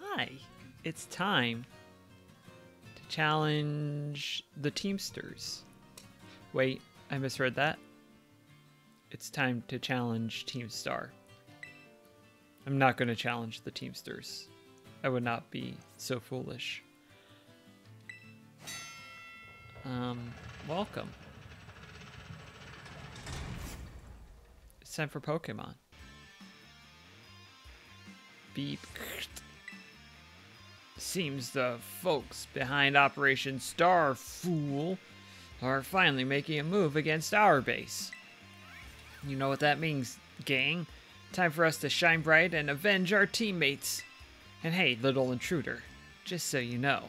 Hi, it's time to challenge the Teamsters. Wait, I misread that. It's time to challenge Team Star. I'm not going to challenge the Teamsters. I would not be so foolish. Um, welcome. It's time for Pokemon. Beep. Seems the folks behind Operation Starfall are finally making a move against our base. You know what that means, gang? Time for us to shine bright and avenge our teammates. And hey, little intruder, just so you know,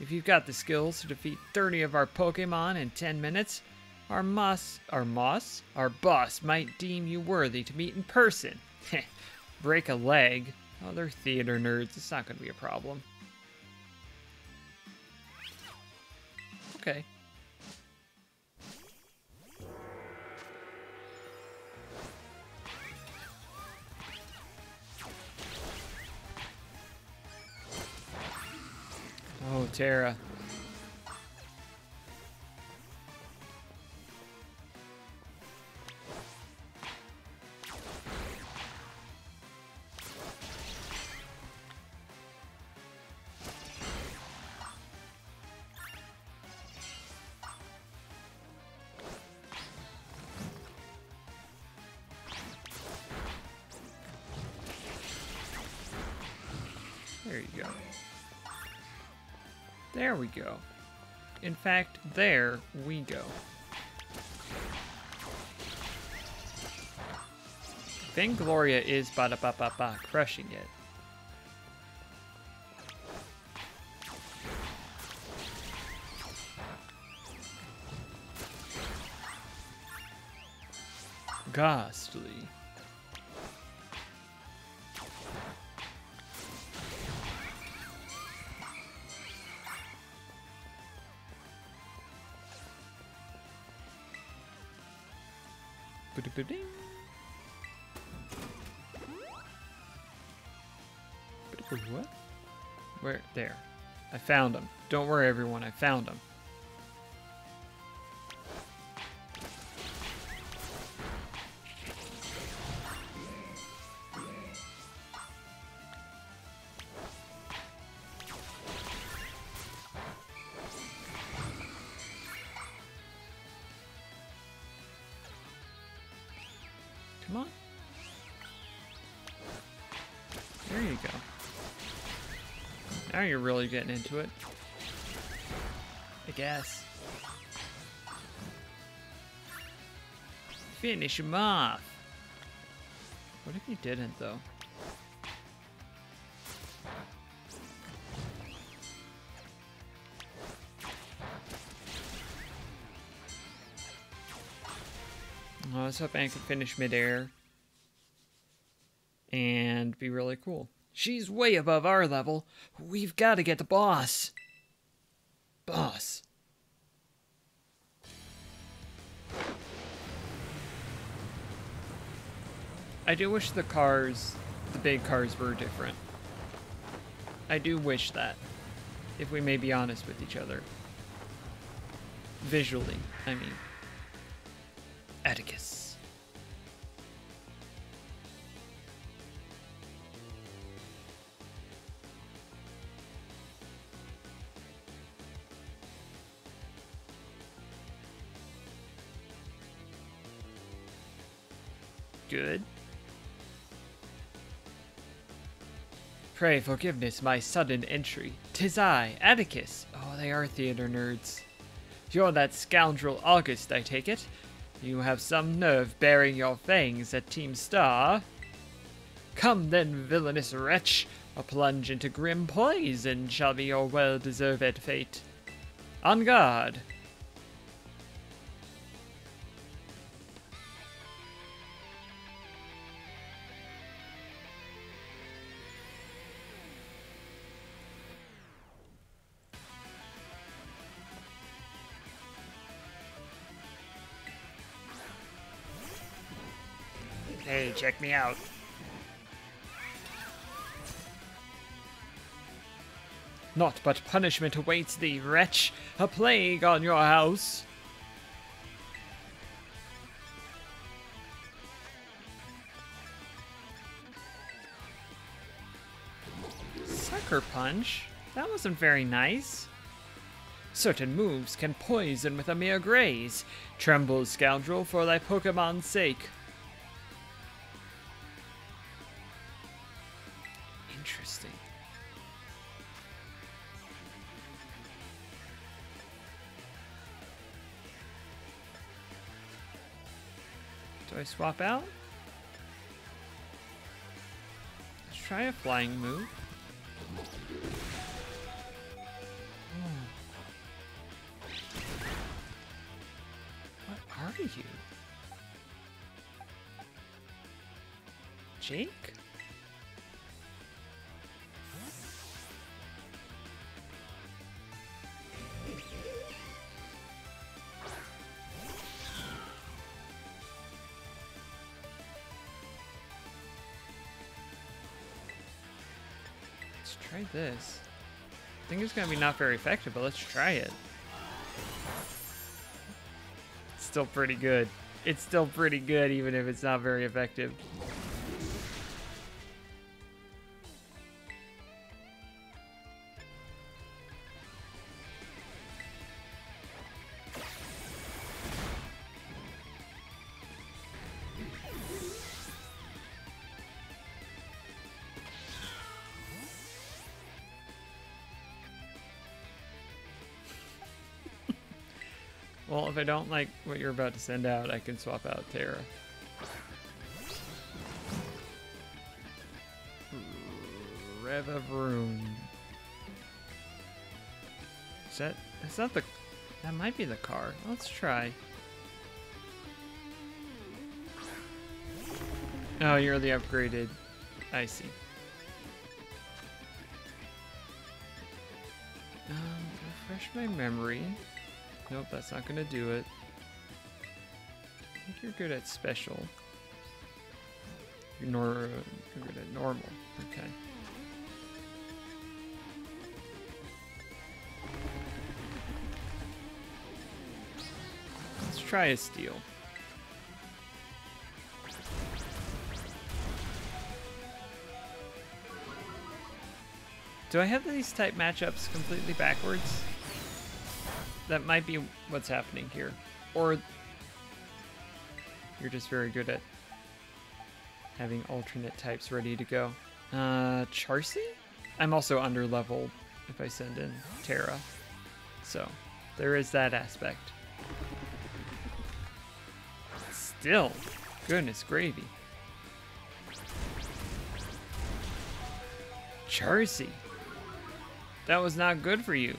if you've got the skills to defeat 30 of our Pokemon in 10 minutes, our moss, our moss, our boss might deem you worthy to meet in person. Break a leg. Oh, they're theater nerds. It's not going to be a problem. Okay. Oh, Terra. There we go. In fact, there we go. Vangloria is ba da ba ba ba crushing it. Ghastly. What? Where? There. I found him. Don't worry, everyone. I found him. Come on. There you go. Now you're really getting into it. I guess. Finish him off. What if you didn't, though? I could finish midair and be really cool. She's way above our level. We've got to get the boss. Boss. I do wish the cars, the big cars, were different. I do wish that, if we may be honest with each other. Visually, I mean. Atticus. Good. Pray forgiveness my sudden entry. Tis I, Atticus. Oh, they are theater nerds. You're that scoundrel August, I take it. You have some nerve bearing your fangs at Team Star. Come then, villainous wretch. A plunge into grim poison shall be your well-deserved fate. On guard. Check me out. Naught but punishment awaits thee, wretch. A plague on your house. Sucker punch? That wasn't very nice. Certain moves can poison with a mere graze. Tremble, scoundrel, for thy Pokemon's sake. I swap out? Let's try a flying move. Hmm. What are you? Jake? Try this. I think it's gonna be not very effective, but let's try it. It's still pretty good. It's still pretty good, even if it's not very effective. If I don't like what you're about to send out, I can swap out Terra. Revavroom. Is that, is that the, that might be the car. Let's try. Oh, you're the upgraded. I see. Um, refresh my memory. Nope, that's not gonna do it. I think you're good at special. You're, nor you're good at normal. Okay. Let's try a steal. Do I have these type matchups completely backwards? That might be what's happening here. Or you're just very good at having alternate types ready to go. Uh, Charcy? I'm also under leveled if I send in Terra. So there is that aspect. Still, goodness gravy. Charcy. That was not good for you.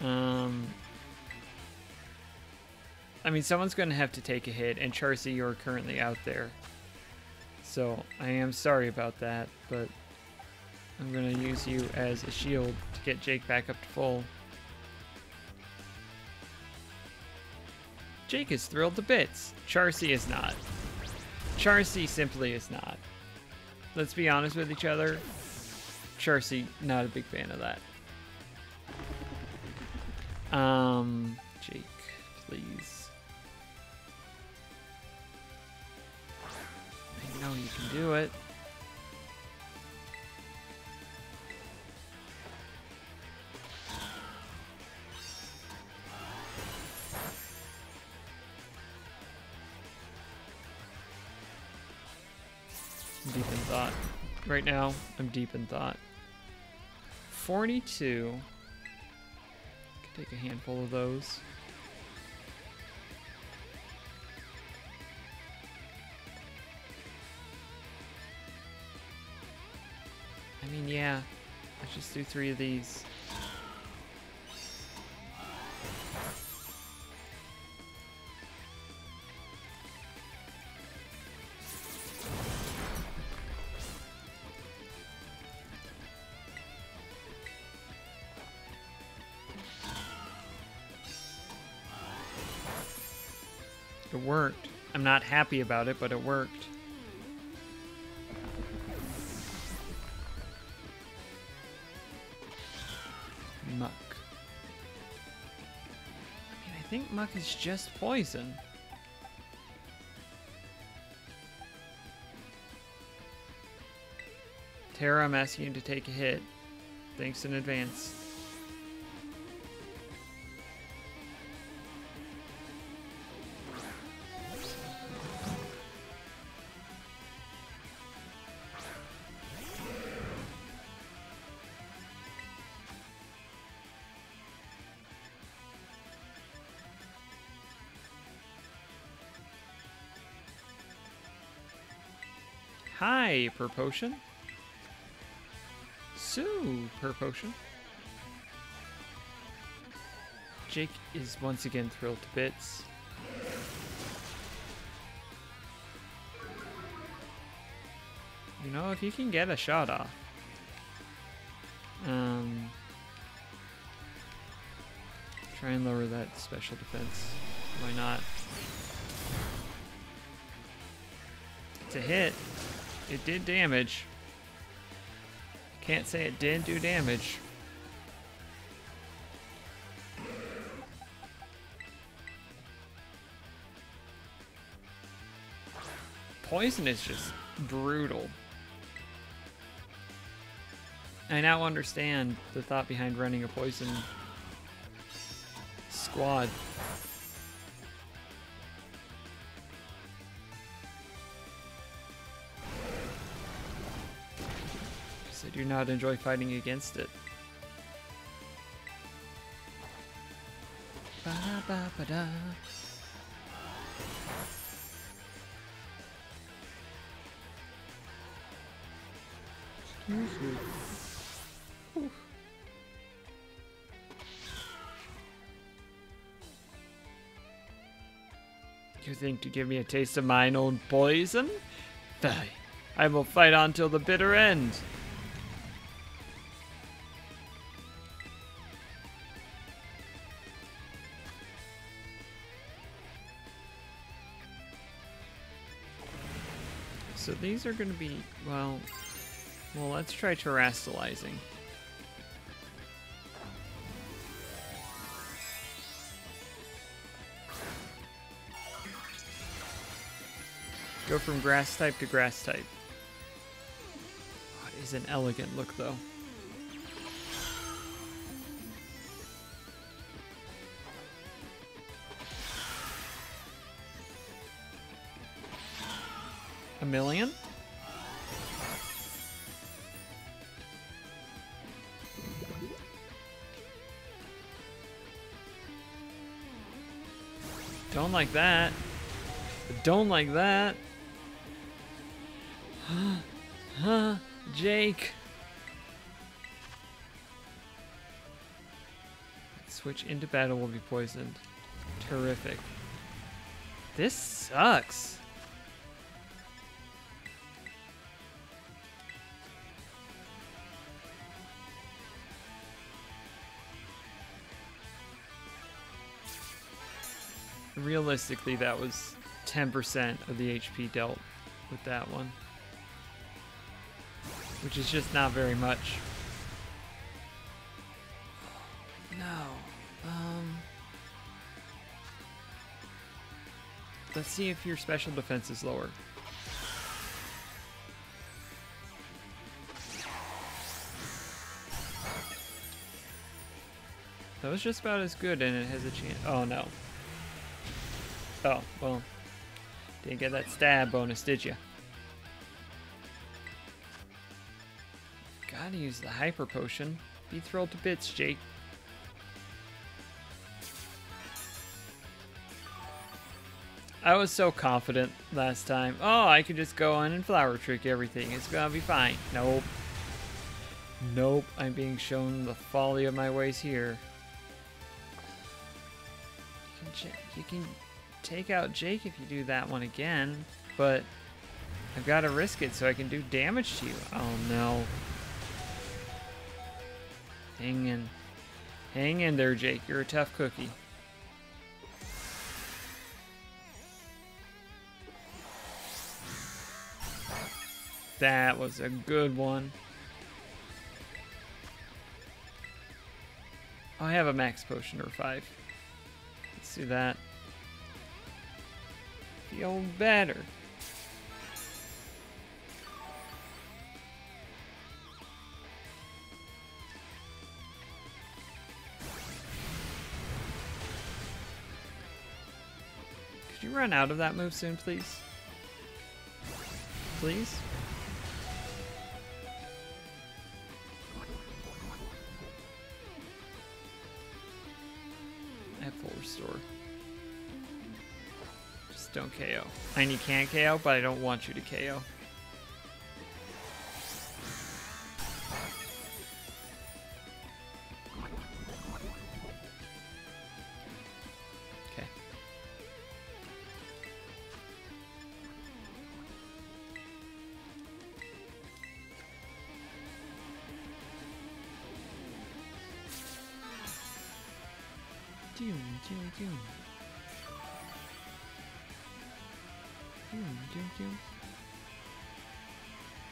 Um, I mean, someone's going to have to take a hit, and Charcy, you're currently out there. So I am sorry about that, but I'm going to use you as a shield to get Jake back up to full. Jake is thrilled to bits. Charcy is not. Charcy simply is not. Let's be honest with each other. Charcy, not a big fan of that. Um, Jake, please. I know you can do it. Deep in thought. Right now, I'm deep in thought. 42. Take a handful of those. I mean, yeah. Let's just do three of these. not happy about it, but it worked. Muk. I mean, I think Muk is just poison. Tara, I'm asking you to take a hit. Thanks in advance. Hyper Potion. Sue, per Potion. Jake is once again thrilled to bits. You know, if you can get a shot off. Um, try and lower that special defense. Why not? It's a hit. It did damage. Can't say it didn't do damage. Poison is just brutal. I now understand the thought behind running a poison squad. Do not enjoy fighting against it. Ba ba ba da. Excuse me. You think to give me a taste of mine own poison? Die. I will fight on till the bitter end. These are going to be, well, well, let's try terastallizing. Go from grass type to grass type. Oh, it is an elegant look, though. Million? Don't like that. Don't like that. huh, Jake. Switch into battle will be poisoned. Terrific. This sucks. Realistically, that was 10% of the HP dealt with that one. Which is just not very much. No. Um. Let's see if your special defense is lower. That was just about as good, and it has a chance. Oh no. Oh, well. Didn't get that stab bonus, did you? Gotta use the hyper potion. Be thrilled to bits, Jake. I was so confident last time. Oh, I could just go on and flower trick everything. It's gonna be fine. Nope. Nope. I'm being shown the folly of my ways here. You can, you can take out Jake if you do that one again, but I've got to risk it so I can do damage to you. Oh no. Hang in. Hang in there, Jake. You're a tough cookie. That was a good one. Oh, I have a max potion or five. Let's do that. Feel better. Could you run out of that move soon, please? Please? Don't KO. I need can KO, but I don't want you to KO. Okay. Doom, doom, doom.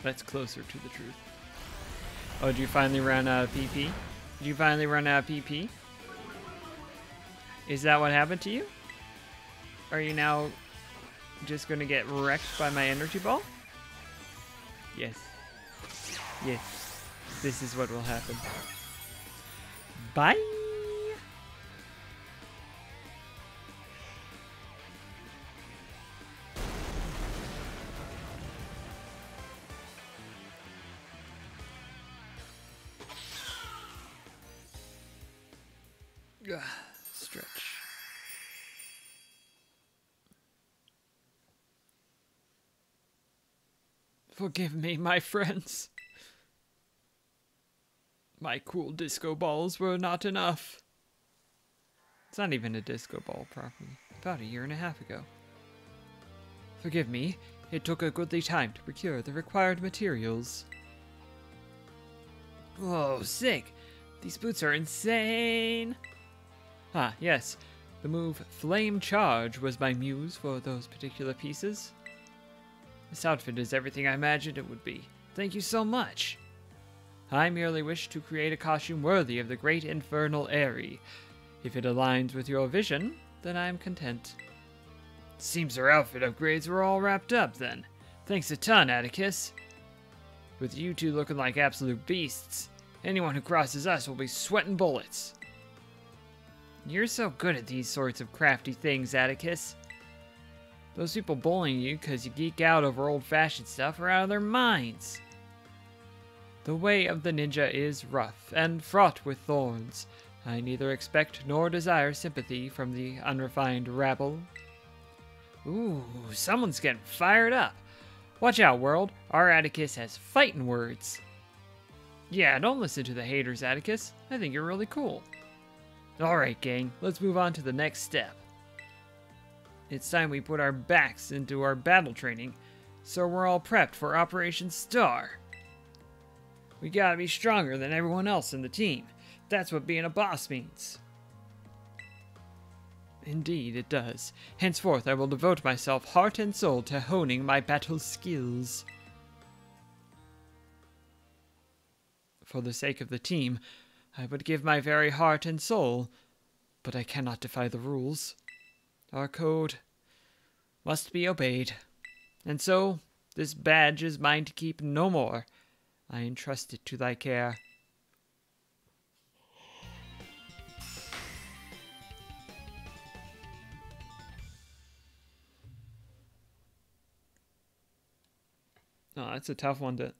That's closer to the truth. Oh, did you finally run out of PP? Did you finally run out of PP? Is that what happened to you? Are you now just gonna get wrecked by my energy ball? Yes. Yes. This is what will happen. Bye! Forgive me, my friends. My cool disco balls were not enough. It's not even a disco ball properly. About a year and a half ago. Forgive me, it took a goodly time to procure the required materials. Whoa, sick! These boots are insane! Ah, yes. The move Flame Charge was my muse for those particular pieces. This outfit is everything I imagined it would be. Thank you so much. I merely wish to create a costume worthy of the great infernal Aerie. If it aligns with your vision, then I am content. Seems our outfit upgrades were all wrapped up then. Thanks a ton, Atticus. With you two looking like absolute beasts, anyone who crosses us will be sweating bullets. You're so good at these sorts of crafty things, Atticus. Those people bullying you because you geek out over old-fashioned stuff are out of their minds. The way of the ninja is rough and fraught with thorns. I neither expect nor desire sympathy from the unrefined rabble. Ooh, someone's getting fired up. Watch out, world. Our Atticus has fighting words. Yeah, don't listen to the haters, Atticus. I think you're really cool. Alright, gang, let's move on to the next step. It's time we put our backs into our battle training, so we're all prepped for Operation Star. We gotta be stronger than everyone else in the team. That's what being a boss means. Indeed, it does. Henceforth, I will devote myself heart and soul to honing my battle skills. For the sake of the team, I would give my very heart and soul, but I cannot defy the rules. Our code must be obeyed. And so, this badge is mine to keep no more. I entrust it to thy care. Oh, that's a tough one to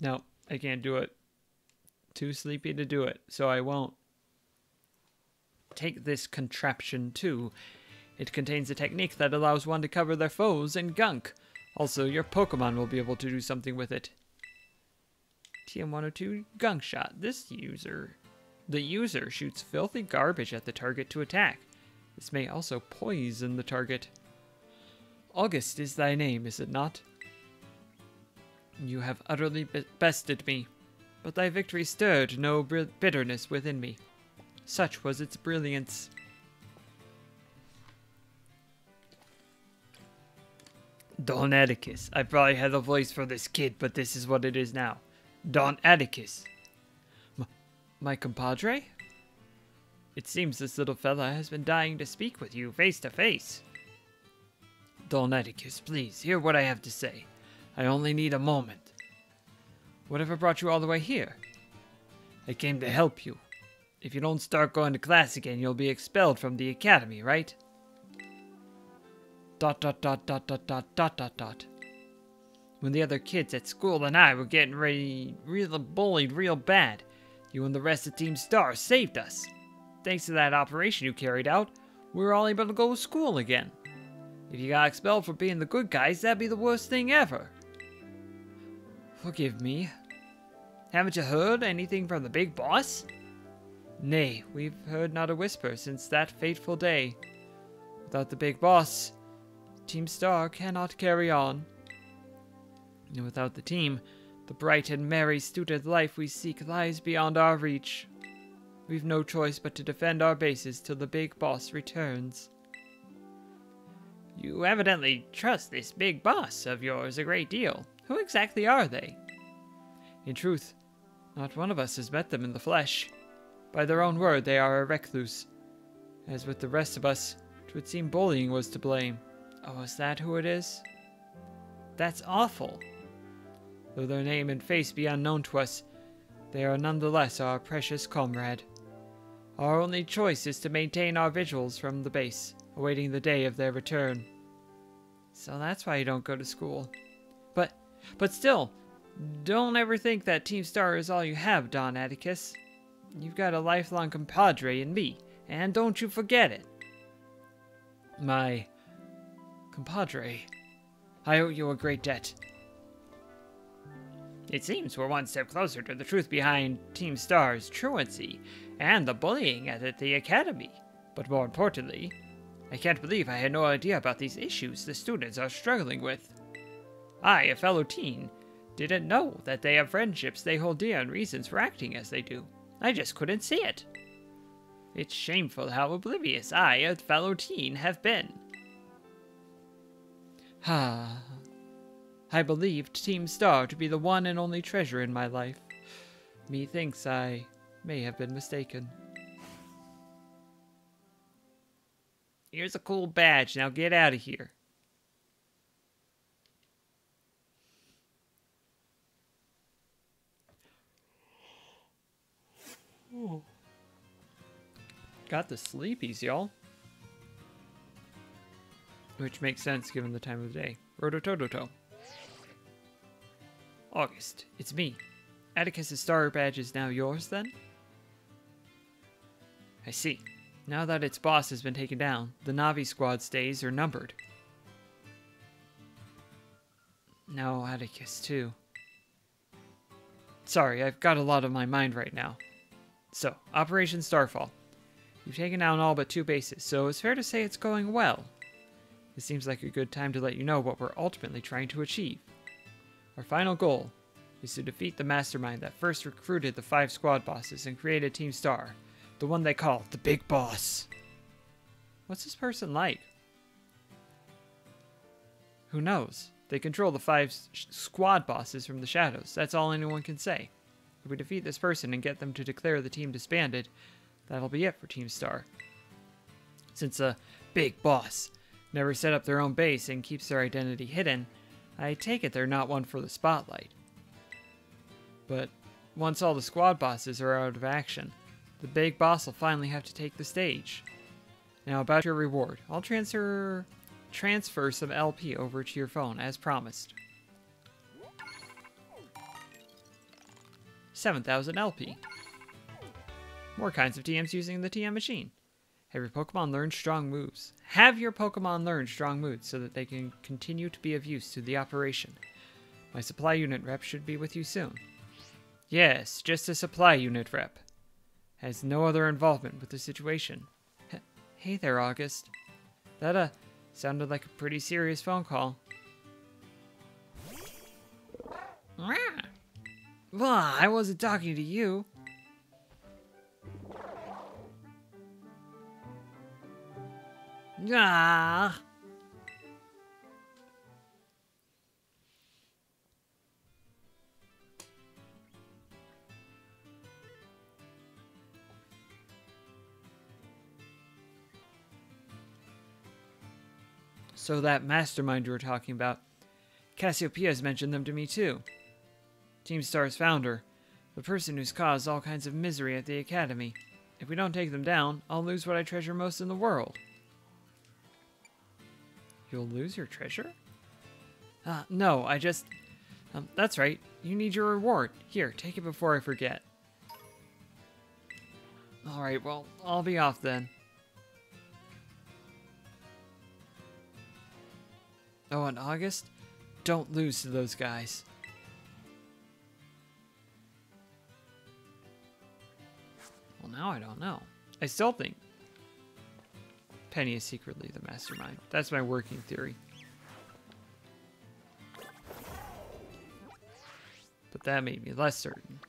No, I can't do it. Too sleepy to do it, so I won't. Take this contraption too. It contains a technique that allows one to cover their foes in gunk. Also, your Pokemon will be able to do something with it. TM102 Gunk Shot. This user... The user shoots filthy garbage at the target to attack. This may also poison the target. August is thy name, is it not? You have utterly bested me, but thy victory stirred no bitterness within me. Such was its brilliance. Don Atticus. I probably had a voice for this kid, but this is what it is now. Don Atticus. My compadre? It seems this little fella has been dying to speak with you face to face. Don Atticus, please, hear what I have to say. I only need a moment. Whatever brought you all the way here? I came to help you. If you don't start going to class again, you'll be expelled from the academy, right? Dot dot dot dot dot dot dot dot dot. When the other kids at school and I were getting ready, real bullied real bad, you and the rest of Team Star saved us. Thanks to that operation you carried out, we were all able to go to school again. If you got expelled for being the good guys, that'd be the worst thing ever. Forgive me. Haven't you heard anything from the big boss? Nay, we've heard not a whisper since that fateful day. Without the big boss, Team Star cannot carry on. And without the team, the bright and merry student life we seek lies beyond our reach. We've no choice but to defend our bases till the big boss returns. You evidently trust this big boss of yours a great deal. Who exactly are they? In truth, not one of us has met them in the flesh. By their own word, they are a recluse. As with the rest of us, it would seem bullying was to blame. Oh, is that who it is? That's awful. Though their name and face be unknown to us, they are nonetheless our precious comrade. Our only choice is to maintain our vigils from the base, awaiting the day of their return. So that's why you don't go to school. But, but still, don't ever think that Team Star is all you have, Don Atticus. You've got a lifelong compadre in me, and don't you forget it. My compadre, I owe you a great debt. It seems we're one step closer to the truth behind Team Star's truancy and the bullying at the Academy. But more importantly, I can't believe I had no idea about these issues the students are struggling with. I, a fellow teen, didn't know that they have friendships they hold dear and reasons for acting as they do. I just couldn't see it. It's shameful how oblivious I, a fellow teen, have been. Ah, I believed Team Star to be the one and only treasure in my life. Methinks I may have been mistaken. Here's a cool badge. Now get out of here. Got the sleepies, y'all. Which makes sense given the time of the day. Rototototo. August, it's me. Atticus's star badge is now yours, then? I see. Now that its boss has been taken down, the Navi squad's days are numbered. No, Atticus, too. Sorry, I've got a lot on my mind right now. So, Operation Starfall. You've taken down all but two bases, so it's fair to say it's going well. It seems like a good time to let you know what we're ultimately trying to achieve. Our final goal is to defeat the mastermind that first recruited the five squad bosses and created Team Star, the one they call the Big Boss. What's this person like? Who knows? They control the five squad bosses from the shadows. That's all anyone can say. We defeat this person and get them to declare the team disbanded, that'll be it for Team Star. Since the big boss never set up their own base and keeps their identity hidden, I take it they're not one for the spotlight. But once all the squad bosses are out of action, the big boss will finally have to take the stage. Now about your reward. I'll transfer transfer some LP over to your phone as promised. 7000 LP. More kinds of TMs using the TM machine. Have your Pokemon learn strong moves. Have your Pokemon learn strong moves so that they can continue to be of use to the operation. My supply unit rep should be with you soon. Yes, just a supply unit rep. Has no other involvement with the situation. H hey there, August. That, uh, sounded like a pretty serious phone call. Well, I wasn't talking to you. Ah. So that mastermind you were talking about, Cassiopeia's mentioned them to me too. Team Star's founder, the person who's caused all kinds of misery at the Academy. If we don't take them down, I'll lose what I treasure most in the world. You'll lose your treasure? Uh, no, I just... Um, that's right. You need your reward. Here, take it before I forget. Alright, well, I'll be off then. Oh, in August? Don't lose to those guys. Well, now I don't know. I still think Penny is secretly the mastermind. That's my working theory. But that made me less certain.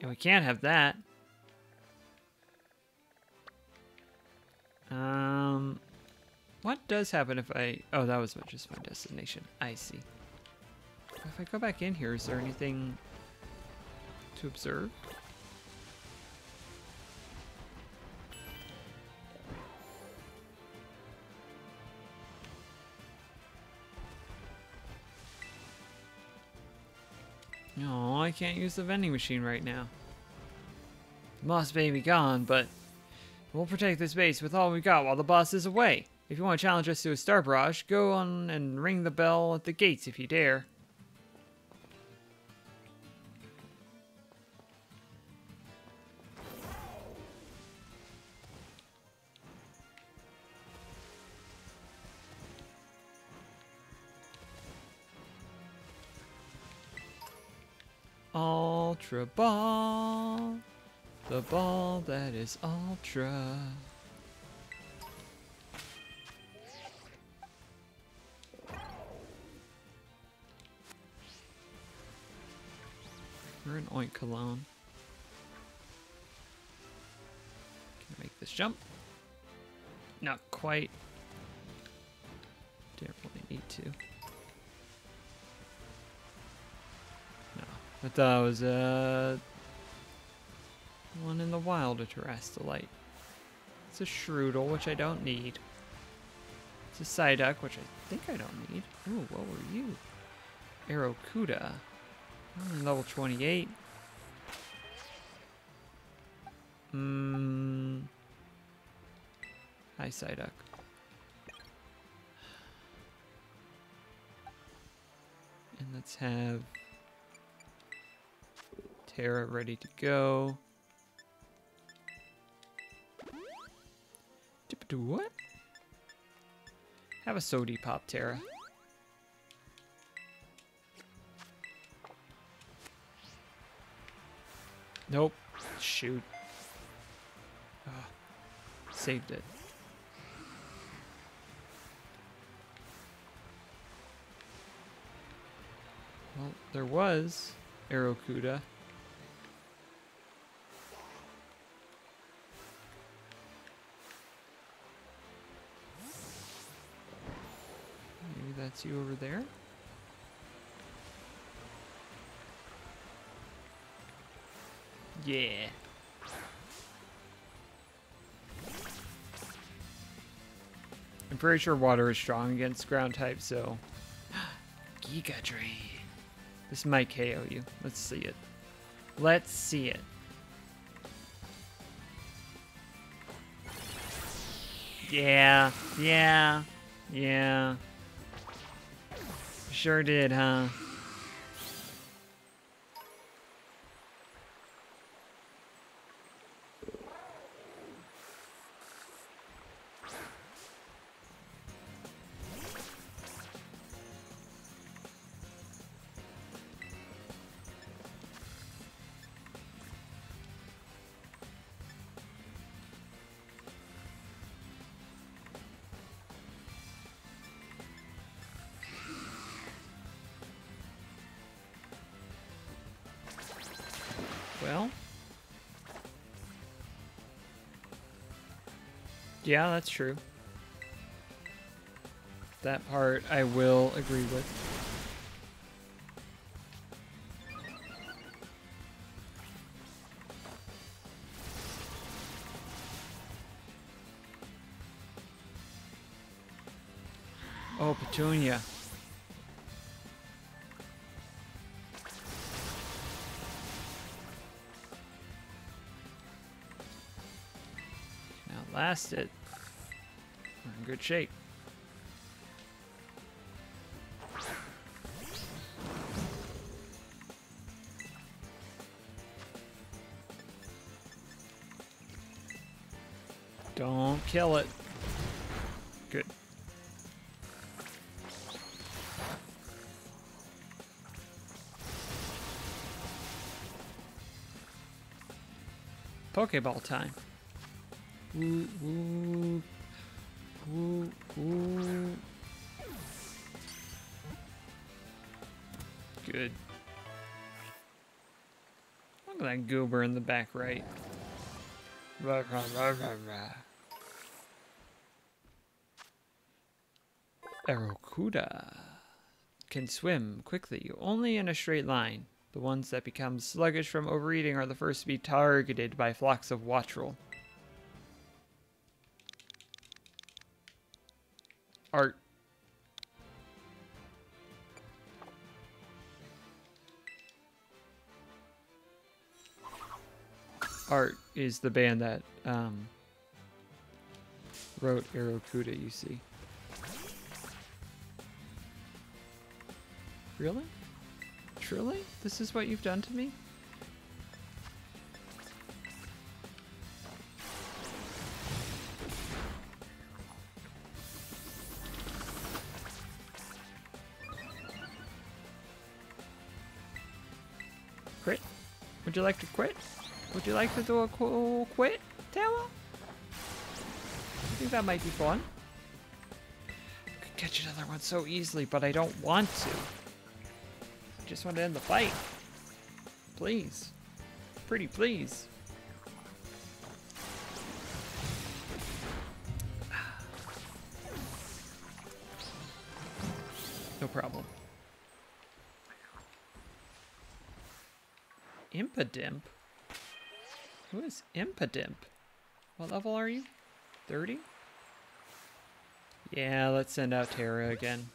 And we can't have that. Um, what does happen if I... Oh, that was just my destination. I see. If I go back in here, is there anything to observe? No, I can't use the vending machine right now. The boss may be gone, but we'll protect this base with all we got while the boss is away. If you want to challenge us to a star barrage, go on and ring the bell at the gates if you dare. Ultra Ball. The ball that is ultra. We're in Oinkologne. Can I make this jump? Not quite. Didn't really need to. Thought it was uh, one in the wild, a terastallite. It's a Shroodle, which I don't need. It's a Psyduck, which I think I don't need. Ooh, what were you? Arrokuda. Oh, level 28. Mmm. Hi, Psyduck. And let's have Tera ready to go. Do what? Have a Sodi Pop Tera. Nope. Shoot. Oh, saved it. Well, there was Arrokuda. That's you over there. Yeah. I'm pretty sure water is strong against ground type, so... Giga Drain. This might KO you. Let's see it. Let's see it. Yeah, yeah, yeah. Sure did, huh? Well. Yeah, that's true. That part I will agree with. Last it. We're in good shape. Don't kill it. Good. Pokeball time. Good. Look at that goober in the back right. Rah. Arrokuda can swim quickly, only in a straight line. The ones that become sluggish from overeating are the first to be targeted by flocks of Wattrel. Is the band that um, wrote Arrokuda, you see. Really? Truly? This is what you've done to me? You like to do a cool quit, Taylor? I think that might be fun. I could catch another one so easily, but I don't want to. I just want to end the fight. Please. Pretty please. Impidimp? What level are you? 30? Yeah, let's send out Terra again.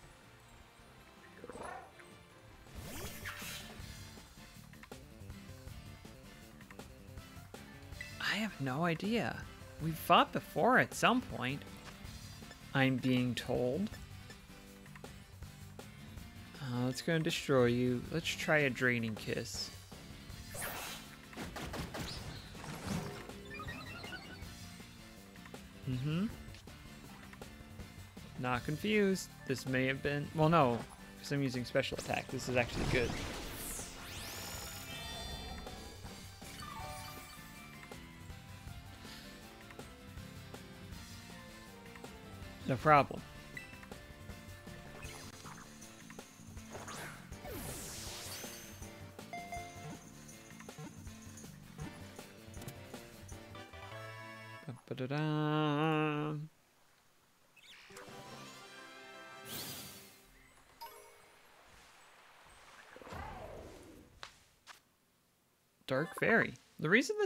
I have no idea. We've fought before at some point. I'm being told. Uh, oh, it's gonna destroy you. Let's try a draining kiss. Not confused. This may have been... Well, no. Because I'm using special attack. This is actually good. No problem.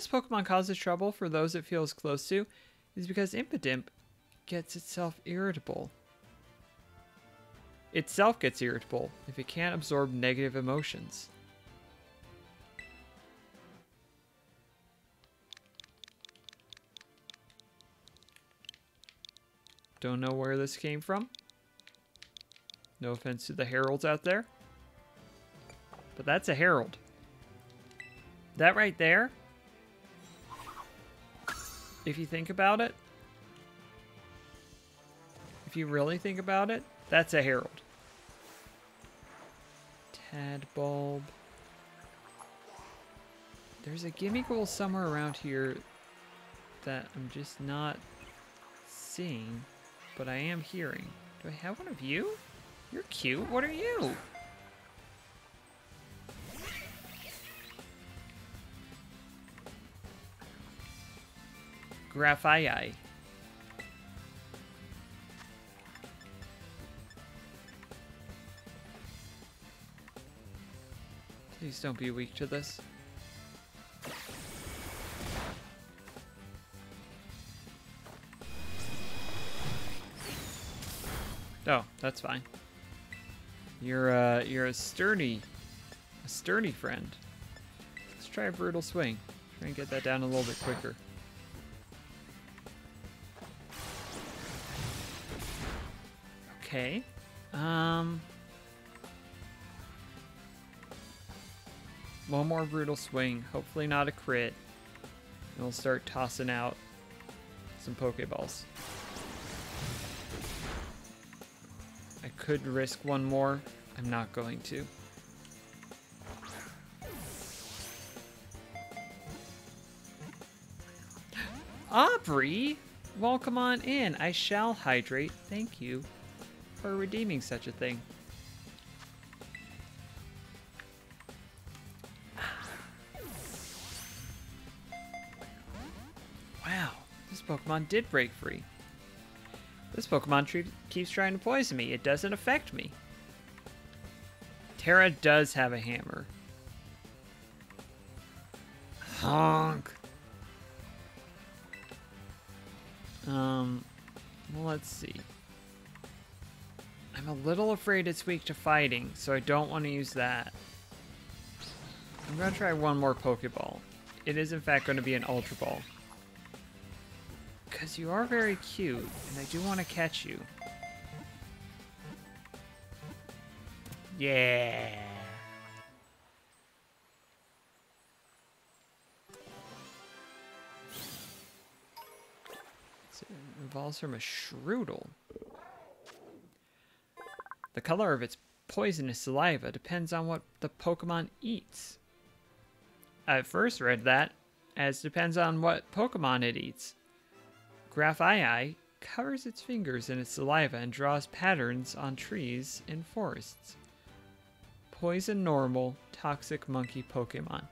This Pokemon causes trouble for those it feels close to is because Impidimp gets itself irritable. Itself gets irritable if it can't absorb negative emotions. Don't know where this came from. No offense to the heralds out there. But that's a herald. That right there, if you think about it, if you really think about it, that's a herald. Tadbulb. There's a Gimmighoul somewhere around here that I'm just not seeing, but I am hearing. Do I have one of you? You're cute. What are you? Grafaiai. Please don't be weak to this. Oh, that's fine. You're uh you're a sturdy a sturdy friend. Let's try a brutal swing. Try and get that down a little bit quicker. Okay. Um One more brutal swing. Hopefully not a crit. And we'll start tossing out some Pokeballs. I could risk one more. I'm not going to. Aubrey! Welcome on in. I shall hydrate. Thank you for redeeming such a thing. Wow, this Pokemon did break free. This Pokemon keeps trying to poison me. It doesn't affect me. Terra does have a hammer. Honk. Um, well, let's see. I'm a little afraid it's weak to fighting, so I don't want to use that. I'm going to try one more Pokeball. It is, in fact, going to be an Ultra Ball. Because you are very cute, and I do want to catch you. Yeah. Evolves from a Shroodle. The color of its poisonous saliva depends on what the Pokemon eats. I first read that as depends on what Pokemon it eats. Grafaiai covers its fingers in its saliva and draws patterns on trees in forests. Poison normal, toxic monkey Pokemon.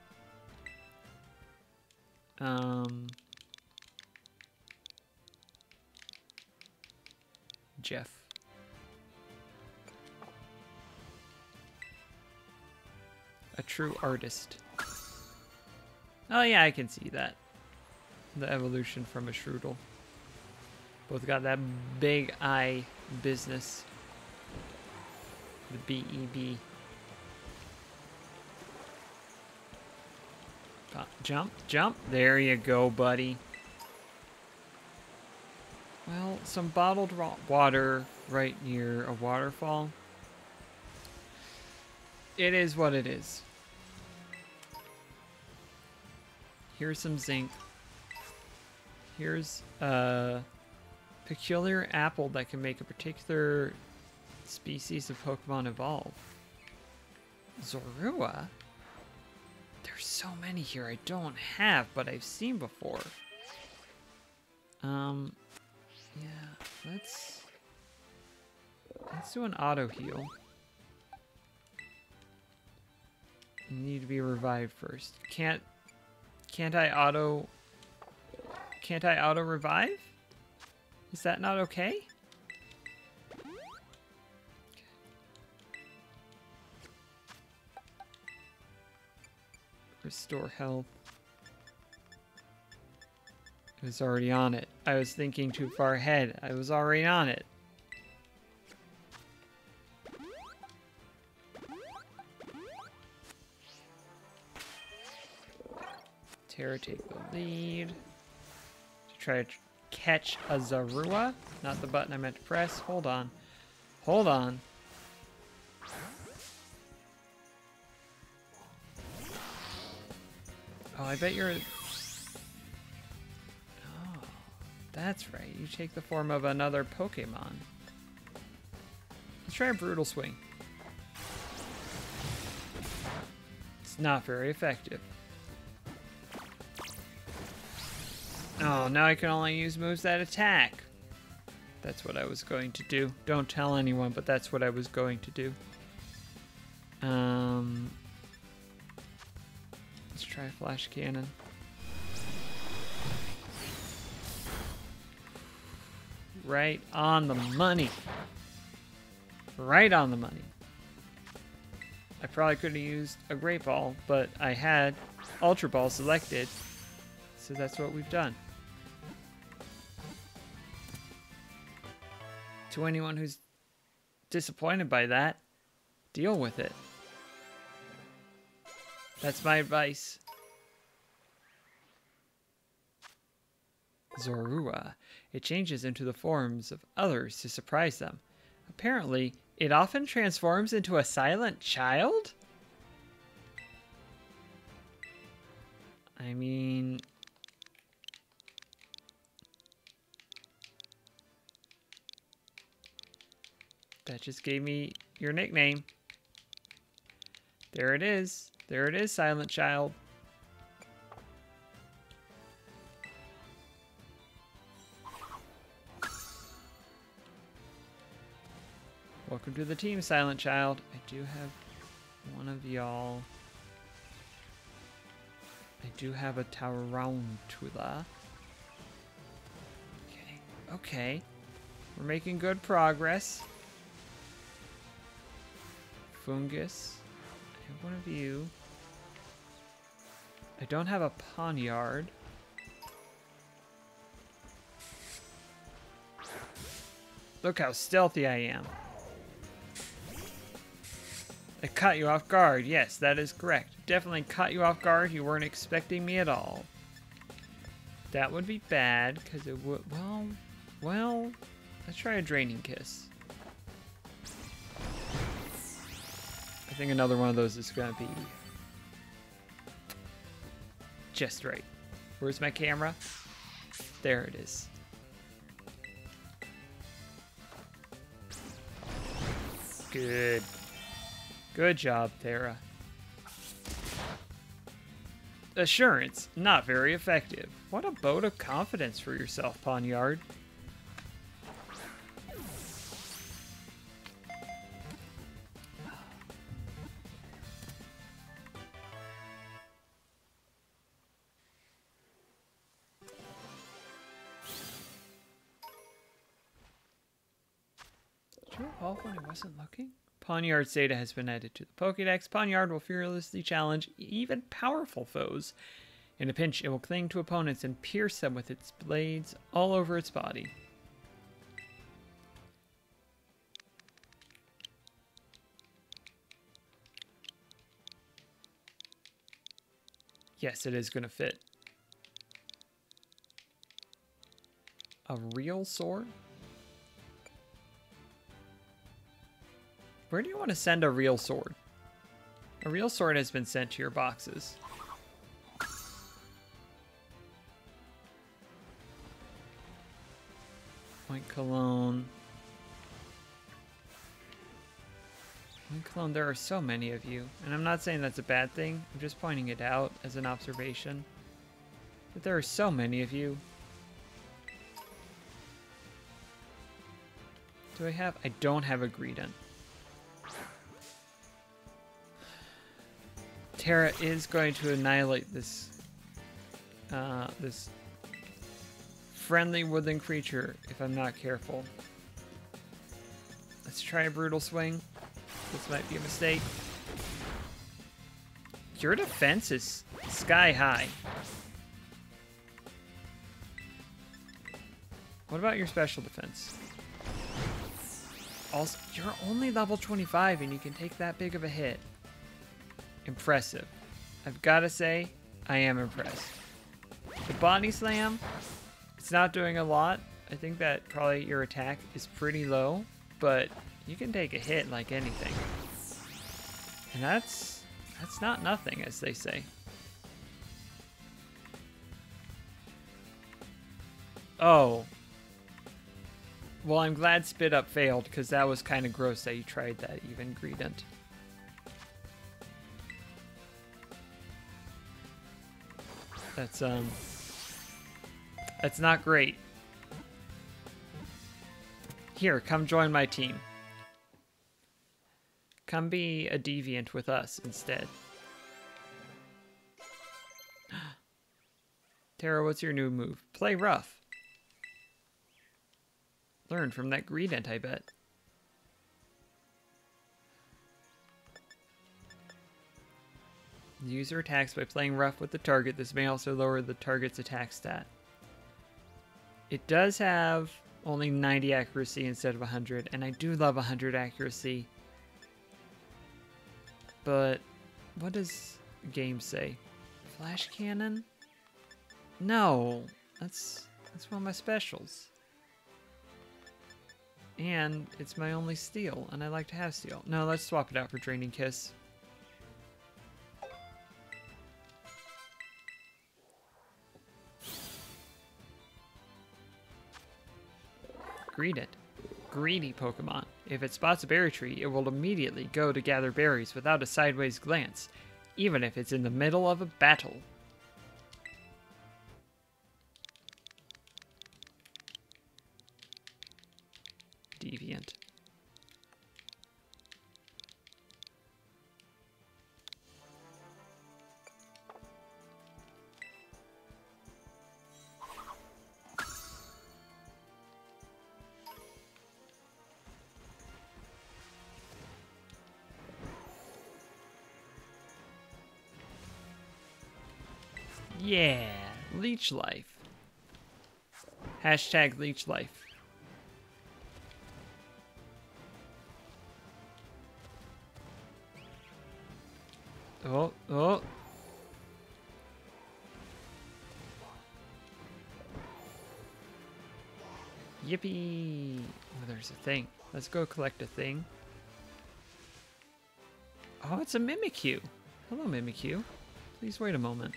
Um, Jeff. A true artist. Oh yeah, I can see that. The evolution from a Shroodle. Both got that big eye business. The B-E-B. Jump, jump. There you go, buddy. Well, some bottled water right near a waterfall. It is what it is. Here's some zinc. Here's a peculiar apple that can make a particular species of Pokemon evolve. Zorua? There's so many here I don't have, but I've seen before. Um, yeah, let's let's do an auto heal. Need to be revived first. Can't can't I auto can't I auto revive? Is that not okay? Restore health. I was already on it. I was thinking too far ahead. I was already on it. Terra take the lead. To try to catch a Zorua. Not the button I meant to press. Hold on. Hold on. Oh, I bet you're... Oh, that's right. You take the form of another Pokemon. Let's try a Brutal Swing. It's not very effective. Oh, now I can only use moves that attack. That's what I was going to do. Don't tell anyone, but that's what I was going to do. Um, let's try Flash Cannon. Right on the money. Right on the money. I probably could have used a Great Ball, but I had Ultra Ball selected, so that's what we've done. To anyone who's disappointed by that. Deal with it. That's my advice. Zorua. It changes into the forms of others to surprise them. Apparently, it often transforms into a silent child? I mean... That just gave me your nickname. There it is. There it is, Silent Child. Welcome to the team, Silent Child. I do have one of y'all. I do have a Tarountula. Okay, okay. We're making good progress. Fungus. I have one of you. I don't have a Pawniard. Look how stealthy I am. I caught you off guard. Yes, that is correct. Definitely caught you off guard. You weren't expecting me at all. That would be bad, because it would... Well, well... Let's try a Draining Kiss. I think another one of those is going to be... Just right. Where's my camera? There it is. Good. Good job, Thera. Assurance, not very effective. What a boat of confidence for yourself, Pawniard. Pawniard's data has been added to the Pokedex. Pawniard will fearlessly challenge even powerful foes. In a pinch, it will cling to opponents and pierce them with its blades all over its body. Yes, it is going to fit. A real sword? Where do you want to send a real sword? A real sword has been sent to your boxes. Oinkologne. Point Cologne, there are so many of you. And I'm not saying that's a bad thing. I'm just pointing it out as an observation. But there are so many of you. Do I have? I don't have a Greedent. Tera is going to annihilate this uh, this friendly woodland creature if I'm not careful. Let's try a brutal swing. This might be a mistake. Your defense is sky high. What about your special defense? Also, you're only level 25 and you can take that big of a hit. Impressive. I've got to say, I am impressed. The body slam, it's not doing a lot. I think that probably your attack is pretty low, but you can take a hit like anything. And that's that's not nothing, as they say. Oh. Well, I'm glad Spit Up failed, because that was kind of gross that you tried that even Greedent. That's, um... That's not great. Here, come join my team. Come be a deviant with us instead. Tera, what's your new move? Play rough. Learn from that Greedent, I bet. The user attacks by playing rough with the target. This may also lower the target's attack stat. It does have Only 90 accuracy instead of 100, and I do love 100 accuracy. But what does game say? Flash cannon? No, that's that's one of my specials. And it's my only steel, and I like to have steel. No, let's swap it out for Draining Kiss. Greedent. Greedy Pokemon. If it spots a berry tree, it will immediately go to gather berries without a sideways glance, even if it's in the middle of a battle. Leech life. Hashtag leech life. Oh, oh. Yippee! Oh, there's a thing. Let's go collect a thing. Oh, it's a Mimikyu. Hello, Mimikyu. Please wait a moment.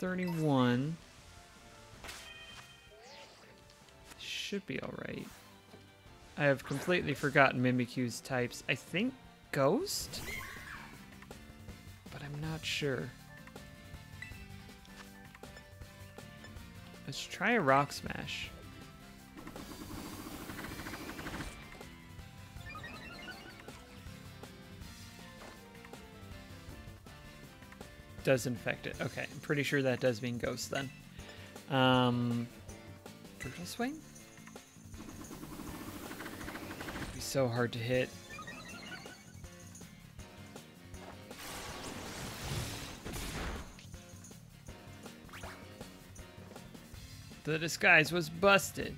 Level 31. Should be alright. I have completely forgotten Mimikyu's types. I think Ghost? But I'm not sure. Let's try a Rock Smash. Does infect it. Okay, I'm pretty sure that does mean Ghost then. Um, Brutal Swing? Be so hard to hit. The disguise was busted.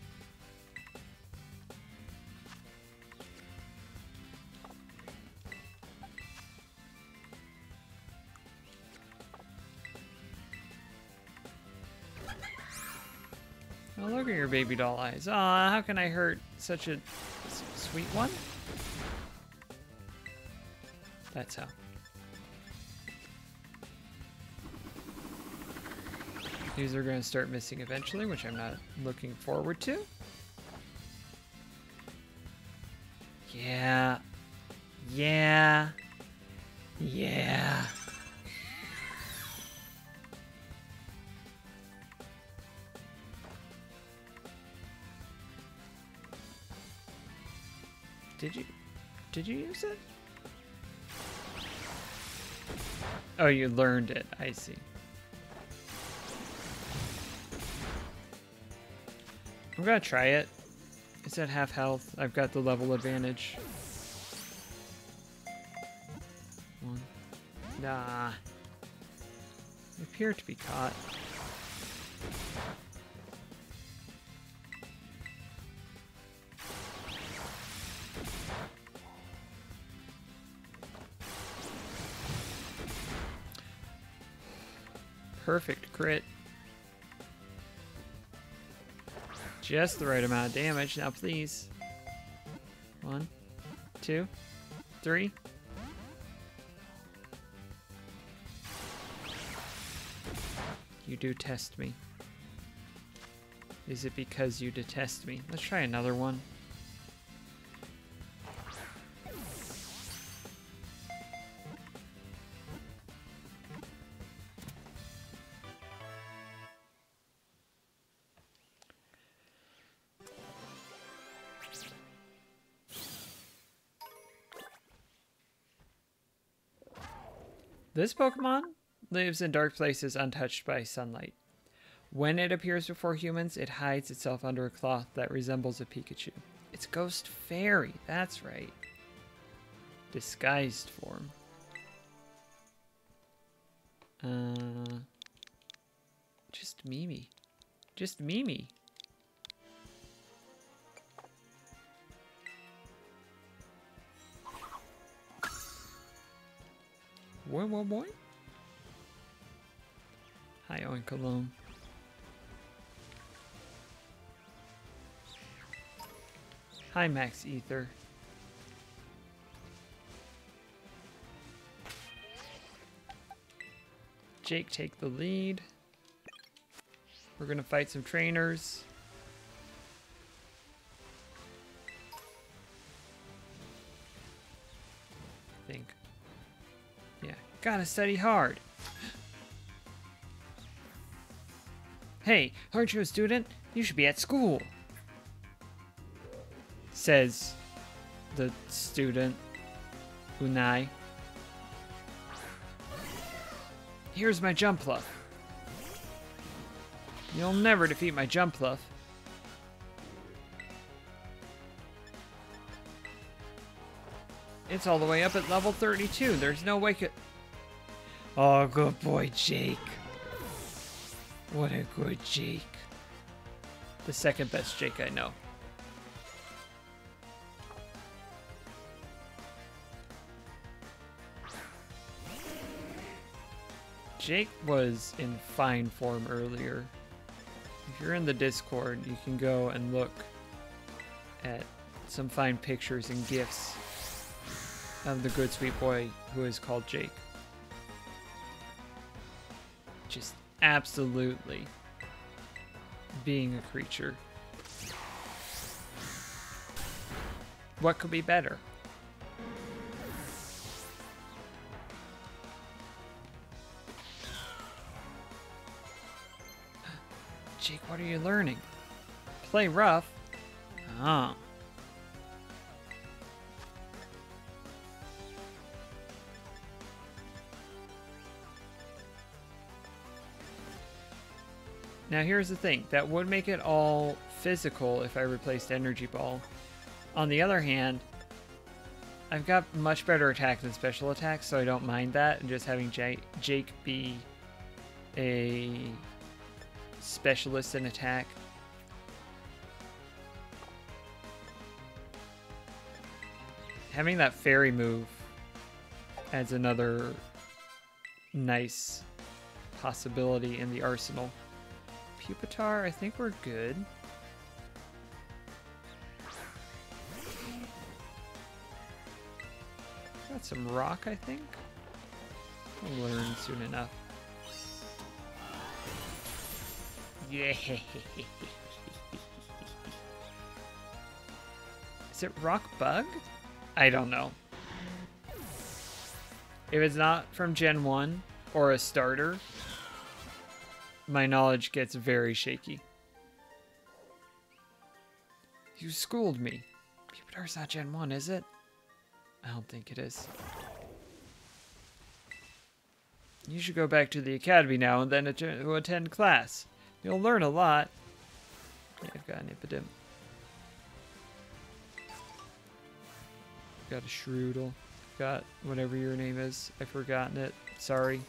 Baby doll eyes. Aw, how can I hurt such a sweet one? That's how. These are going to start missing eventually, which I'm not looking forward to. Yeah. Yeah. Yeah. Did you did you use it? Oh, you learned it. I see. I'm gonna try it. It's at half health. I've got the level advantage. One. Nah. I appear to be caught. Perfect crit. Just the right amount of damage. Now, please. One, two, three. You do test me. Is it because you detest me? Let's try another one. This Pokemon lives in dark places untouched by sunlight. When it appears before humans, it hides itself under a cloth that resembles a Pikachu. It's Ghost Fairy, that's right. Disguised form. Uh, just Mimi. Just Mimi. Boy, boy, boy. Hi, Oinkologne. Hi, Max Ether. Jake take the lead. We're gonna fight some trainers. Gotta study hard. Hey, aren't you a student? You should be at school. Says the student, Unai. Here's my Jumpluff. You'll never defeat my Jumpluff. It's all the way up at level 32. There's no way. Oh, good boy, Jake. What a good Jake. The second best Jake I know. Jake was in fine form earlier. If you're in the Discord, you can go and look at some fine pictures and gifs of the good sweet boy who is called Jake. Just absolutely being a creature. What could be better? Jake, what are you learning? Play rough? Oh. Now here's the thing, that would make it all physical if I replaced Energy Ball. On the other hand, I've got much better attack than special attacks, so I don't mind that, and just having Jake be a specialist in attack. Having that fairy move adds another nice possibility in the arsenal. Pupitar, I think we're good. Got some rock, I think. We'll learn soon enough. Yeah. Is it rock bug? I don't know. If it's not from Gen 1 or a starter, my knowledge gets very shaky. You schooled me. Pupitar's not Gen 1, is it? I don't think it is. You should go back to the academy now and then attend class. You'll learn a lot. I've got an Impidimp. Got a Shroodle. Got whatever your name is. I've forgotten it. Sorry.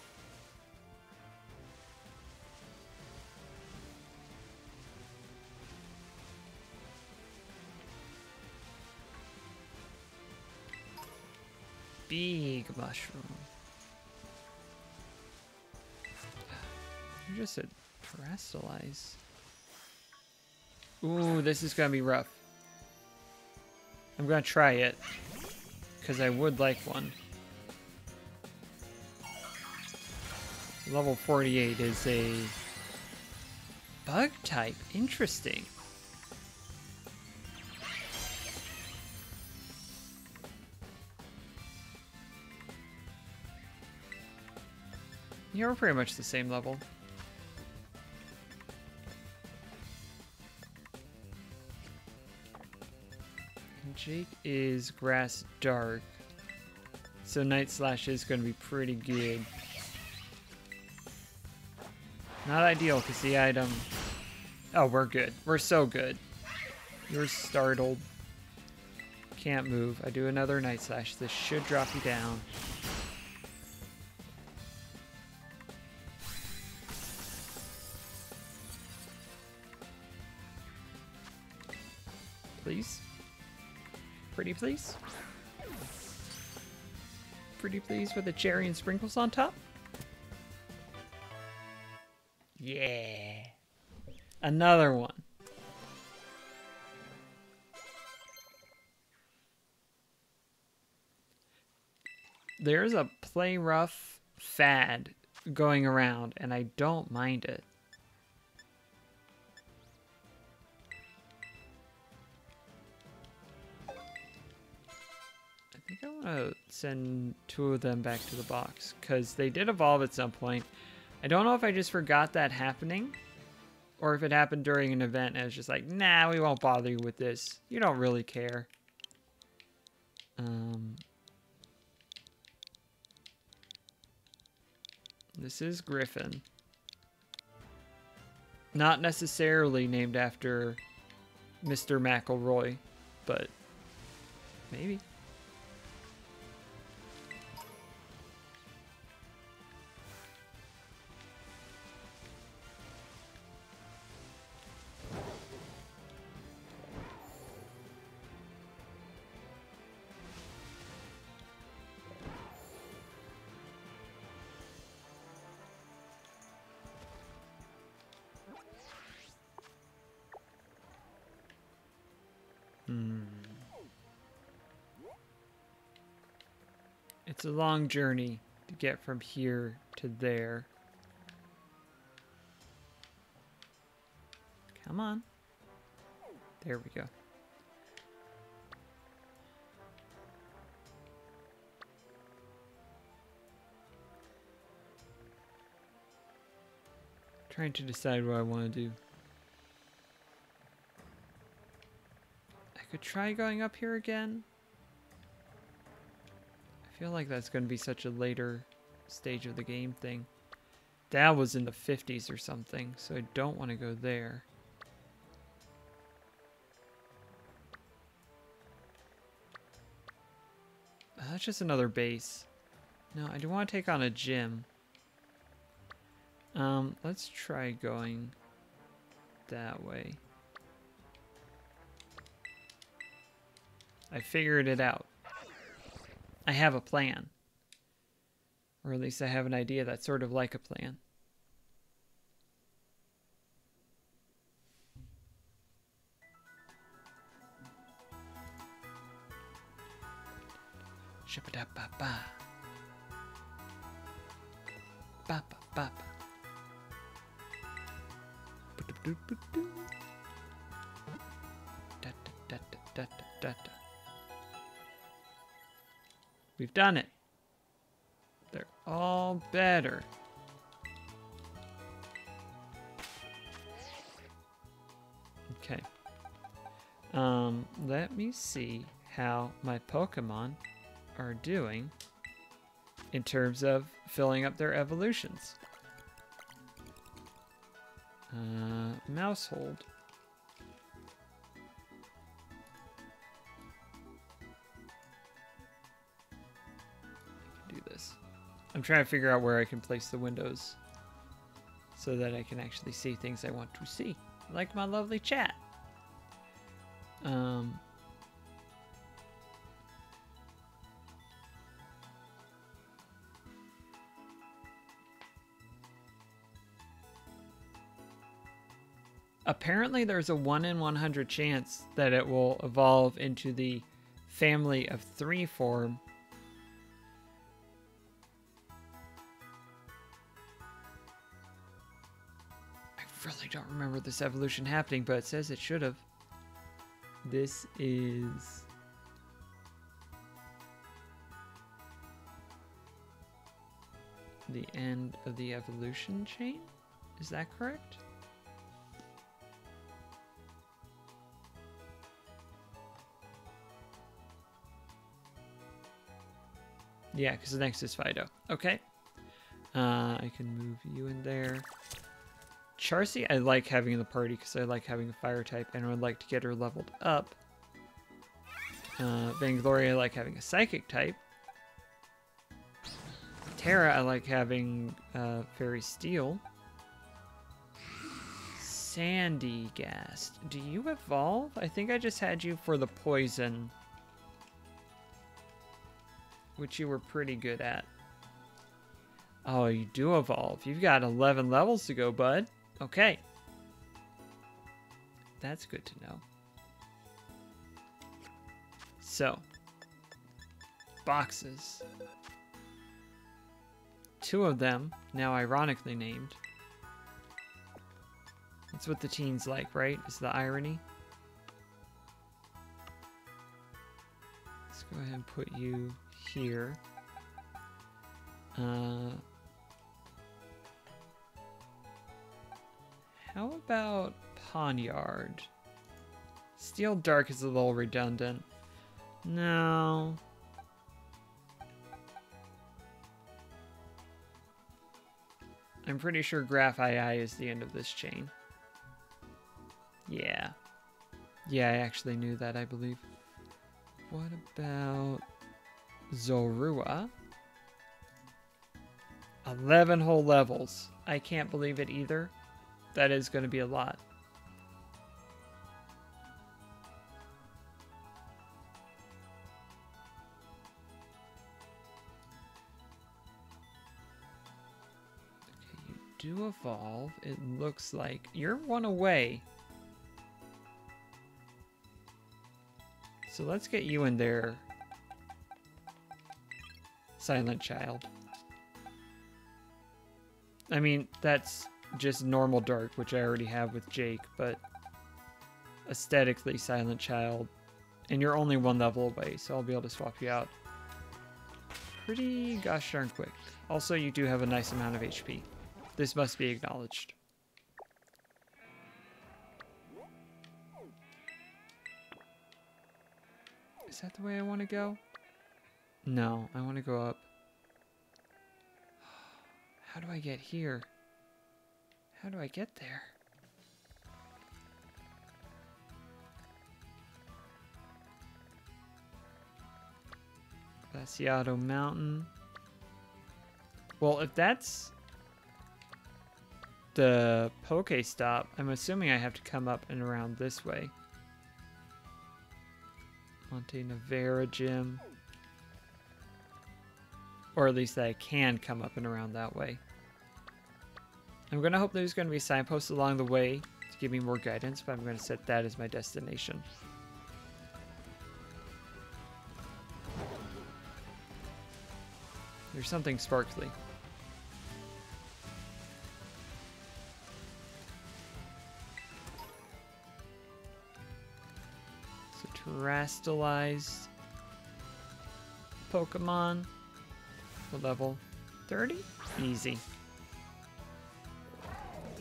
Big mushroom. You're just a Terastallize. Ooh, this is gonna be rough. I'm gonna try it. Because I would like one. Level 48 is a bug type. Interesting. Yeah, we're pretty much the same level. Jake is grass dark. So Night Slash is going to be pretty good. Not ideal because the item... Oh, we're good. We're so good. You're startled. Can't move. I do another Night Slash. This should drop you down. Please? Pretty please? with the cherry and sprinkles on top. Yeah. Another one. There's a play rough fad going around, and I don't mind it. I think I want to send two of them back to the box, because they did evolve at some point. I don't know if I just forgot that happening, or if it happened during an event and it's just like, nah, we won't bother you with this. You don't really care. Um, this is Griffin. Not necessarily named after Mr. McElroy, but maybe. Hmm. It's a long journey to get from here to there. Come on. There we go. Trying to decide what I want to do. Could try going up here again I feel like that's going to be such a later stage of the game thing. That was in the 50s or something, so I don't want to go there. Uh, that's just another base. No, I do want to take on a gym. Um, let's try going that way. I figured it out. I have a plan. Or at least I have an idea that's sort of like a plan. Ship-a-da-ba-ba. Ba-ba-ba-ba. We've done it. They're all better. Okay. Um, let me see how my Pokemon are doing in terms of filling up their evolutions. Uh, Maushold. I'm trying to figure out where I can place the windows so that I can actually see things I want to see, like my lovely chat. Um, apparently there's a 1 in 100 chance that it will evolve into the family of three form remember this evolution happening, but it says it should have. This is... the end of the evolution chain? Is that correct? Yeah, because the next is Fido. Okay. Uh, I can move you in there. Charcy, I like having in the party because I like having a fire type and I would like to get her leveled up. Uh, Vainglory, I like having a psychic type. Tera, I like having uh, Fairy Steel. Sandygast, do you evolve? I think I just had you for the poison. which you were pretty good at. Oh, you do evolve. You've got 11 levels to go, bud. Okay. That's good to know. So, boxes. Two of them, now ironically named. That's what the teens like, right? Is the irony? Let's go ahead and put you here. Uh, how about Pawniard? Steel Dark is a little redundant. No. I'm pretty sure Grafaiai is the end of this chain. Yeah. Yeah, I actually knew that, I believe. What about Zorua? 11 whole levels. I can't believe it either. That is going to be a lot. Do evolve. It looks like you're one away. So let's get you in there. Silent Child. I mean, that's just normal dark, which I already have with Jake, but aesthetically Silent Child. And you're only one level away, so I'll be able to swap you out pretty gosh darn quick. Also, you do have a nice amount of HP. This must be acknowledged. Is that the way I want to go? No, I want to go up. How do I get here? How do I get there? Glaseado Mountain. Well, if that's the Poke Stop, I'm assuming I have to come up and around this way. Montenevera Gym. Or at least I can come up and around that way. I'm going to hope there's going to be signposts along the way to give me more guidance, but I'm going to set that as my destination. There's something sparkly. So terastallized Pokemon. What level? 30? Easy.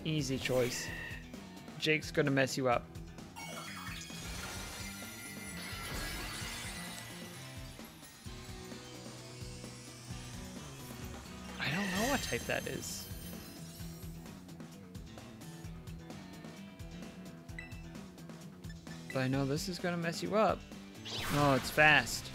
Easy choice. Jake's gonna mess you up. I don't know what type that is. But I know this is gonna mess you up. Oh, it's fast.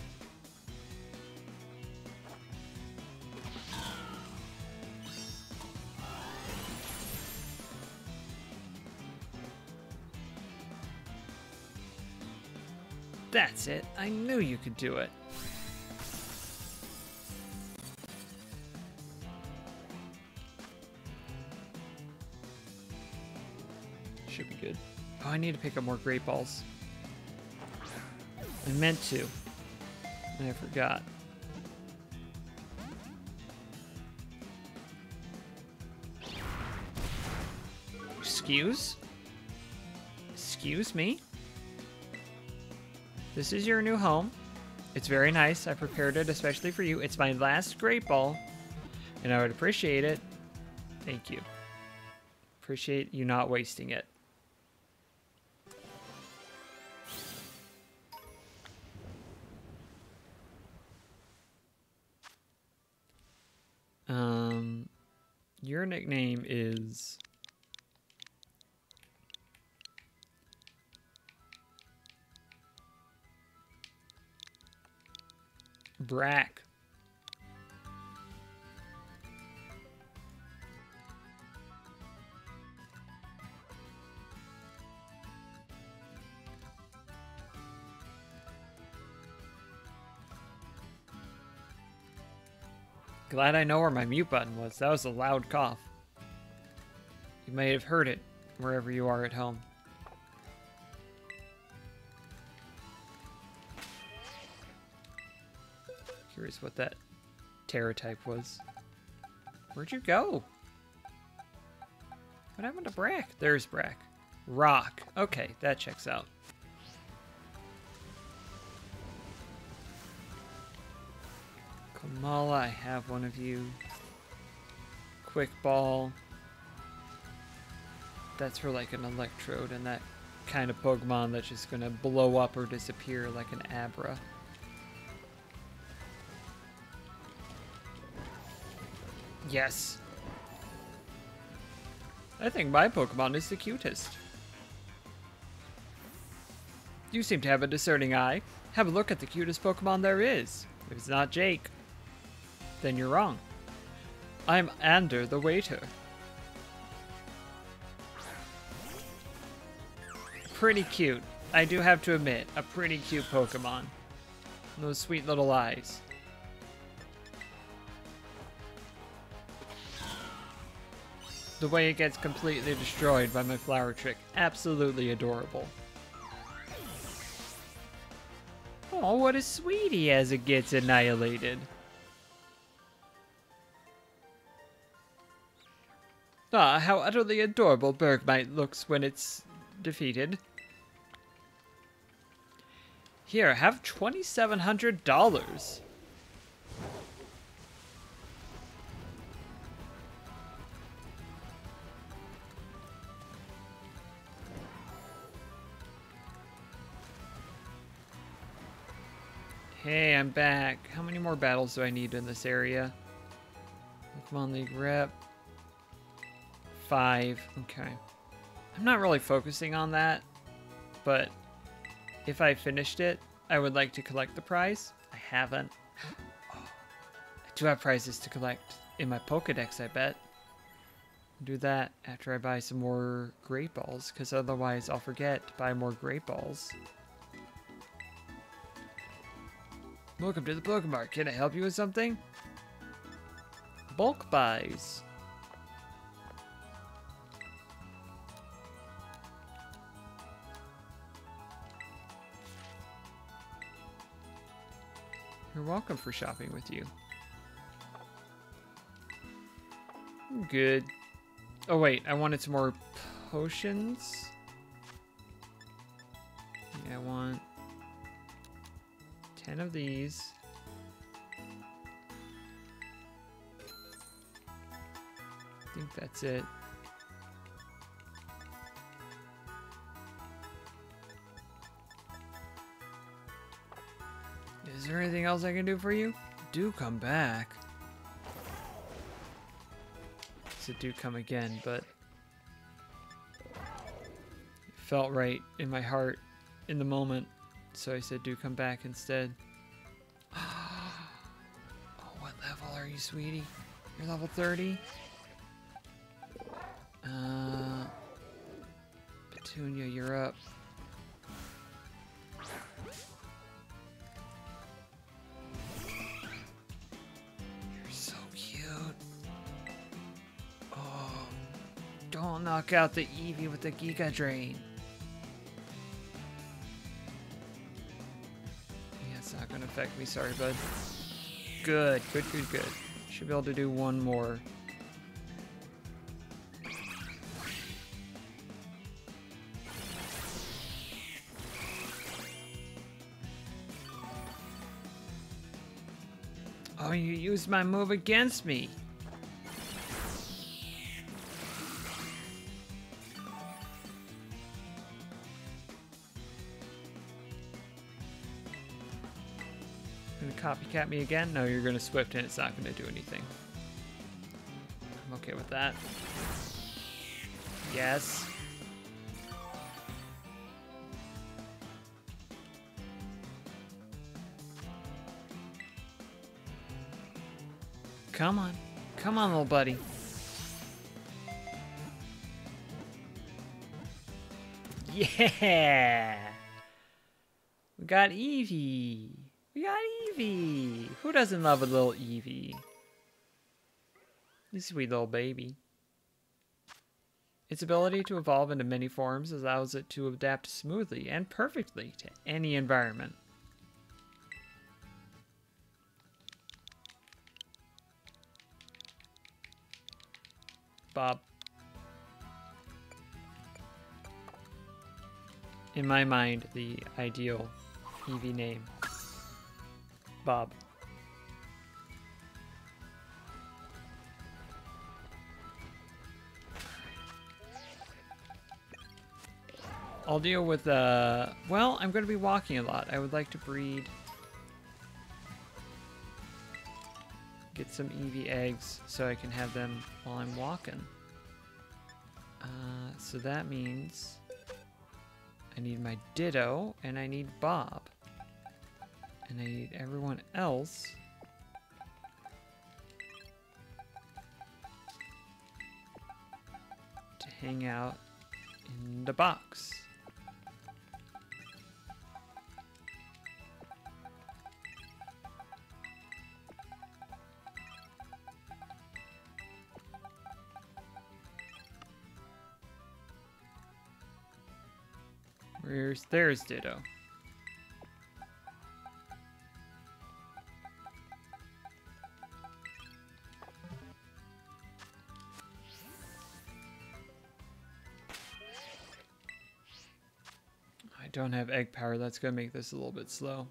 That's it. I knew you could do it. Should be good. Oh, I need to pick up more great balls. I meant to. And I forgot. Excuse? Excuse me? This is your new home. It's very nice. I prepared it especially for you. It's my last great ball, and I would appreciate it. Thank you. Appreciate you not wasting it. Um, your nickname is Brack. Glad I know where my mute button was. That was a loud cough. You may have heard it wherever you are at home. Curious what that Tera type was. Where'd you go? What happened to Brack? There's Brack. Rock. Okay, that checks out. Kamala, I have one of you. Quick Ball. That's for like an Electrode and that kind of Pokemon that's just gonna blow up or disappear like an Abra. Yes. I think my Pokemon is the cutest. You seem to have a discerning eye. Have a look at the cutest Pokemon there is. If it's not Jake, then you're wrong. I'm Ander the waiter. Pretty cute. I do have to admit, a pretty cute Pokemon. Those sweet little eyes. The way it gets completely destroyed by my flower trick, absolutely adorable. Oh, what a sweetie as it gets annihilated. Ah, how utterly adorable Bergmite looks when it's defeated. Here, have $2,700. I'm back. How many more battles do I need in this area? Pokemon League rep. Five. Okay. I'm not really focusing on that, but if I finished it, I would like to collect the prize. I haven't. I do have prizes to collect in my Pokedex, I bet. Do that after I buy some more Great Balls, because otherwise I'll forget to buy more Great Balls. Welcome to the Pokemart. Can I help you with something? Bulk buys. You're welcome for shopping with you. Good. Oh wait, I wanted some more potions. 10 of these. I think that's it. Is there anything else I can do for you? Do come back. So do come again, but it felt right in my heart in the moment. So I said, do come back instead. You, sweetie? You're level 30? Uh, Petunia, you're up. You're so cute. Oh, don't knock out the Eevee with the Giga Drain. Yeah, it's not gonna affect me. Sorry, bud. Good, good, good, good. Should be able to do one more. Oh, you used my move against me. Copycat me again? No, you're going to Swift and it's not going to do anything. I'm okay with that. Yes. Come on. Come on, little buddy. Yeah! We got Eevee. Eevee. Who doesn't love a little Eevee? This sweet little baby. Its ability to evolve into many forms allows it to adapt smoothly and perfectly to any environment. Bob. In my mind, the ideal Eevee name. Bob. I'll deal with, uh, well, I'm going to be walking a lot. I would like to breed, get some Eevee eggs so I can have them while I'm walking. Uh, so that means I need my Ditto and I need Bob. And I need everyone else. To hang out in the box. Where's there's Ditto? Don't have egg power. That's gonna make this a little bit slow.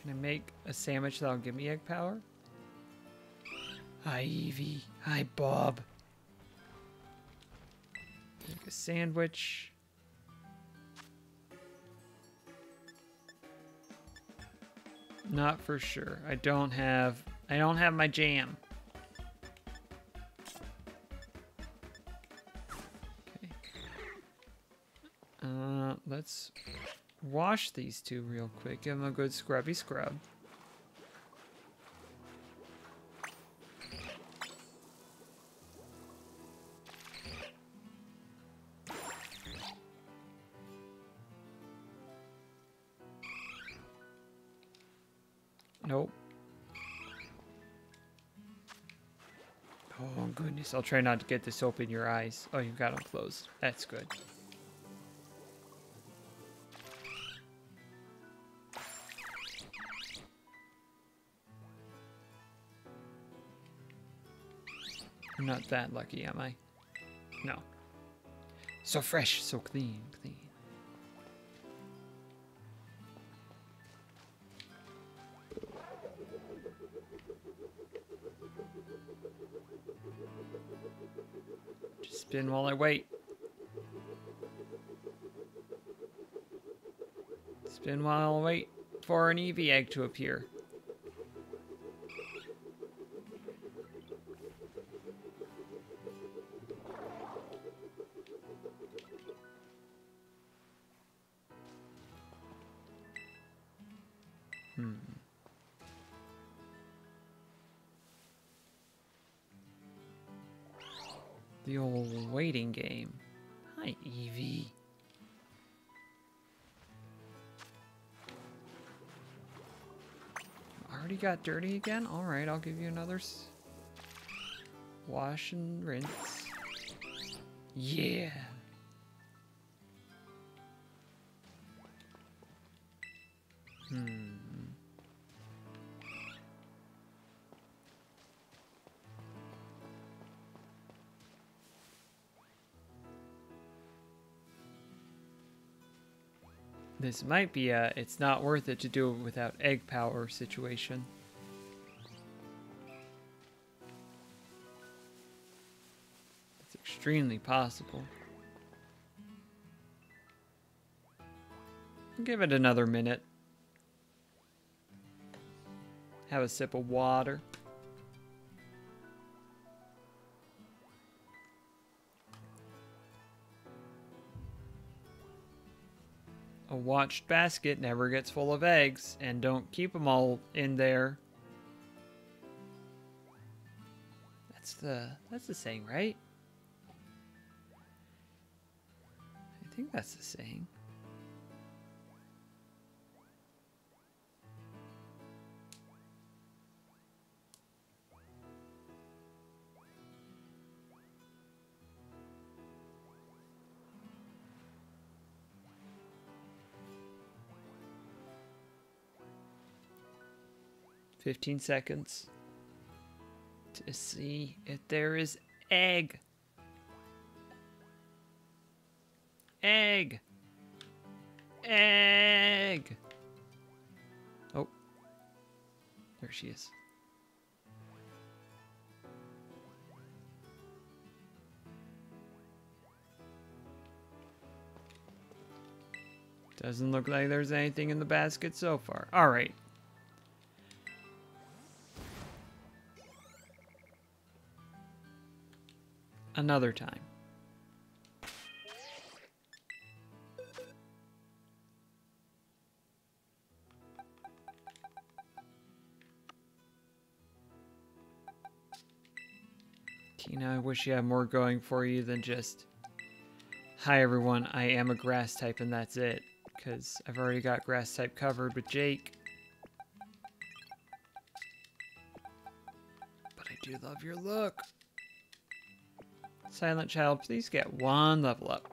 Can I make a sandwich that'll give me egg power? Hi, Eevee. Hi, Bob. Make a sandwich. Not for sure. I don't have I don't have my jam. Let's wash these two real quick. Give them a good scrubby scrub. Nope. Oh goodness, I'll try not to get this soap in your eyes. Oh, you've got them closed. That's good. I'm not that lucky, am I? No. So fresh, so clean, clean. Just spin while I wait. Spin while I wait for an Eevee egg to appear. Got dirty again? Alright, I'll give you another wash and rinse. Yeah. This might be a it's not worth it to do it without egg power situation. It's extremely possible. Give it another minute. Have a sip of water. Watched basket never gets full of eggs, and don't keep them all in there. That's the that's the saying, right? I think that's the saying. 15 seconds to see if there is egg. Egg. Egg. Oh. There she is. Doesn't look like there's anything in the basket so far. All right. Another time. Tina, I wish you had more going for you than just, hi everyone, I am a grass type and that's it. Because I've already got grass type covered with Jake. But I do love your look. Silent Child, please get one level up.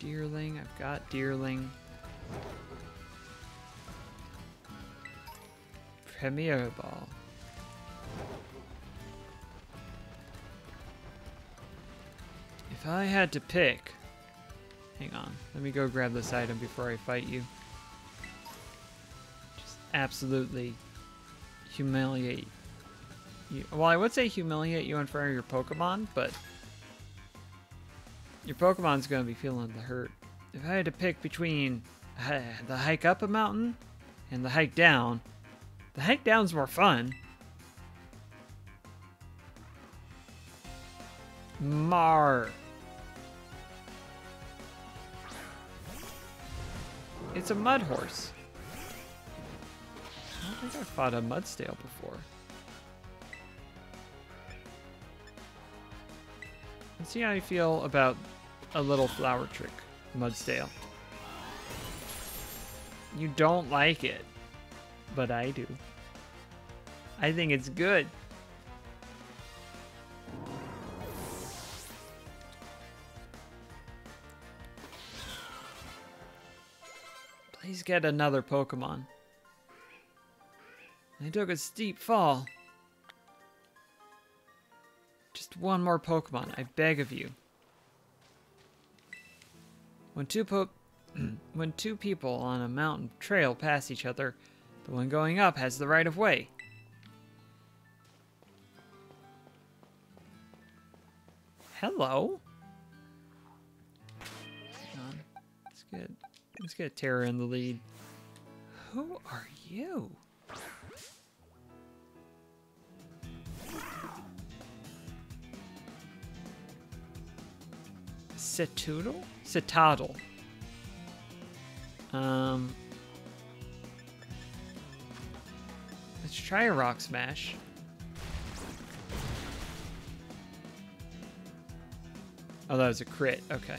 Deerling, I've got Deerling. Premier Ball. If I had to pick... Hang on, let me go grab this item before I fight you. Just absolutely humiliate you. Well, I would say humiliate you in front of your Pokemon, but your Pokemon's going to be feeling the hurt. If I had to pick between uh, the hike up a mountain and the hike down, the hike down's more fun. Mar. It's a mud horse. I think I've fought a Mudsdale before. Let's see how you feel about a little flower trick, Mudsdale. You don't like it, but I do. I think it's good. Please get another Pokemon. I took a steep fall. Just one more Pokemon, I beg of you. When two po when two people on a mountain trail pass each other, the one going up has the right of way. Hello? Let's get let's get Tara in the lead. Who are you? Cetoddle? Citadel. Um, let's try a rock smash. Oh, that was a crit. Okay.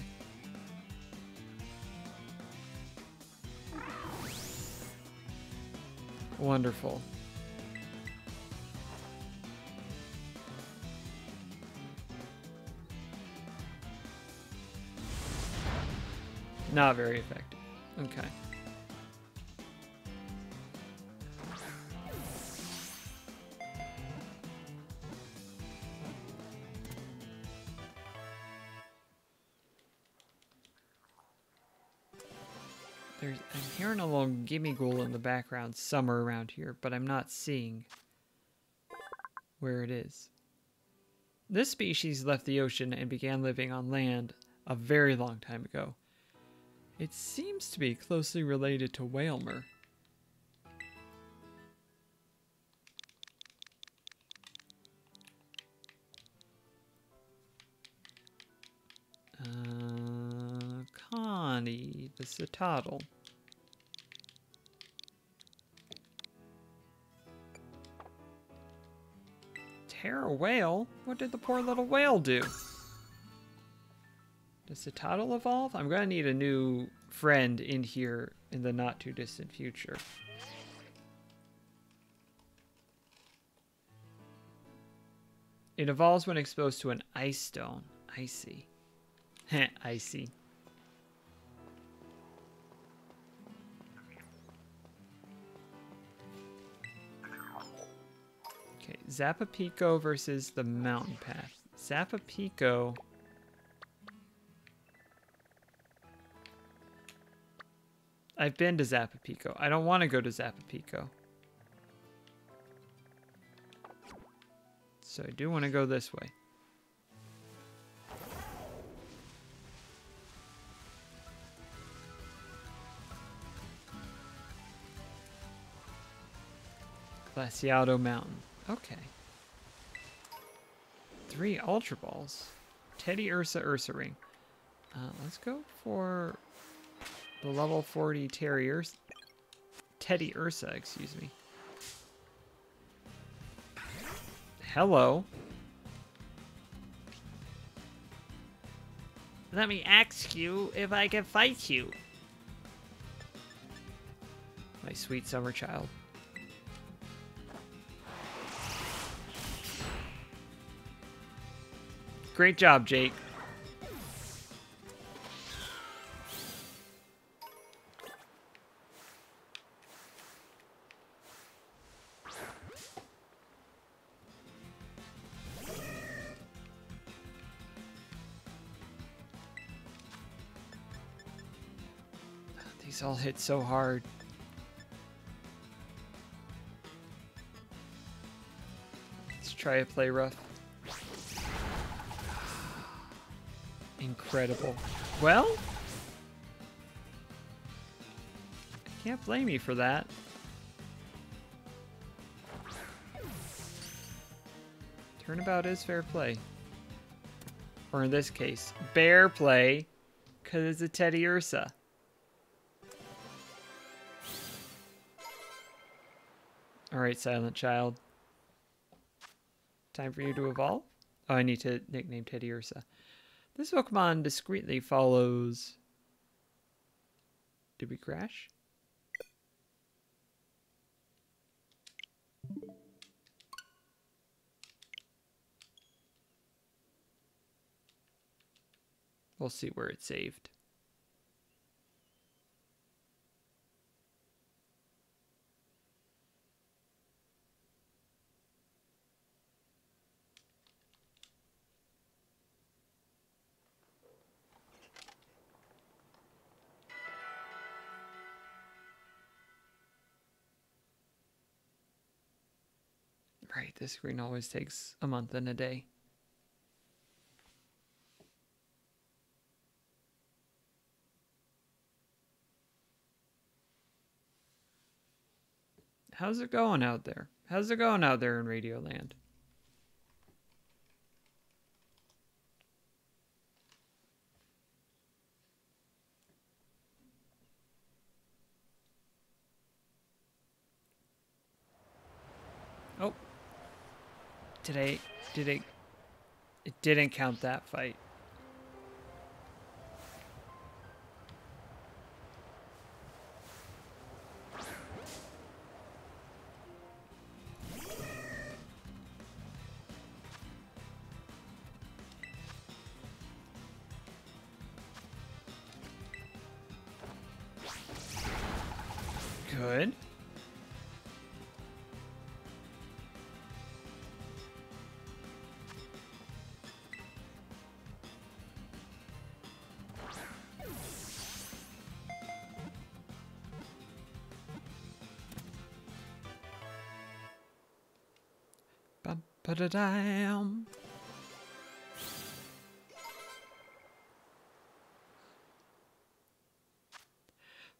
Wonderful. Not very effective. Okay. There's, I'm hearing a little Gimmighoul in the background somewhere around here, but I'm not seeing where it is. This species left the ocean and began living on land a very long time ago. It seems to be closely related to Wailmer. Uh, Connie, the Citadel. Terra whale? What did the poor little whale do? Does the title evolve? I'm going to need a new friend in here in the not too distant future. It evolves when exposed to an ice stone. Icy. Icy. Okay, Zapapico versus the Mountain Path. Zapapico. I've been to Zapapico. I don't want to go to Zapapico. So I do want to go this way. Glaseado Mountain. Okay. Three Ultra Balls. Teddiursa Ursaring. Uh, let's go for the level 40 Terriers. Teddiursa, excuse me. Hello. Let me ask you if I can fight you. My sweet summer child. Great job, Jake. Hit so hard. Let's try a play rough. Incredible. Well, I can't blame you for that. Turnabout is fair play. Or in this case, bear play, because it's a Teddiursa. Alright, Silent Child. Time for you to evolve? Oh, I need to nickname Teddiursa. This Pokemon discreetly follows... Did we crash? We'll see where it's saved. This screen always takes a month and a day. How's it going out there? How's it going out there in Radioland? Oh. Did I... Did it... It didn't count that fight. Da dam.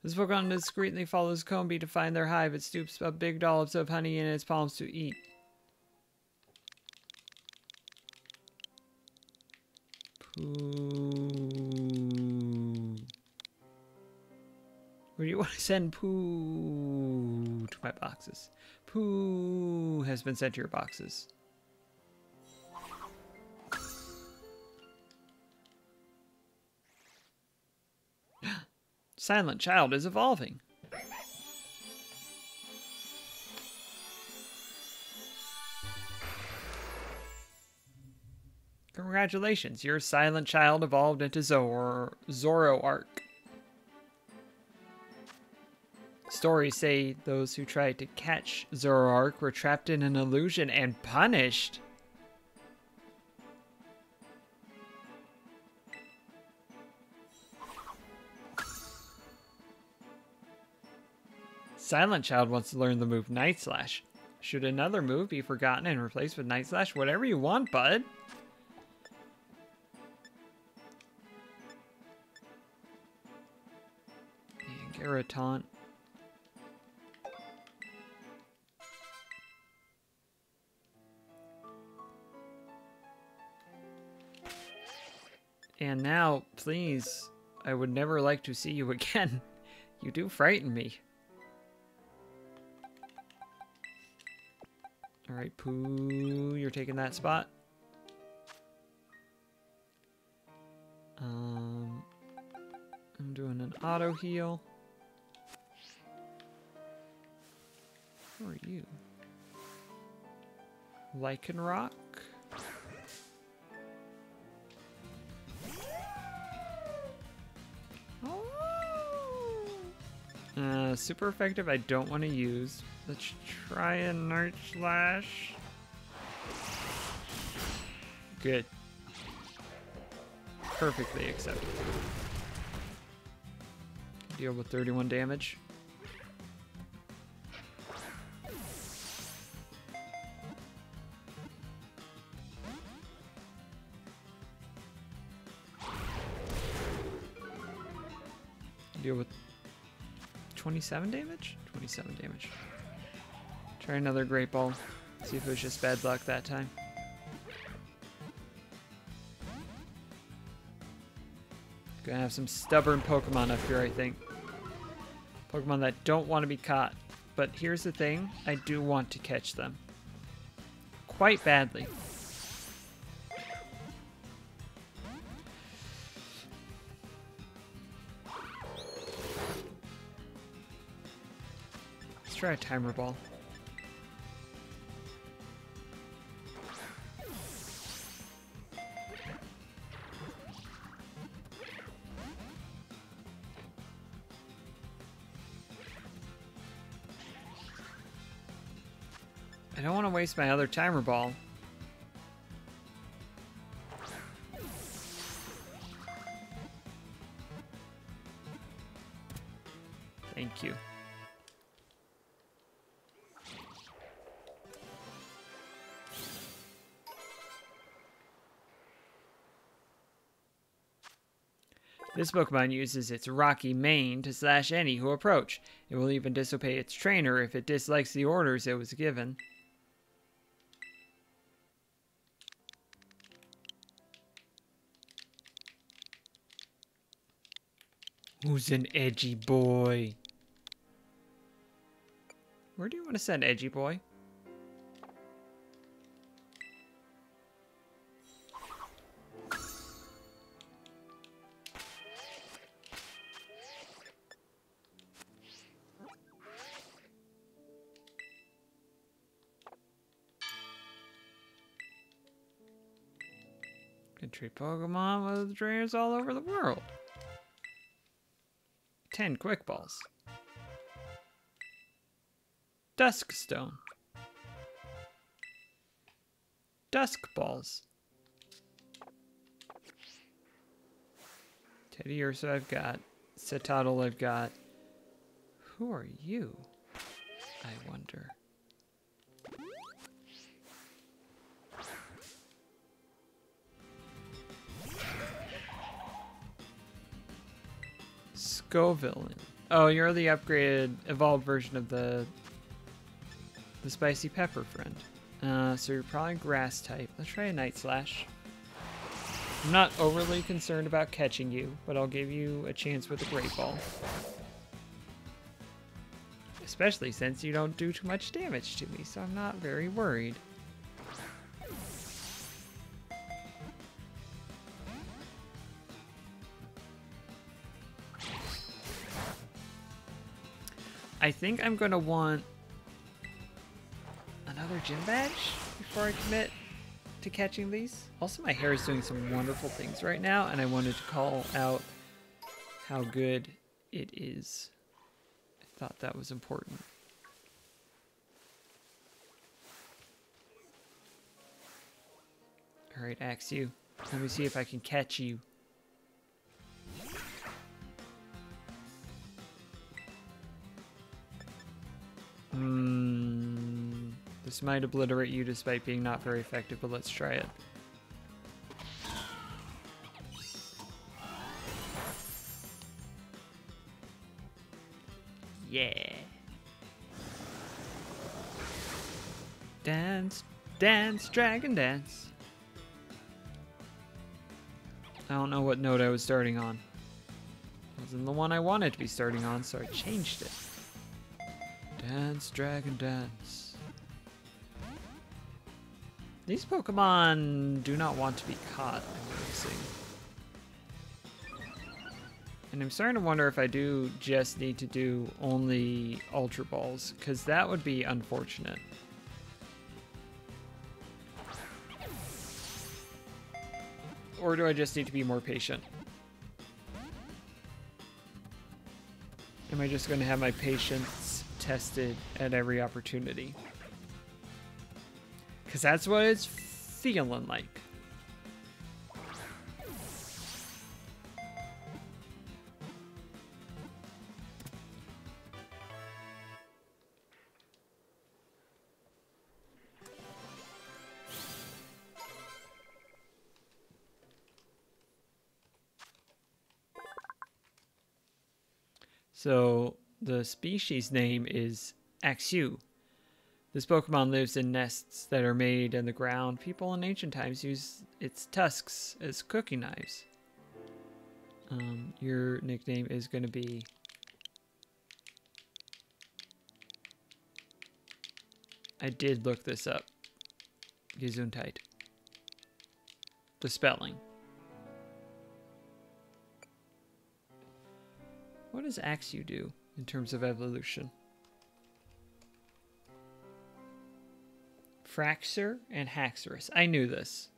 This Pokemon discreetly follows Combee to find their hive. It stoops up big dollops of honey in its palms to eat. Pooh. Where do you want to send Pooh to my boxes? Pooh has been sent to your boxes. Silent Child is evolving. Congratulations, your Silent Child evolved into Zor Zoroark. Stories say those who tried to catch Zoroark were trapped in an illusion and punished. Silent Child wants to learn the move Night Slash. Should another move be forgotten and replaced with Night Slash? Whatever you want, bud. And. And now, please, I would never like to see you again. You do frighten me. Alright, Pooh, you're taking that spot. Um, I'm doing an auto heal. Who are you? Lycanroc? Uh, super effective I don't want to use. Let's try a Night Slash. Good. Perfectly acceptable. Deal with 31 damage. 27 damage? 27 damage. Try another Great Ball. See if it was just bad luck that time. Gonna have some stubborn Pokemon up here, I think. Pokemon that don't want to be caught. But here's the thing, I do want to catch them. Quite badly. Try a timer ball. I don't want to waste my other timer ball. Thank you. This Pokemon uses its rocky mane to slash any who approach. It will even disobey its trainer if it dislikes the orders it was given. Who's an edgy boy? Where do you want to send edgy boy? Pokemon with trainers all over the world. 10 quick balls. Dusk stone. Dusk balls. Teddiursa I've got. Cetoddle I've got. Who are you? I wonder. Scoville. Oh, you're the upgraded, evolved version of the the spicy pepper friend. Uh, so you're probably grass type. Let's try a night slash. I'm not overly concerned about catching you, but I'll give you a chance with a great ball. Especially since you don't do too much damage to me, so I'm not very worried. I think I'm going to want another gym badge before I commit to catching these. Also, my hair is doing some wonderful things right now, and I wanted to call out how good it is. I thought that was important. Alright, Axew. Let me see if I can catch you. Hmm. This might obliterate you despite being not very effective, but let's try it. Yeah. Dance, dance, dragon dance. I don't know what note I was starting on. It wasn't the one I wanted to be starting on, so I changed it. Dance, dragon, dance. These Pokemon do not want to be caught, I'm noticing. And I'm starting to wonder if I do just need to do only Ultra Balls, because that would be unfortunate. Or do I just need to be more patient? Am I just going to have my patience tested at every opportunity? Because that's what it's feeling like. So the species name is Axew. This Pokemon lives in nests that are made in the ground. People in ancient times used its tusks as cooking knives. Um, your nickname is going to be... I did look this up. Gesundheit. The spelling. What does Axew do in terms of evolution? Fraxure and Haxorus. I knew this.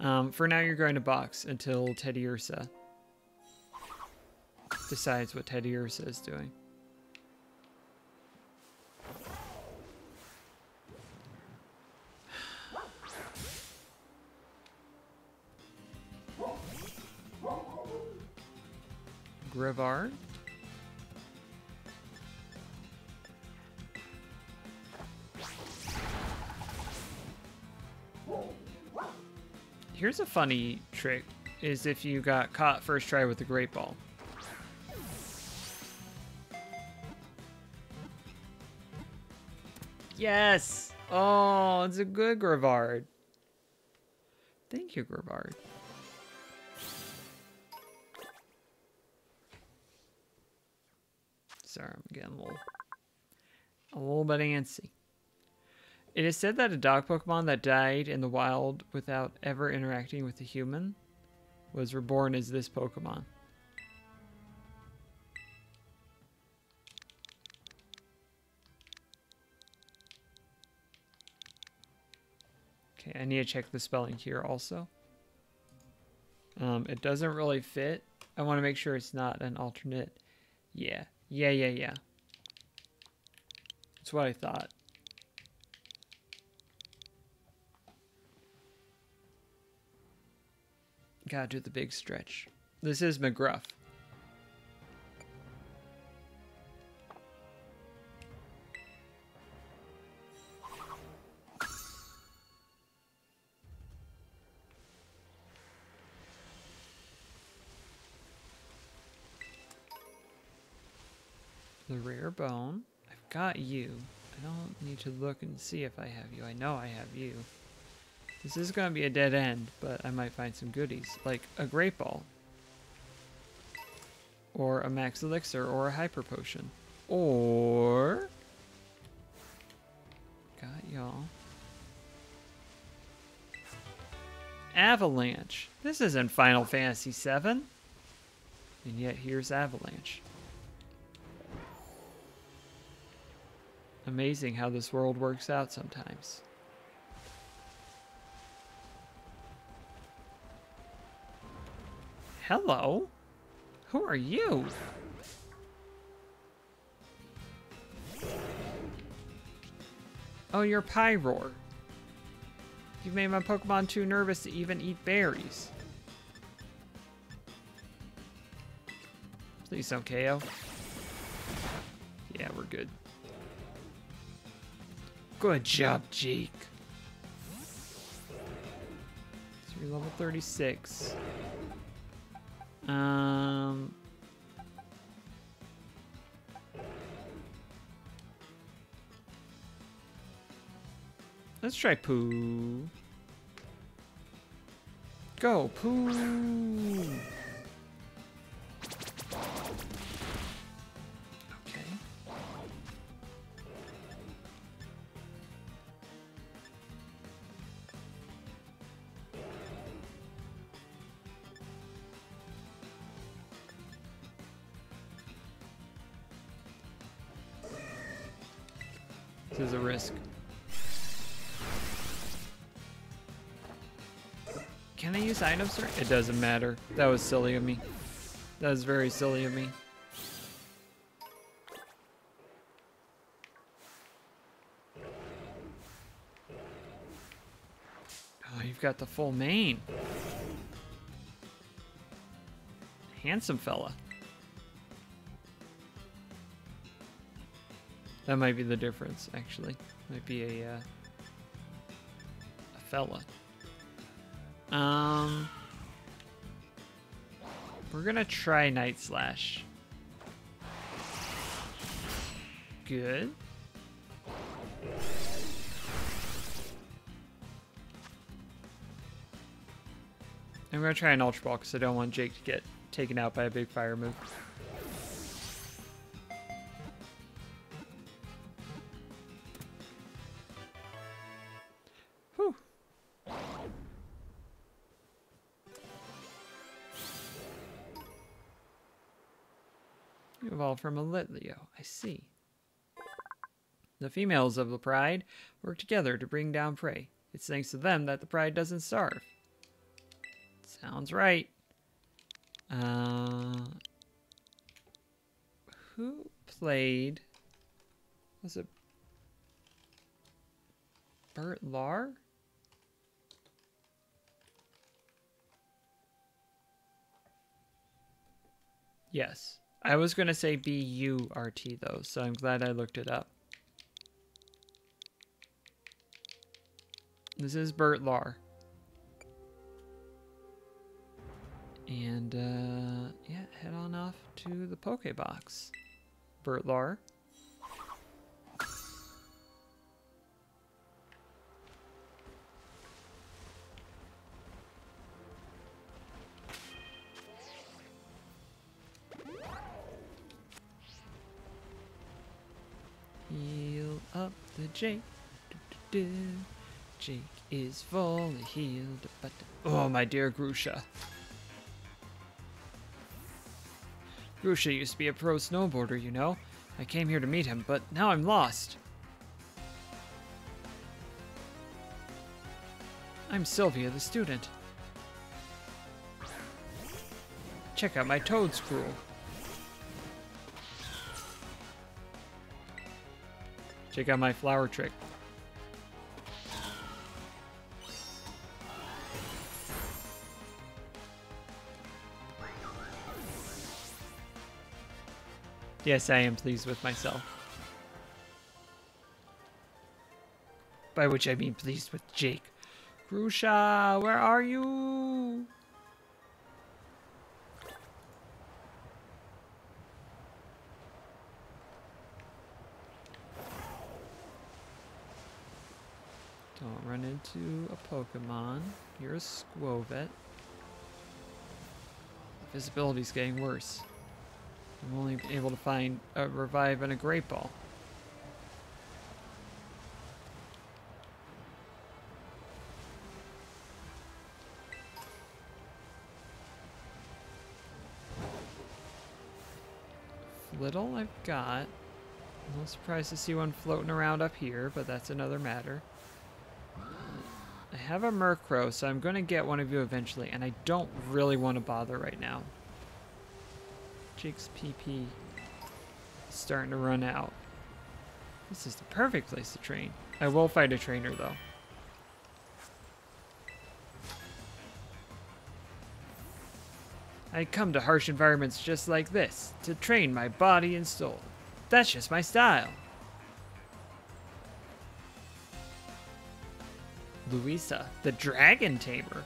Um, for now, you're going to box until Teddiursa decides what Teddiursa is doing. Greavard. Here's a funny trick, is if you got caught first try with the Great Ball. Yes! Oh, it's a good Greavard. Thank you, Greavard. Sorry, I'm getting a little, a little bit antsy. It is said that a dog Pokemon that died in the wild without ever interacting with a human was reborn as this Pokemon. Okay, I need to check the spelling here also. Um, it doesn't really fit. I want to make sure it's not an alternate. Yeah, yeah, yeah, yeah. That's what I thought. Gotta do the big stretch. This is McGruff. The rare bone. I've got you. I don't need to look and see if I have you. I know I have you. This is going to be a dead end, but I might find some goodies, like a Great Ball. Or a Max Elixir, or a Hyper Potion. Or... Got y'all. Avalanche. This isn't Final Fantasy VII. And yet here's Avalanche. Amazing how this world works out sometimes. Hello? Who are you? Oh, you're Pyroar. You've made my Pokemon too nervous to even eat berries. Please don't KO. Yeah, we're good. Good job, Jake. So level 36. Um... Let's try Poo. Go, Poo! Can I use it doesn't matter. That was silly of me. That was very silly of me. Oh, you've got the full mane. Handsome fella. That might be the difference, actually. Might be a, uh, a fella. Um, we're gonna try Night Slash. Good. I'm gonna try an Ultra Ball because I don't want Jake to get taken out by a big fire move. From a Litleo, I see. The females of the Pride work together to bring down prey. It's thanks to them that the Pride doesn't starve. Sounds right. Uh, who played? Was it Bert Lahr? Yes. I was going to say B-U-R-T though, so I'm glad I looked it up. This is Bert Lahr. And, uh, yeah, head on off to the Pokebox. Bert Lahr. Jake. Jake is fully healed. But oh, my dear Grusha. Grusha used to be a pro snowboarder, you know. I came here to meet him, but now I'm lost. I'm Sylvia, the student. Check out my toad scroll. Check out my flower trick. Yes, I am pleased with myself. By which I mean pleased with Jake. Grusha, where are you? Don't run into a Pokemon. You're a Skwovet. Visibility's getting worse. I'm only able to find a revive and a great ball. Little I've got. I'm not surprised to see one floating around up here, but that's another matter. I have a Murkrow, so I'm going to get one of you eventually, and I don't really want to bother right now. Jake's PP is starting to run out. This is the perfect place to train. I will fight a trainer, though. I come to harsh environments just like this to train my body and soul. That's just my style. Louisa, the dragon tamer.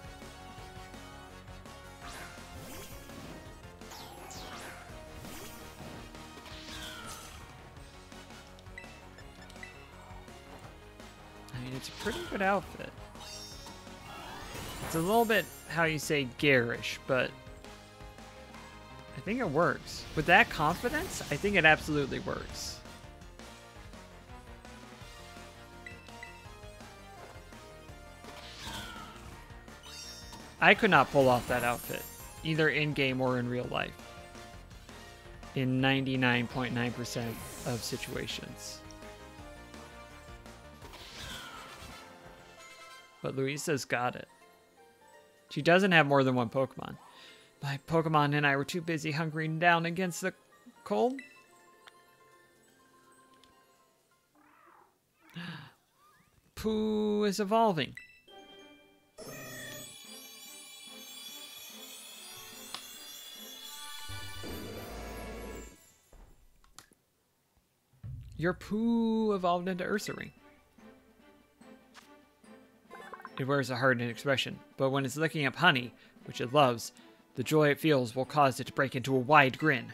I mean, it's a pretty good outfit. It's a little bit, how you say, garish, but I think it works. With that confidence, I think it absolutely works. I could not pull off that outfit, either in-game or in real life. In 99.9% of situations. But Louisa's got it. She doesn't have more than one Pokemon. My Pokemon and I were too busy hunkering down against the cold. Pooh is evolving. Your poo evolved into Ursaring. It wears a hardened expression, but when it's licking up honey, which it loves, the joy it feels will cause it to break into a wide grin.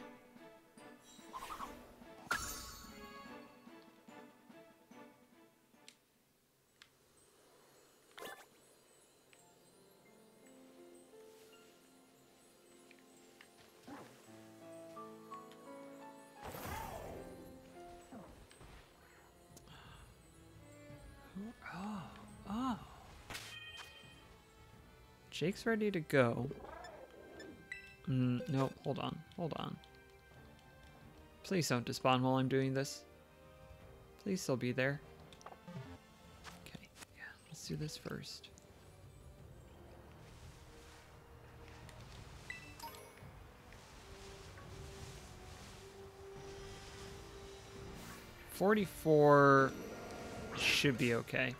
Jake's ready to go. Mm, no, hold on, hold on. Please don't despawn while I'm doing this. Please still be there. Okay, yeah, let's do this first. Forty-four should be okay.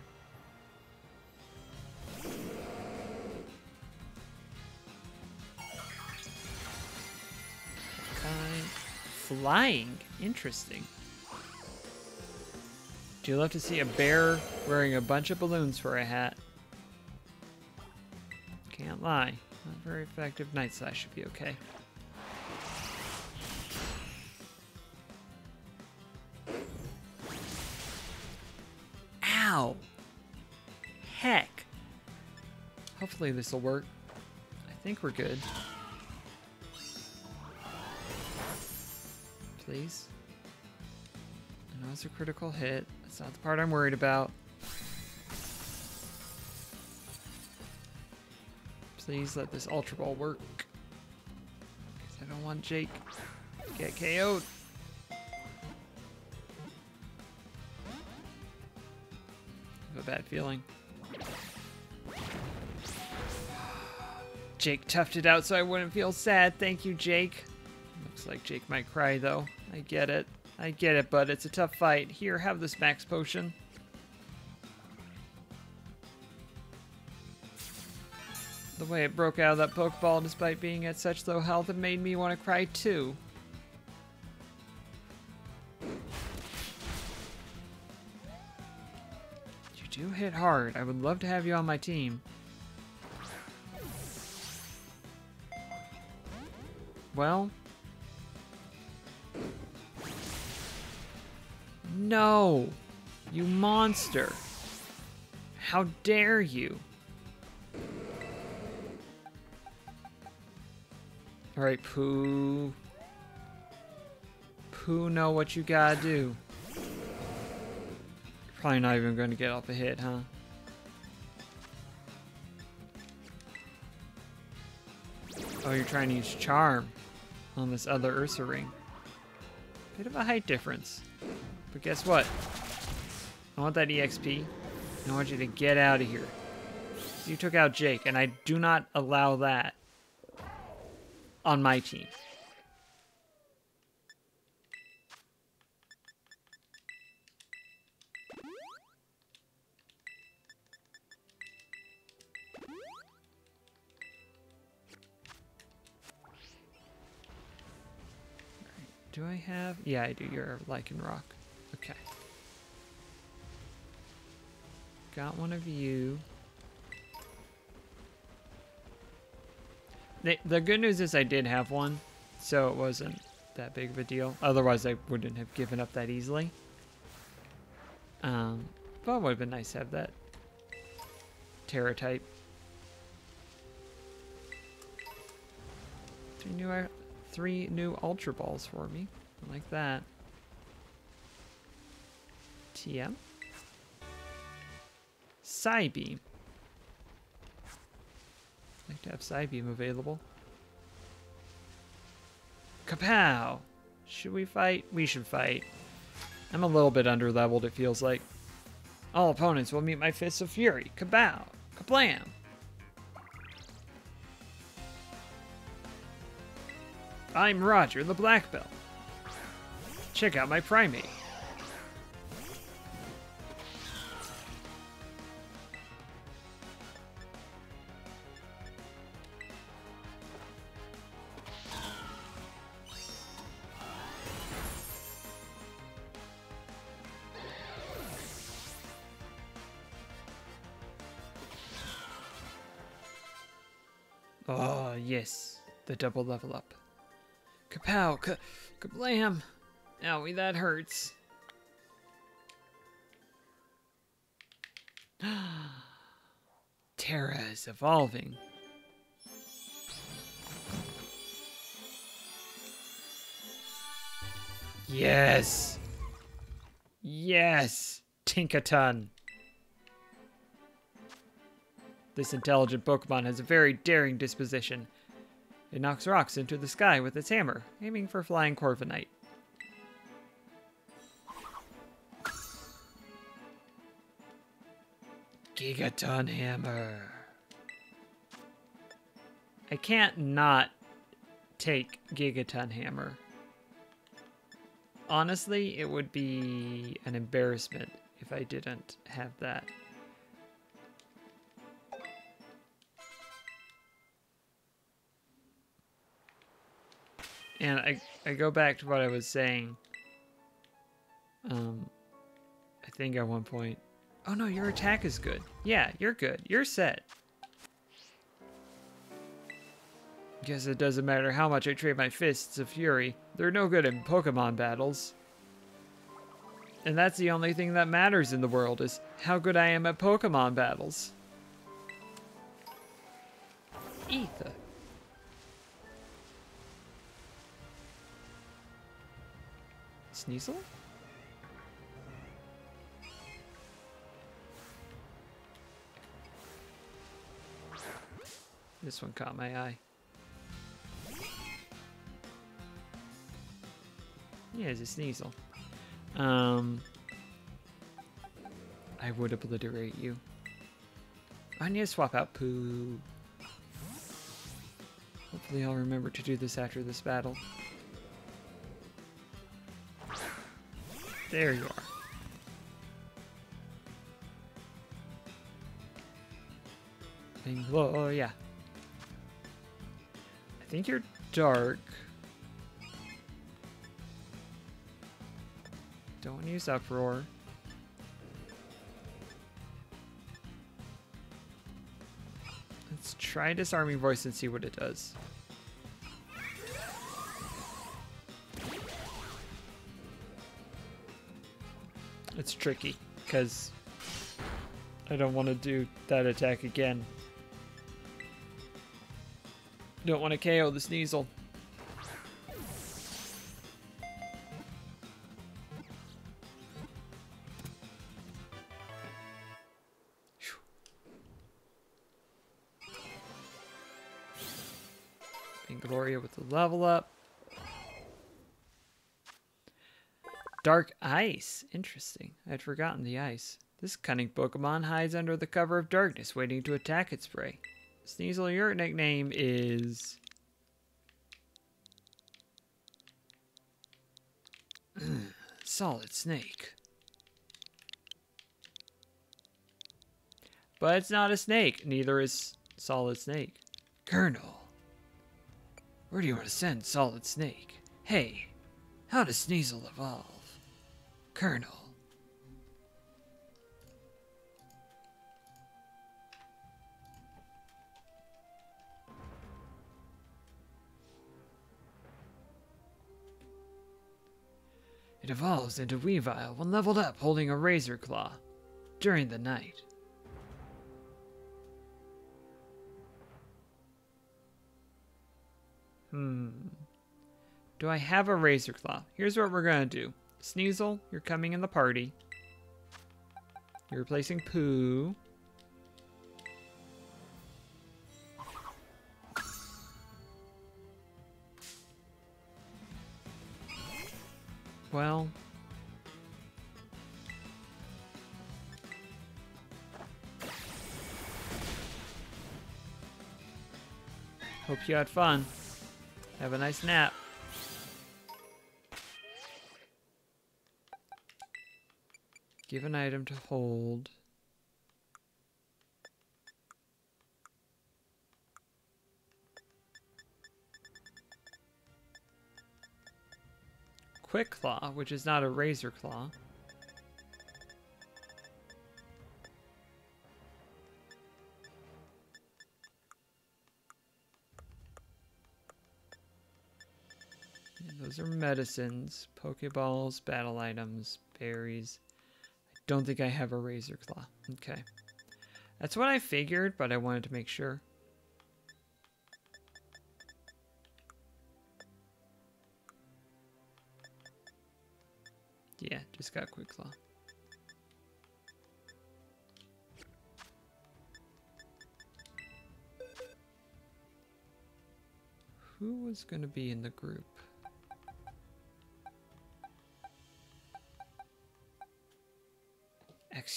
Flying. Interesting. Do you love to see a bear wearing a bunch of balloons for a hat? Can't lie. Not very effective. Night Slash should be okay. Ow! Heck! Hopefully this will work. I think we're good. Please. I know it's a critical hit. That's not the part I'm worried about. Please let this Ultra Ball work. Because I don't want Jake to get KO'd. I have a bad feeling. Jake toughed it out so I wouldn't feel sad. Thank you, Jake. Looks like Jake might cry, though. I get it. I get it, but it's a tough fight. Here, have this max potion. The way it broke out of that Pokeball despite being at such low health, it made me want to cry too. You do hit hard. I would love to have you on my team. Well, No! You monster! How dare you! Alright, Pooh. Pooh know what you gotta do. Probably not even to get off a hit, huh? Oh, you're trying to use Charm on this other Ursaring. Bit of a height difference. But guess what? I want that EXP. I want you to get out of here. You took out Jake, and I do not allow that on my team. Do I have? Yeah, I do. You're Lycanroc. Okay. Got one of you. The, the good news is I did have one, so it wasn't that big of a deal. Otherwise, I wouldn't have given up that easily. Um, but it would have been nice to have that Tera type. Three new, three new Ultra Balls for me. I like that. TM. Psybeam. Like to have Psybeam available. Kapow! Should we fight? We should fight. I'm a little bit under leveled, it feels like. All opponents will meet my Fists of Fury. Kabow! Kablam! I'm Roger the Black Belt. Check out my Primeape. The double level up. Kapow! Ka kablam! Owie, that hurts. Terra is evolving. Yes! Yes! Tinkaton! This intelligent Pokemon has a very daring disposition. It knocks rocks into the sky with its hammer, aiming for flying Corviknight. Gigaton Hammer. I can't not take Gigaton Hammer. Honestly, it would be an embarrassment if I didn't have that. And I, I go back to what I was saying. Um, I think at one point. Oh no, your attack is good. Yeah, you're good. You're set. Guess it doesn't matter how much I trade my fists of fury. They're no good in Pokemon battles. And that's the only thing that matters in the world is how good I am at Pokemon battles. Ether. Sneasel? This one caught my eye. Yeah, it's a Sneasel. Um, I would obliterate you. I need to swap out Pooh. Hopefully I'll remember to do this after this battle. There you are. Oh, oh yeah. I think you're dark. Don't use uproar. Let's try disarming voice and see what it does. It's tricky, because I don't want to do that attack again. Don't want to KO the Sneasel. Gloria with the level up. Dark Ice. Interesting. I'd forgotten the ice. This cunning Pokemon hides under the cover of darkness, waiting to attack its prey. Sneasel, your nickname is... Solid Snake. But it's not a snake. Neither is Solid Snake. Colonel. Where do you want to send Solid Snake? Hey, How does Sneasel evolve? Colonel. It evolves into Weavile when leveled up holding a Razor Claw during the night. Hmm. Do I have a Razor Claw? Here's what we're gonna do. Sneasel, you're coming in the party. You're replacing Pooh. Well. Hope you had fun. Have a nice nap. Give an item to hold. Quick Claw, which is not a Razor Claw. Those are medicines, Pokeballs, battle items, berries. Don't think I have a Razor Claw. Okay. That's what I figured, but I wanted to make sure. Yeah, just got Quick Claw. Who was going to be in the group?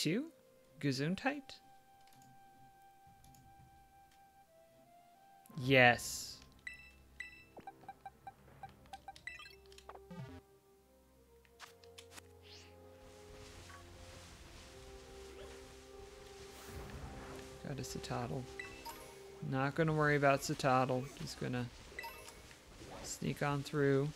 Axew? Gesundheit? Yes. Got a Citadel. Not gonna worry about Citadel. Just gonna sneak on through.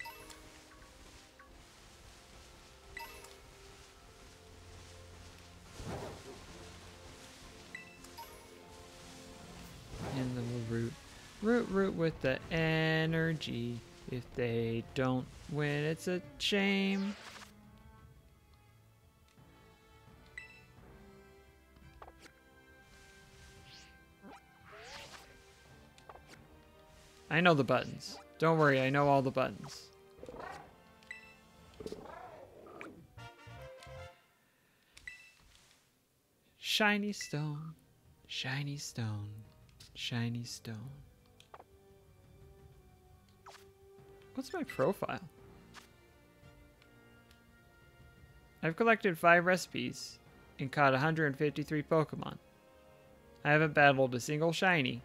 The energy. If they don't win, it's a shame. I know the buttons. Don't worry, I know all the buttons. Shiny stone, shiny stone, shiny stone. What's my profile? I've collected five recipes and caught 153 Pokemon. I haven't battled a single shiny.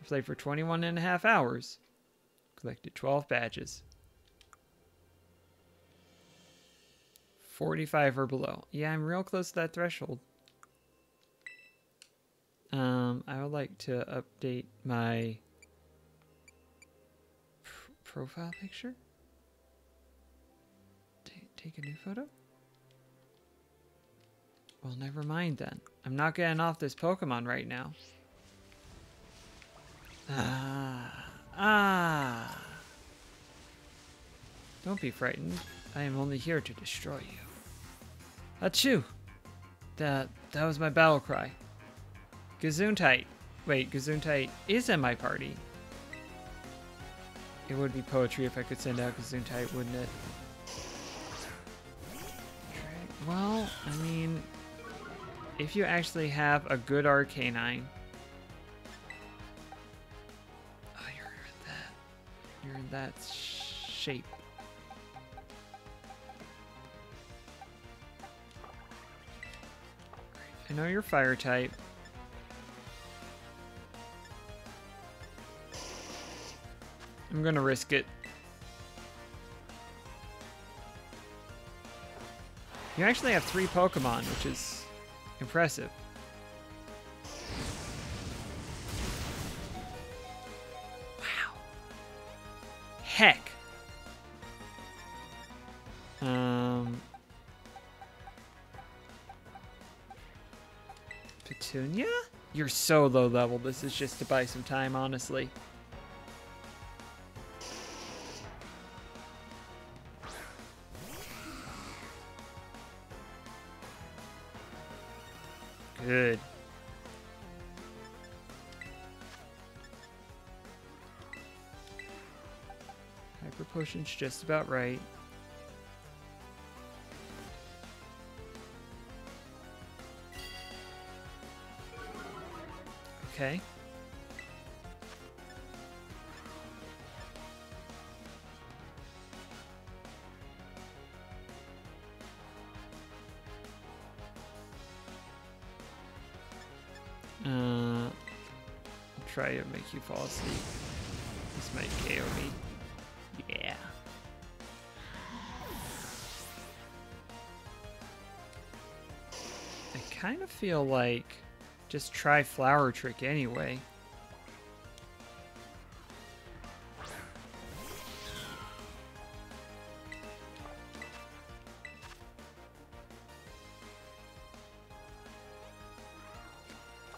I played for 21 and a half hours. Collected 12 badges. 45 or below. Yeah, I'm real close to that threshold. Um, I would like to update my profile picture. T take a new photo? Well, never mind then. I'm not getting off this Pokemon right now. Ah. Ah. Don't be frightened. I am only here to destroy you. Achoo! That, that was my battle cry. Gesundheit. Wait, Gesundheit is in my party. It would be poetry if I could send out Gesundheit, wouldn't it? Well, I mean, if you actually have a good Arcanine, oh, you're in that, you're in that shape. I know you're fire type. I'm gonna risk it. You actually have three Pokemon, which is impressive. Wow. Heck. Um. Petunia? You're so low level. This is just to buy some time, honestly. Hyper just about right. Okay. Uh, I'll try to make you fall asleep. This might KO me. Feel like just try Flower Trick anyway.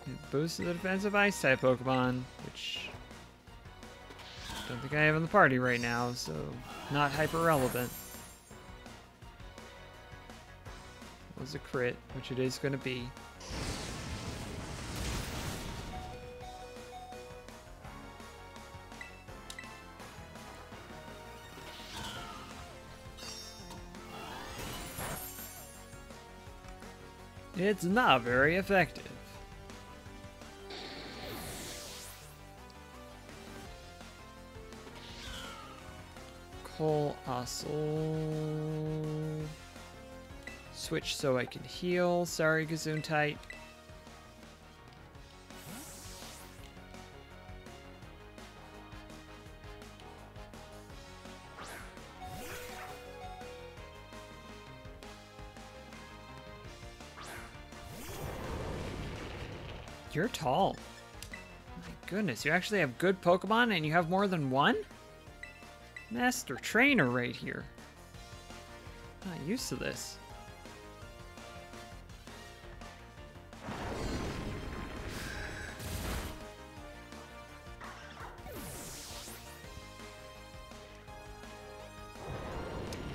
It boosts the defensive ice type Pokemon, which I don't think I have in the party right now, so not hyper relevant. Was a crit, which it is going to be. It's not very effective. Coalossal. Switch so I can heal. Sorry, Gesundheit. You're tall. My goodness, you actually have good Pokemon and you have more than one? Master trainer right here. Not used to this.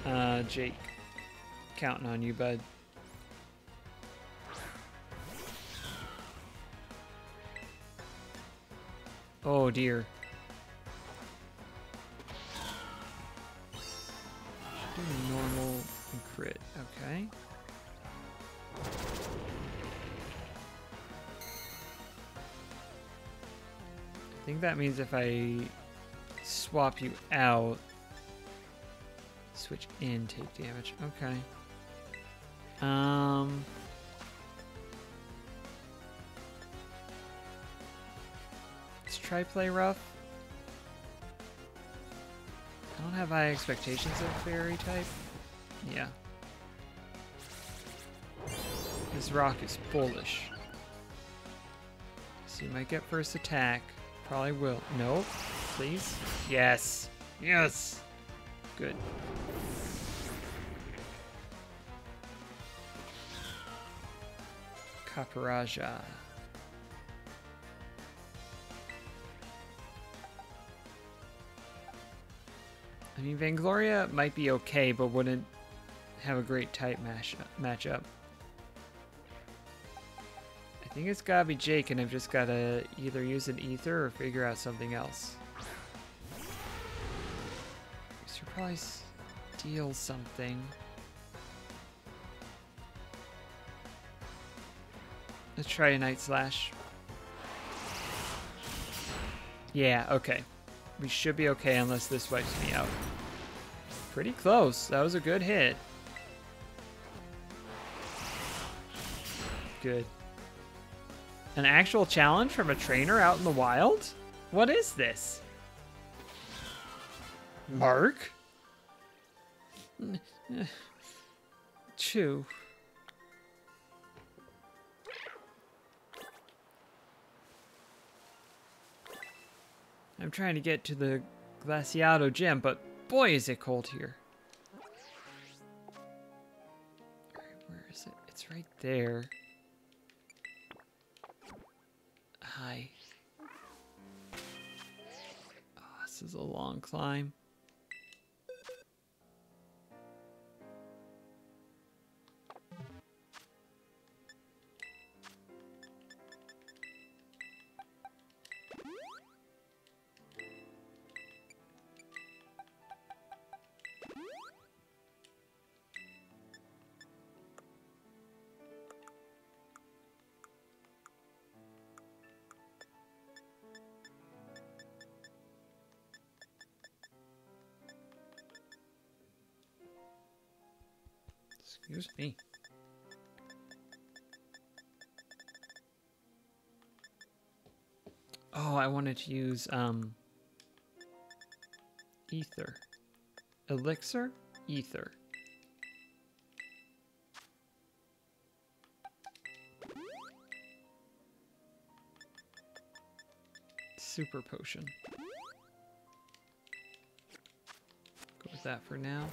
Uh, Jake. Counting on you, bud. Oh dear. Do normal and crit. Okay. I think that means if I swap you out, switch in, take damage. Okay. Um. Try play rough. I don't have high expectations of fairy type. Yeah. This rock is bullish. So you might get first attack. Probably will. No. Please. Yes. Yes. Good. Kaparaja. Mean, Vangloria might be okay, but wouldn't have a great type match matchup. I think it's gotta be Jake, and I've just gotta either use an ether or figure out something else. Should probably steal something. Let's try a Night Slash. Yeah, okay. We should be okay unless this wipes me out. Pretty close. That was a good hit. Good. An actual challenge from a trainer out in the wild? What is this? Mark? Chew. I'm trying to get to the Glaseado gym, but boy is it cold here. Alright, where is it? It's right there. high. Oh, this is a long climb. Wanted to use um ether. Elixir? Ether. Super potion. Go with that for now.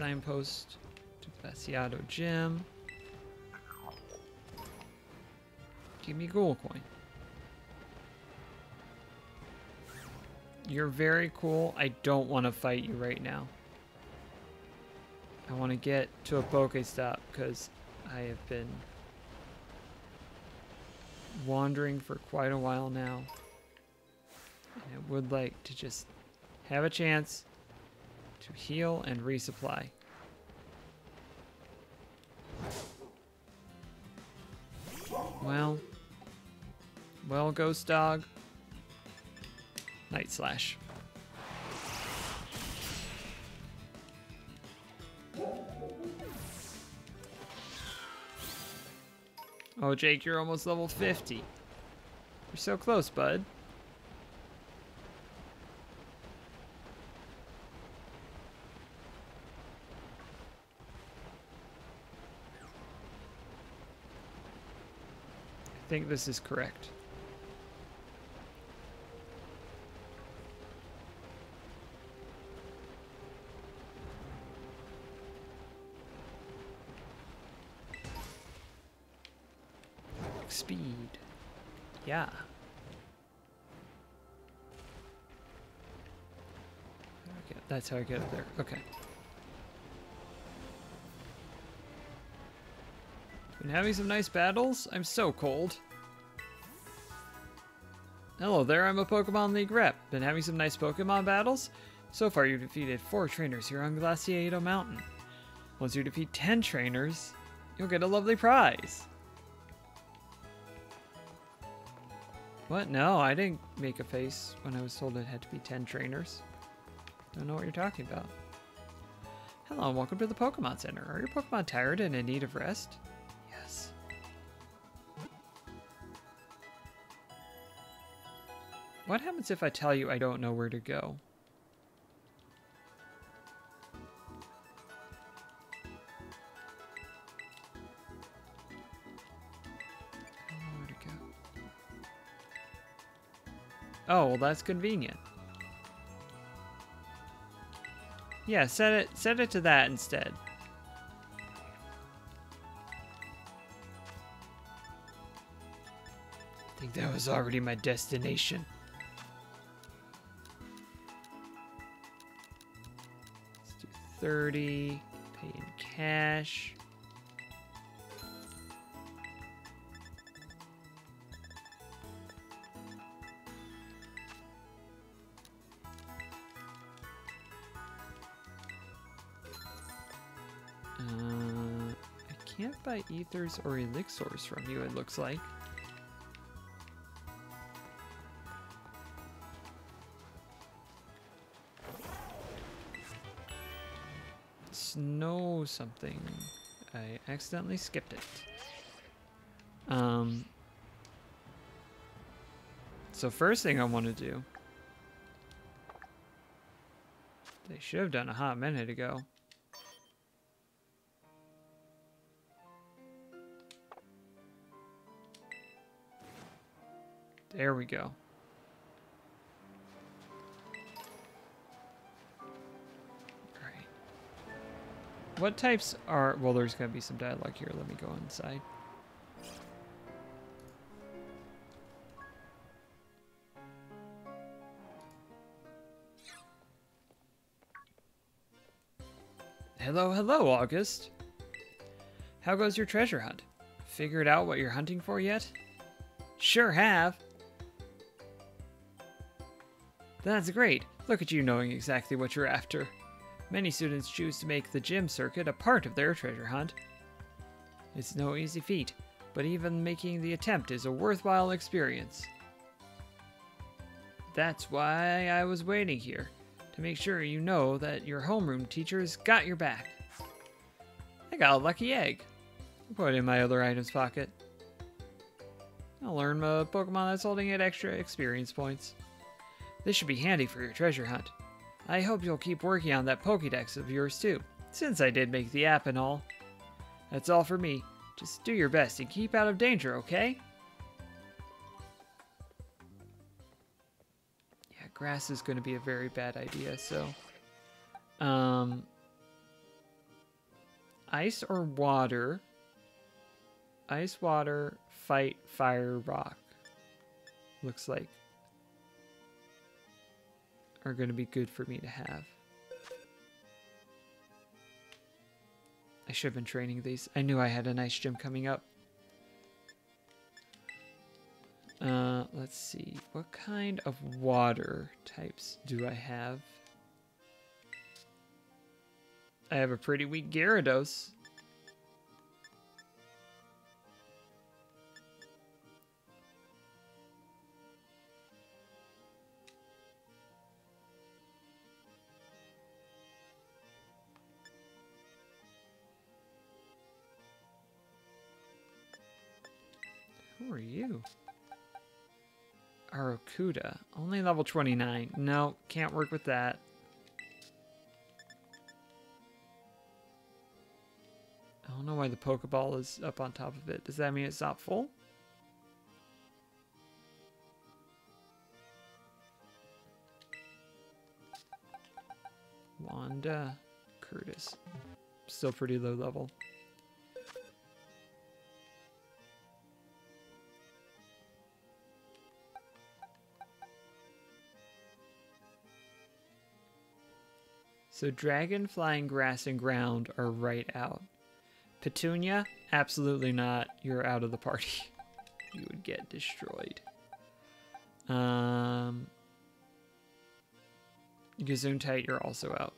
Signpost to Glaseado Gym. Give me gold coin. You're very cool. I don't want to fight you right now. I want to get to a Pokestop because I have been wandering for quite a while now. And I would like to just have a chance to heal and resupply. Well, well, ghost dog. Night slash. Oh, Jake, you're almost level 50. You're so close, bud. Think this is correct. Speed. Yeah. That's how I get up there. Okay. Been having some nice battles? I'm so cold. Hello there, I'm a Pokemon League rep. Been having some nice Pokemon battles? So far you've defeated 4 trainers here on Glaseado Mountain. Once you defeat 10 trainers, you'll get a lovely prize. What? No, I didn't make a face when I was told it had to be 10 trainers. Don't know what you're talking about. Hello, and welcome to the Pokemon Center. Are your Pokemon tired and in need of rest? What happens if I tell you I don't know where to go? Oh, well that's convenient. Yeah, set it set it to that instead. I think that was already my destination. 30, pay in cash. Uh, I can't buy ethers or elixirs from you, it looks like. Snow something. I accidentally skipped it. Um, so first thing I want to do, they should have done a hot minute ago. There we go. What types are... Well, there's going to be some dialogue here. Let me go inside. Hello, hello, August. How goes your treasure hunt? Figured out what you're hunting for yet? Sure have. That's great. Look at you knowing exactly what you're after. Many students choose to make the gym circuit a part of their treasure hunt. It's no easy feat, but even making the attempt is a worthwhile experience. That's why I was waiting here to make sure you know that your homeroom teacher's got your back. I got a lucky egg. I'll put it in my other items pocket. I'll learn a Pokemon that's holding it extra experience points. This should be handy for your treasure hunt. I hope you'll keep working on that Pokédex of yours too, since I did make the app and all. That's all for me. Just do your best and keep out of danger, okay? Yeah, grass is going to be a very bad idea, so... Um, ice or water? Ice, water, fight, fire, rock. Looks like are going to be good for me to have. I should have been training these. I knew I had a nice gym coming up. Uh, let's see. What kind of water types do I have? I have a pretty weak Gyarados. Are you? Arrokuda. Only level 29. No, can't work with that. I don't know why the Pokeball is up on top of it. Does that mean it's not full? Wanda Curtis. Still pretty low level. So dragon, flying, grass, and ground are right out. Petunia, absolutely not. You're out of the party. you would get destroyed. Um, Gesundheit, you're also out.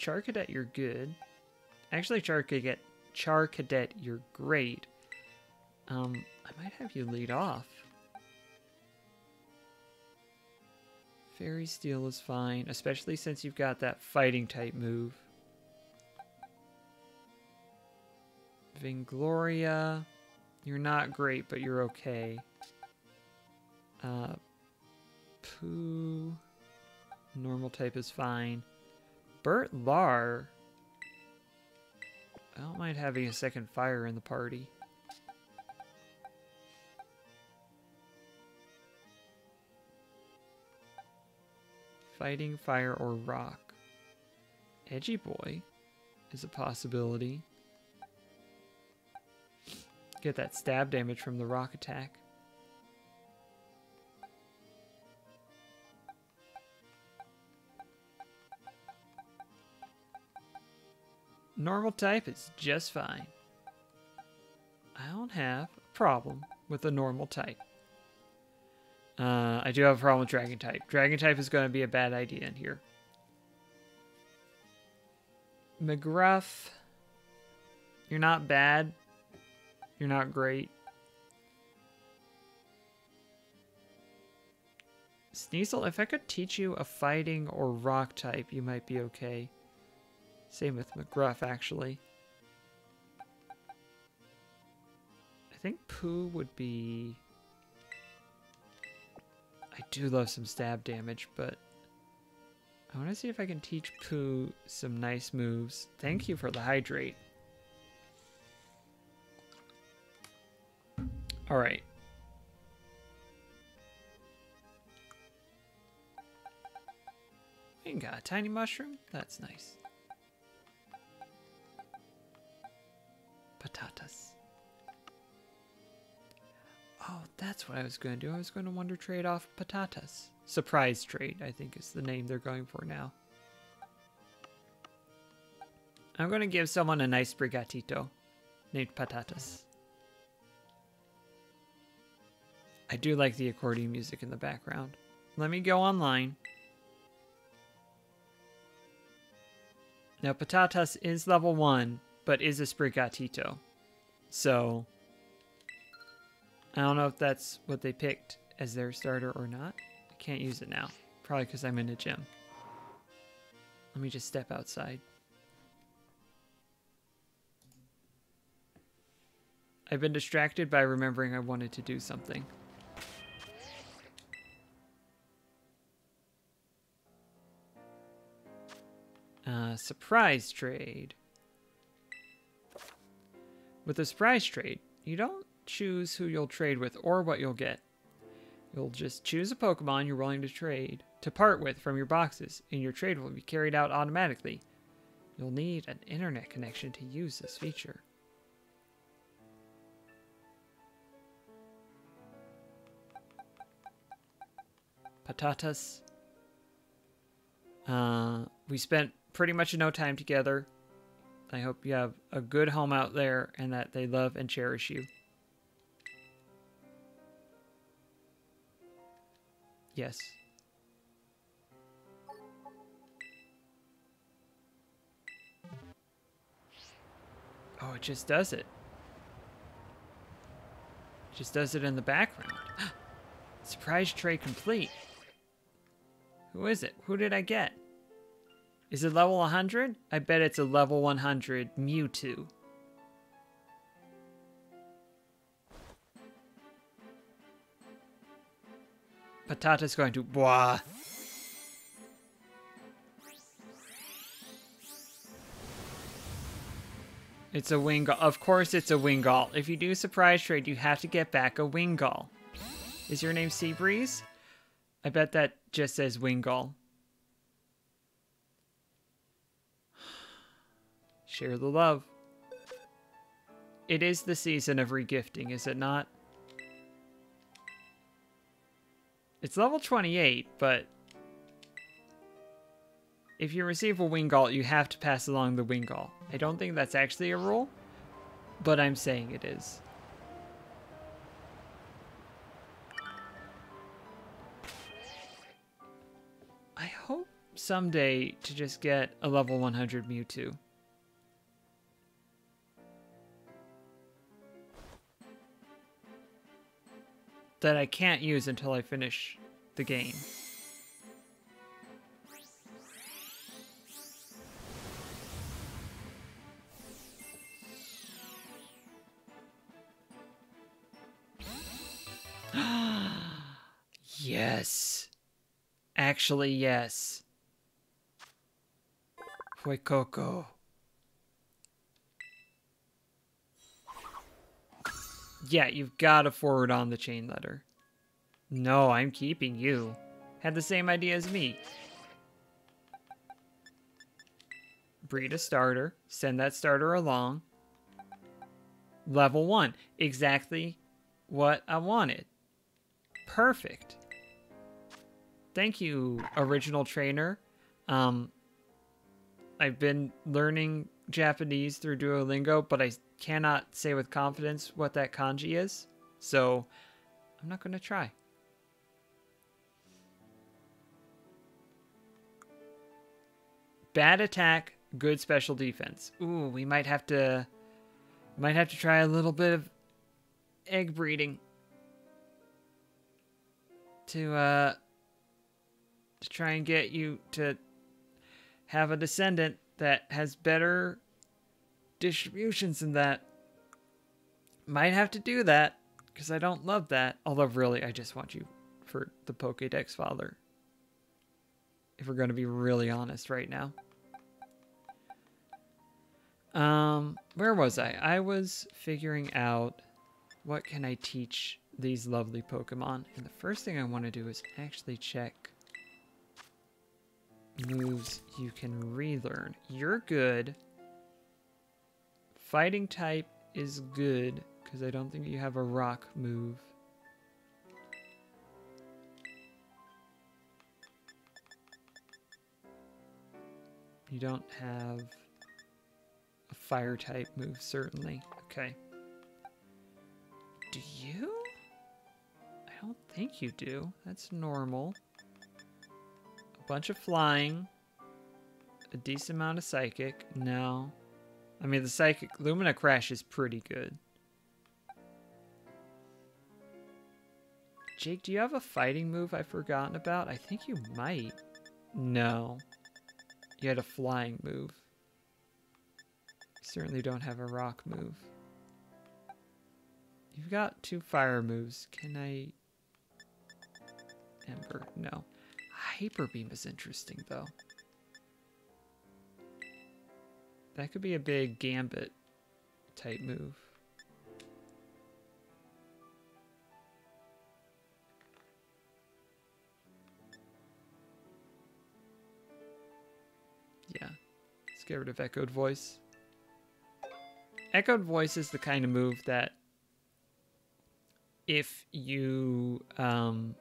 Charcadet, you're good. Actually, Charcadet, Charcadet, you're great. Um, I might have you lead off. Fairy Steel is fine, especially since you've got that fighting type move. Vingloria, you're not great, but you're okay. Uh, Pooh, normal type is fine. Bert Lahr, I don't mind having a second fire in the party. Fighting, fire, or rock. Edgy boy is a possibility. Get that stab damage from the rock attack. Normal type is just fine. I don't have a problem with a normal type. Uh, I do have a problem with dragon type. Dragon type is going to be a bad idea in here. McGruff, you're not bad. You're not great. Sneasel, if I could teach you a fighting or rock type, you might be okay. Same with McGruff, actually. I think Pooh would be... I do love some stab damage, but I want to see if I can teach Pooh some nice moves. Thank you for the hydrate. All right. We got a tiny mushroom. That's nice. That's what I was going to do. I was going to wonder trade off patatas. Surprise trade, I think is the name they're going for now. I'm going to give someone a nice Sprigatito named Patatas. I do like the accordion music in the background. Let me go online. Now, Patatas is level 1, but is a Sprigatito. So, I don't know if that's what they picked as their starter or not. I can't use it now. Probably because I'm in a gym. Let me just step outside. I've been distracted by remembering I wanted to do something. Uh, surprise trade. With a surprise trade, you don't choose who you'll trade with or what you'll get. You'll just choose a Pokemon you're willing to trade, to part with from your boxes, and your trade will be carried out automatically. You'll need an internet connection to use this feature. Patatas. Uh, we spent pretty much no time together. I hope you have a good home out there and that they love and cherish you. Yes. Oh, it just does it. just does it in the background. Surprise tray complete. Who is it? Who did I get? Is it level 100? I bet it's a level 100 Mewtwo. Patata's going to... Blah. It's a Wingull. Of course it's a Wingull. If you do surprise trade, you have to get back a Wingull. Is your name Seabreeze? I bet that just says Wingull. Share the love. It is the season of regifting, is it not? It's level 28, but if you receive a Wingull, you have to pass along the Wingull. I don't think that's actually a rule, but I'm saying it is. I hope someday to just get a level 100 Mewtwo. That I can't use until I finish the game. yes. Actually, yes. Fuecoco. Yeah, you've got to forward on the chain letter. No, I'm keeping you. Had the same idea as me. Breed a starter. Send that starter along. Level 1. Exactly what I wanted. Perfect. Thank you, original trainer. Um, I've been learning Japanese through Duolingo, but I cannot say with confidence what that kanji is. So I'm not going to try. Bad attack, good special defense. Ooh, we might have to might have to try a little bit of egg breeding to uh to try and get you to have a descendant that has better distributions than that. Might have to do that because I don't love that. Although, really, I just want you for the Pokedex father. If we're going to be really honest right now. Um, where was I? I was figuring out what can I teach these lovely Pokemon. And the first thing I want to do is actually check moves you can relearn. You're good. Fighting type is good because I don't think you have a rock move. You don't have a fire type move, certainly. Okay. Do you? I don't think you do. That's normal. Bunch of flying. A decent amount of psychic. No. I mean, the psychic Lumina Crash is pretty good. Jake, do you have a fighting move I've forgotten about? I think you might. No. You had a flying move. You certainly don't have a rock move. You've got two fire moves. Can I... Ember? No. Hyper Beam is interesting, though. That could be a big Gambit type move. Yeah. Let's get rid of Echoed Voice. Echoed Voice is the kind of move that if you um,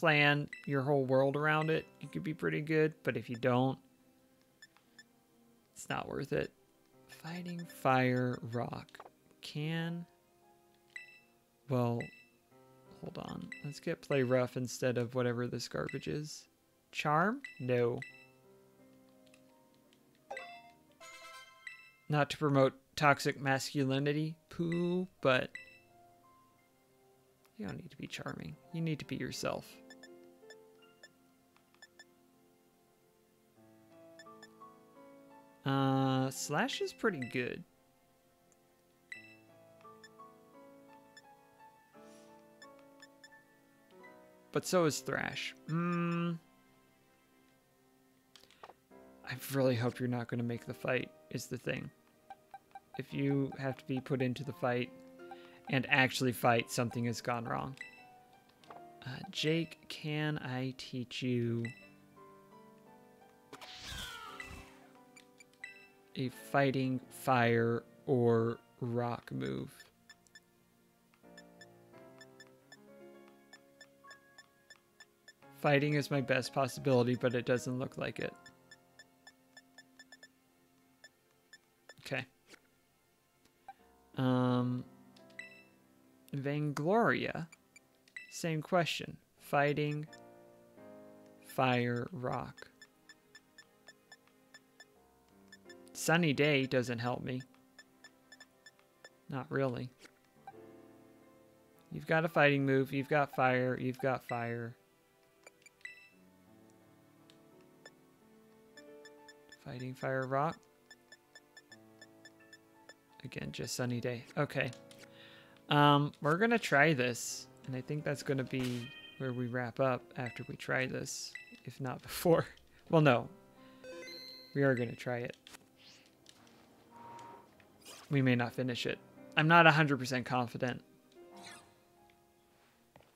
plan your whole world around it, you could be pretty good. But if you don't, it's not worth it. Fighting Fire Rock. Can... Well, hold on. Let's get Play Rough instead of whatever this garbage is. Charm? No. Not to promote toxic masculinity, poo, but you don't need to be charming. You need to be yourself. Uh, Slash is pretty good. But so is Thrash. Hmm. I really hope you're not going to make the fight, is the thing. If you have to be put into the fight and actually fight, something has gone wrong. Uh, Jake, can I teach you a fighting, fire, or rock move? Fighting is my best possibility, but it doesn't look like it. Okay. Um, Vangloria, same question. Fighting, fire, rock. Sunny Day doesn't help me. Not really. You've got a fighting move, you've got fire, you've got fire. Fighting fire rock. Again, just sunny day. Okay. Um, we're gonna try this, and I think that's gonna be where we wrap up after we try this, if not before. Well, no. We are gonna try it. We may not finish it. I'm not 100% confident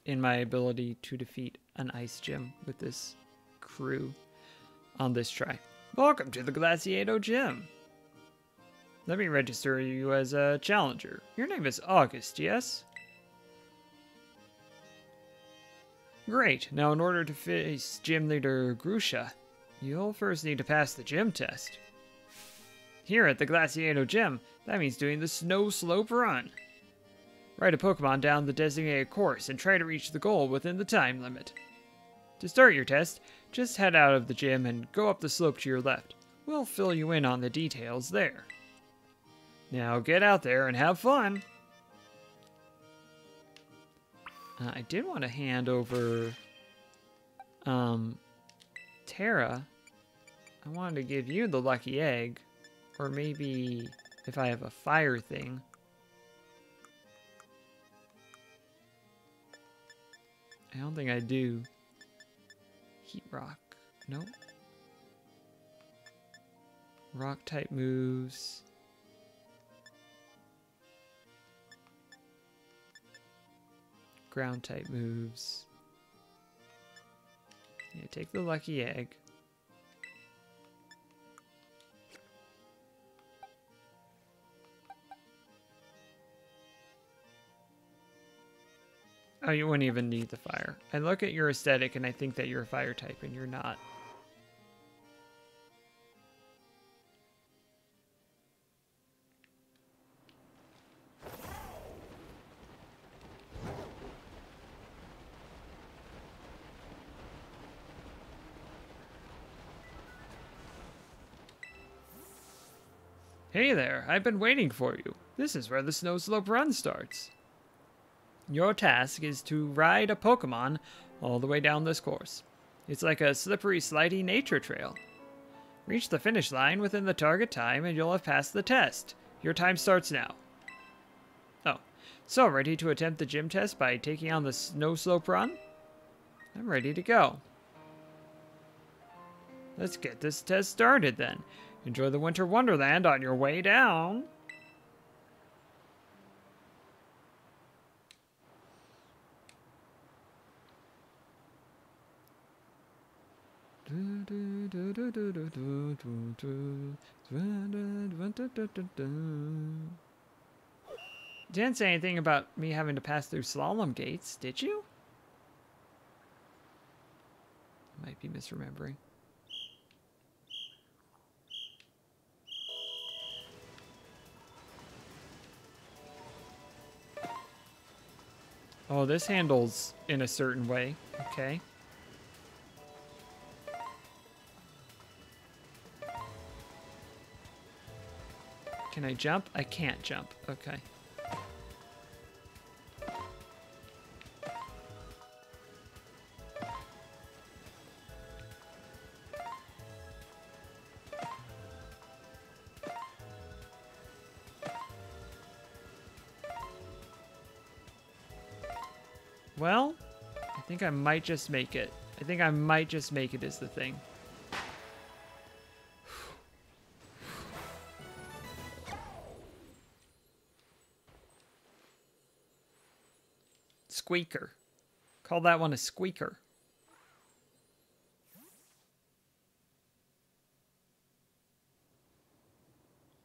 in my ability to defeat an ice gym with this crew on this try. Welcome to the Glaseado Gym. Let me register you as a challenger. Your name is August, yes? Great. Now, in order to face gym leader Grusha, you'll first need to pass the gym test. Here at the Glaseado Gym, that means doing the Snow Slope Run. Ride a Pokemon down the designated course and try to reach the goal within the time limit. To start your test, just head out of the gym and go up the slope to your left. We'll fill you in on the details there. Now get out there and have fun! Uh, I did want to hand over um, Terra. I wanted to give you the lucky egg. Or maybe if I have a fire thing. I don't think I do. Heat rock. Nope. Rock type moves. Ground type moves. Yeah, take the lucky egg. Oh, you wouldn't even need the fire. I look at your aesthetic and I think that you're a fire type and you're not. Hey there, I've been waiting for you. This is where the Snow Slope Run starts. Your task is to ride a Pokemon all the way down this course. It's like a slippery, slidey nature trail. Reach the finish line within the target time and you'll have passed the test. Your time starts now. Oh, so ready to attempt the gym test by taking on the Snow Slope Run? I'm ready to go. Let's get this test started then. Enjoy the Winter Wonderland on your way down. Didn't say anything about me having to pass through slalom gates, did you? Might be misremembering. Oh, this handles in a certain way. Okay. Can I jump? I can't jump. Okay. Well, I think I might just make it. I think I might just make it is the thing. Squeaker. Call that one a squeaker.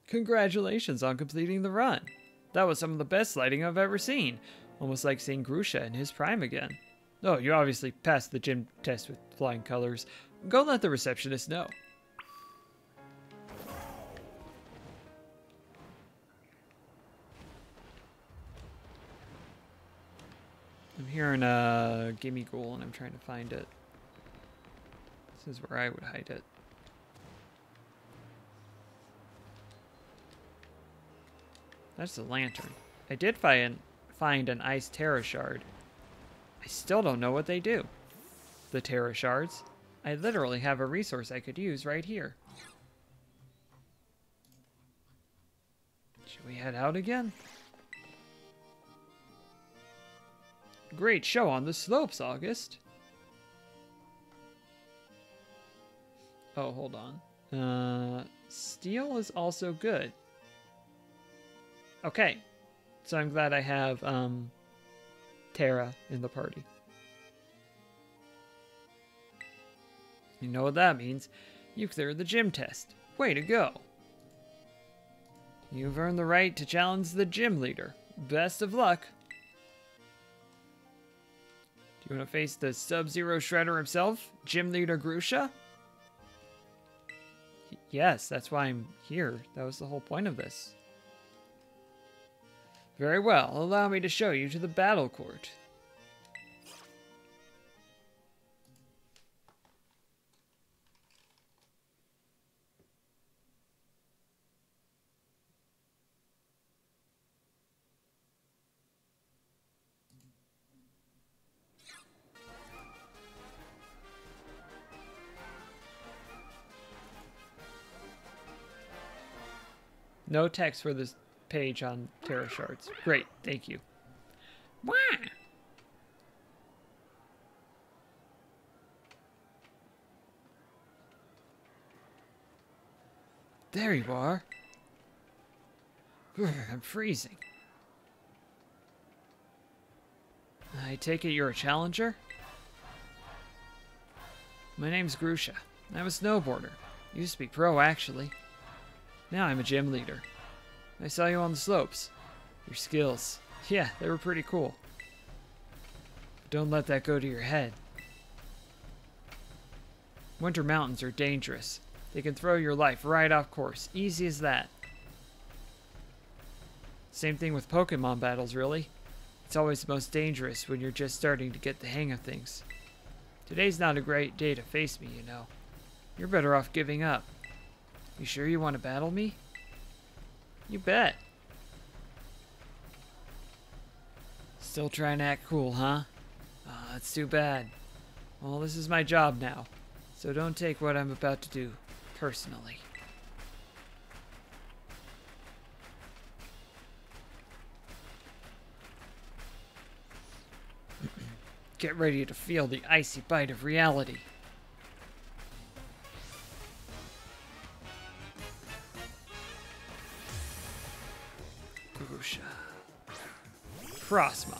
Congratulations on completing the run. That was some of the best lighting I've ever seen. Almost like seeing Grusha in his prime again. Oh, you obviously passed the gym test with flying colors. Go let the receptionist know. Hearing a uh, Gimmighoul and I'm trying to find it. This is where I would hide it. That's the lantern. I did find find an ice Tera shard. I still don't know what they do. The Tera shards. I literally have a resource I could use right here. Should we head out again? Great show on the slopes, August. Oh, hold on. Uh, steel is also good. Okay, so I'm glad I have um, Terra in the party. You know what that means. You cleared the gym test. Way to go. You've earned the right to challenge the gym leader. Best of luck. You want to face the Sub-Zero Shredder himself, Gym Leader Grusha? Yes, that's why I'm here. That was the whole point of this. Very well, allow me to show you to the battle court. No text for this page on Tera Shards. Great, thank you. Wah! There you are. I'm freezing. I take it you're a challenger? My name's Grusha. I'm a snowboarder. Used to be pro, actually. Now I'm a gym leader. I saw you on the slopes. Your skills. Yeah, they were pretty cool. But don't let that go to your head. Winter mountains are dangerous. They can throw your life right off course. Easy as that. Same thing with Pokemon battles, really. It's always the most dangerous when you're just starting to get the hang of things. Today's not a great day to face me, you know. You're better off giving up. You sure you want to battle me? You bet. Still trying to act cool, huh? Oh, that's too bad. Well, this is my job now, so don't take what I'm about to do personally. Get ready to feel the icy bite of reality. Frosmoth.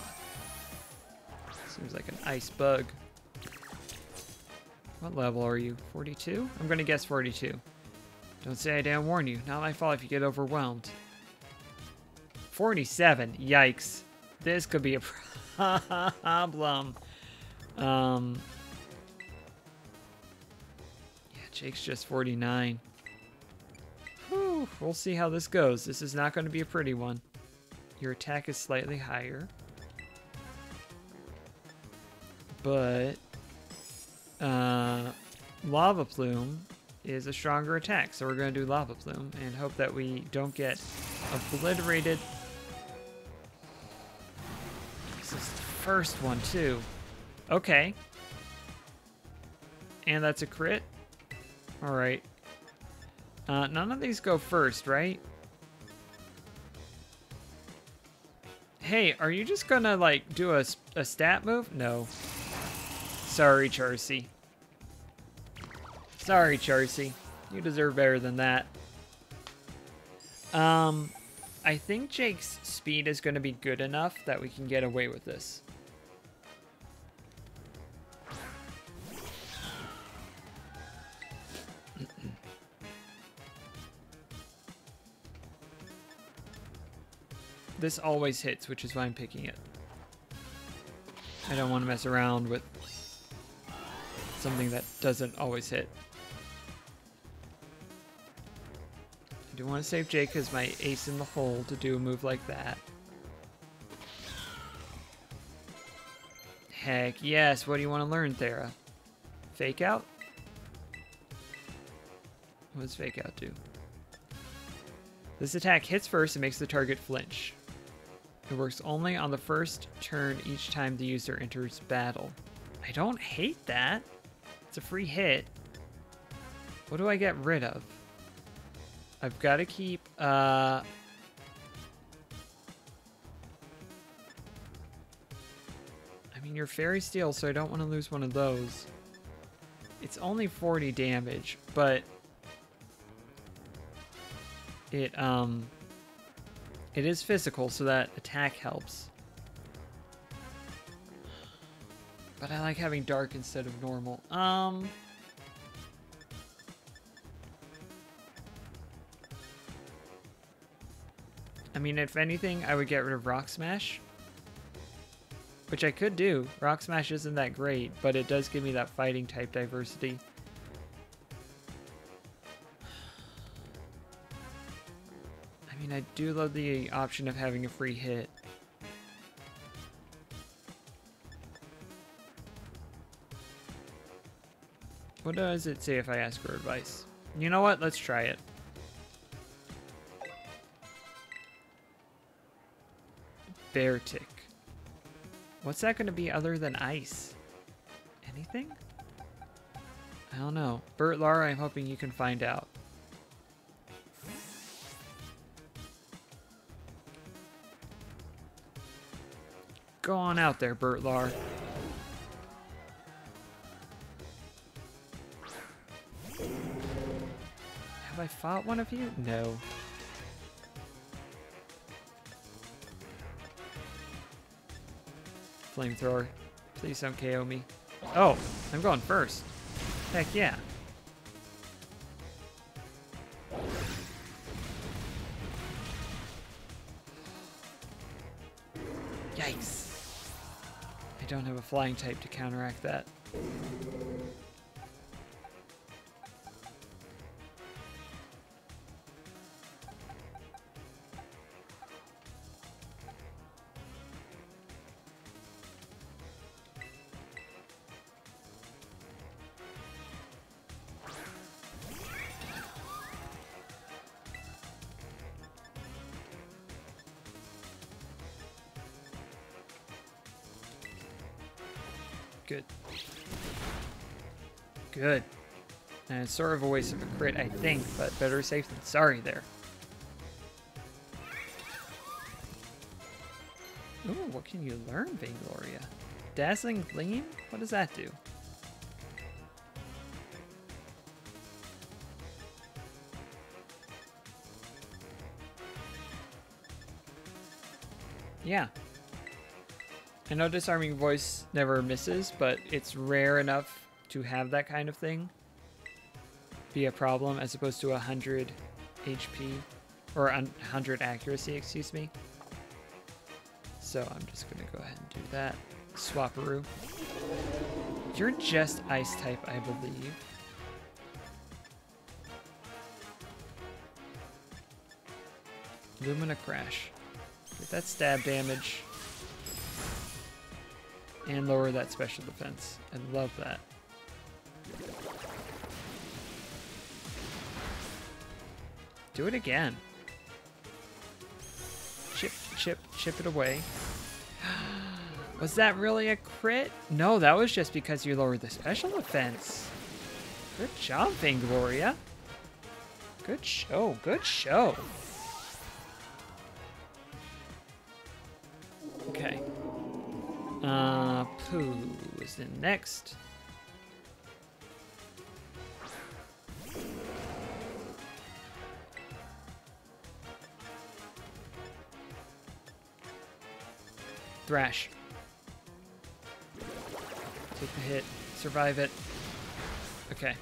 Seems like an ice bug. What level are you? 42? I'm gonna guess 42. Don't say I didn't warn you. Not my fault if you get overwhelmed. 47. Yikes. This could be a problem. Um, yeah, Jake's just 49. Whew, we'll see how this goes. This is not going to be a pretty one. Your attack is slightly higher. But uh, Lava Plume is a stronger attack. So we're going to do Lava Plume and hope that we don't get obliterated. This is the first one, too. Okay. And that's a crit? Alright. Uh, none of these go first, right? Hey, are you just gonna, like, do a, a stat move? No. Sorry, Charcy. Sorry, Charcy. You deserve better than that. Um, I think Jake's speed is going to be good enough that we can get away with this. This always hits, which is why I'm picking it. I don't want to mess around with something that doesn't always hit. I do want to save Jake as my ace in the hole to do a move like that. Heck yes, what do you want to learn, Thera? Fake out? What does fake out do? This attack hits first and makes the target flinch. It works only on the first turn each time the user enters battle. I don't hate that. It's a free hit. What do I get rid of? I've got to keep, uh... I mean, you're Fairy Steel, so I don't want to lose one of those. It's only 40 damage, but... It, um... It is physical, so that attack helps. But I like having dark instead of normal. Um... I mean, if anything, I would get rid of Rock Smash. Which I could do. Rock Smash isn't that great, but it does give me that fighting type diversity. Mean, I do love the option of having a free hit. What does it say if I ask for advice? You know what? Let's try it. Beartic. What's that going to be other than ice? Anything? I don't know. Bert Lahr, I'm hoping you can find out. Go on out there, Bert Lahr. Have I fought one of you? No. Flamethrower. Please don't KO me. Oh, I'm going first. Heck yeah. Don't have a flying type to counteract that. Sort of a waste of a crit, I think, but better safe than sorry there. Ooh, what can you learn, Vaingloria? Dazzling Gleam? What does that do? Yeah, I know Disarming Voice never misses, but it's rare enough to have that kind of thing be a problem as opposed to 100 HP, or 100 accuracy, excuse me. So I'm just going to go ahead and do that. Swapperoo. You're just Ice type, I believe. Lumina Crash. Get that stab damage and lower that special defense. I love that. Do it again. Chip, chip, chip it away. was that really a crit? No, that was just because you lowered the special defense. Good job, Vaingloria. Good show, good show. Okay. Uh, Pooh is in next. Thrash. Take the hit. Survive it. Okay.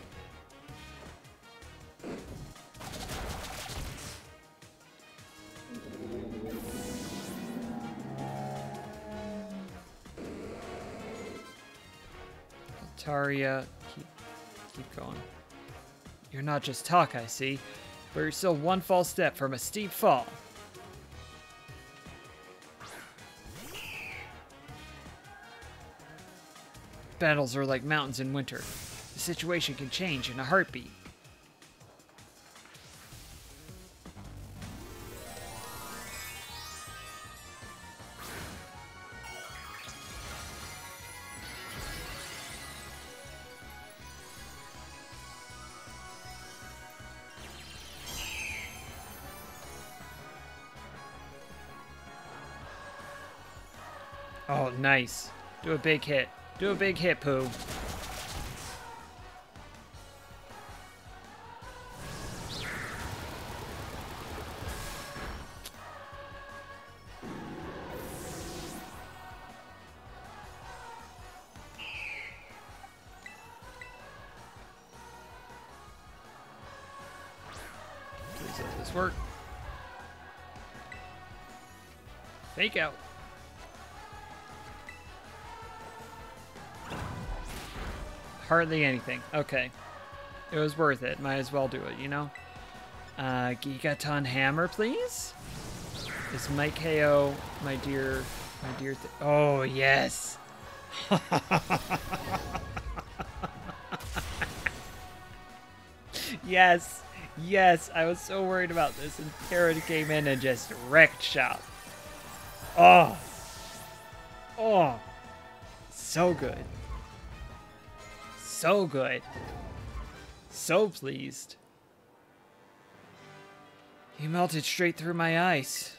Taria, keep, keep going. You're not just talk, I see, but you're still one false step from a steep fall. Battles are like mountains in winter. The situation can change in a heartbeat. Oh, nice. Do a big hit. Do a big hit, Pooh. Please let this work. Fake out. Hardly anything. Okay. It was worth it. Might as well do it, you know? Uh, Gigaton Hammer, please? Is Mike KO, my dear, my dear Oh, yes! yes! Yes! I was so worried about this, and Terra came in and just wrecked shop. Oh! Oh! So good. So good. So pleased. He melted straight through my ice.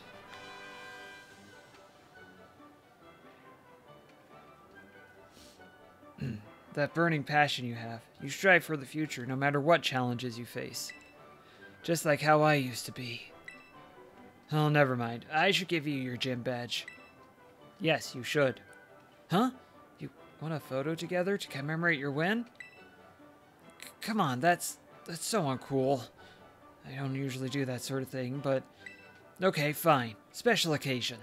that burning passion you have. You strive for the future, no matter what challenges you face. Just like how I used to be. Oh, never mind. I should give you your gym badge. Yes, you should. Huh? You want a photo together to commemorate your win? Come on, that's that's so uncool. I don't usually do that sort of thing, but okay, fine. Special occasion.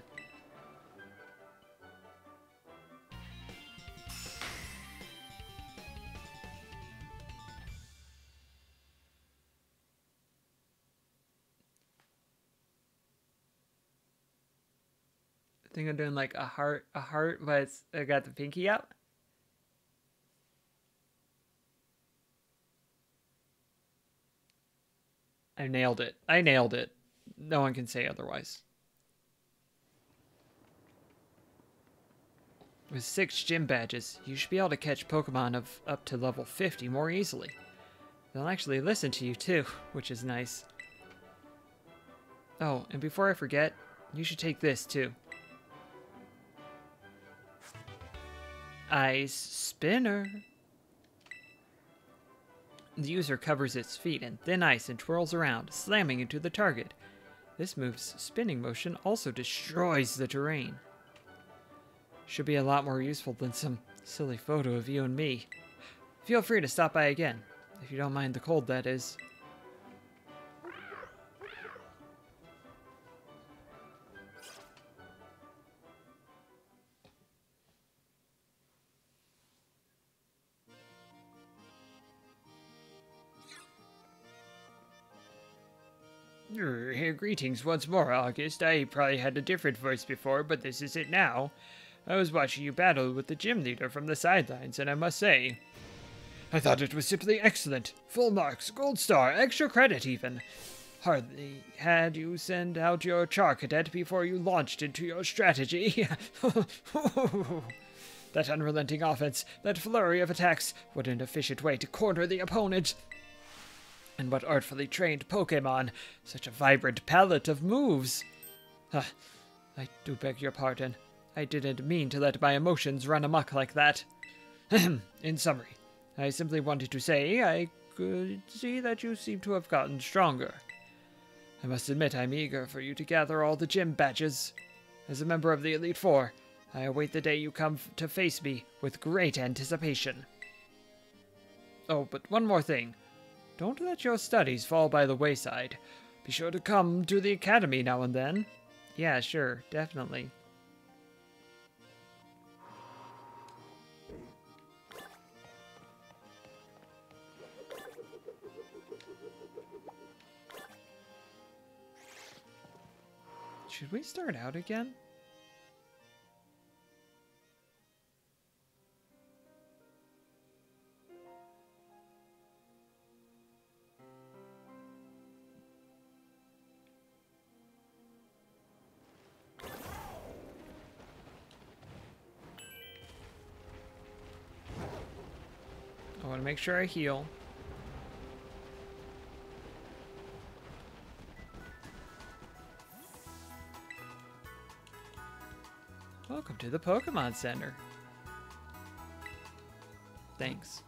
I think I'm doing like a heart, a heart, but I got the pinky out. I nailed it. I nailed it. No one can say otherwise. With six gym badges, you should be able to catch Pokemon of up to level 50 more easily. They'll actually listen to you too, which is nice. Oh, and before I forget, you should take this too. Ice Spinner. The user covers its feet in thin ice and twirls around, slamming into the target. This move's spinning motion also destroys the terrain. Should be a lot more useful than some silly photo of you and me. Feel free to stop by again, if you don't mind the cold, that is. Greetings once more, August. I probably had a different voice before, but this is it now. I was watching you battle with the gym leader from the sidelines, and I must say, I thought it was simply excellent. Full marks, gold star, extra credit even. Hardly had you send out your Charcadet before you launched into your strategy. that unrelenting offense, that flurry of attacks, what an efficient way to corner the opponent. And what artfully trained Pokemon. Such a vibrant palette of moves. Ah, I do beg your pardon. I didn't mean to let my emotions run amok like that. In summary, I simply wanted to say I could see that you seem to have gotten stronger. I must admit I'm eager for you to gather all the gym badges. As a member of the Elite Four, I await the day you come to face me with great anticipation. Oh, but one more thing. Don't let your studies fall by the wayside. Be sure to come to the academy now and then. Yeah, sure, definitely. Should we start out again? Make sure I heal. Welcome to the Pokemon Center. Thanks.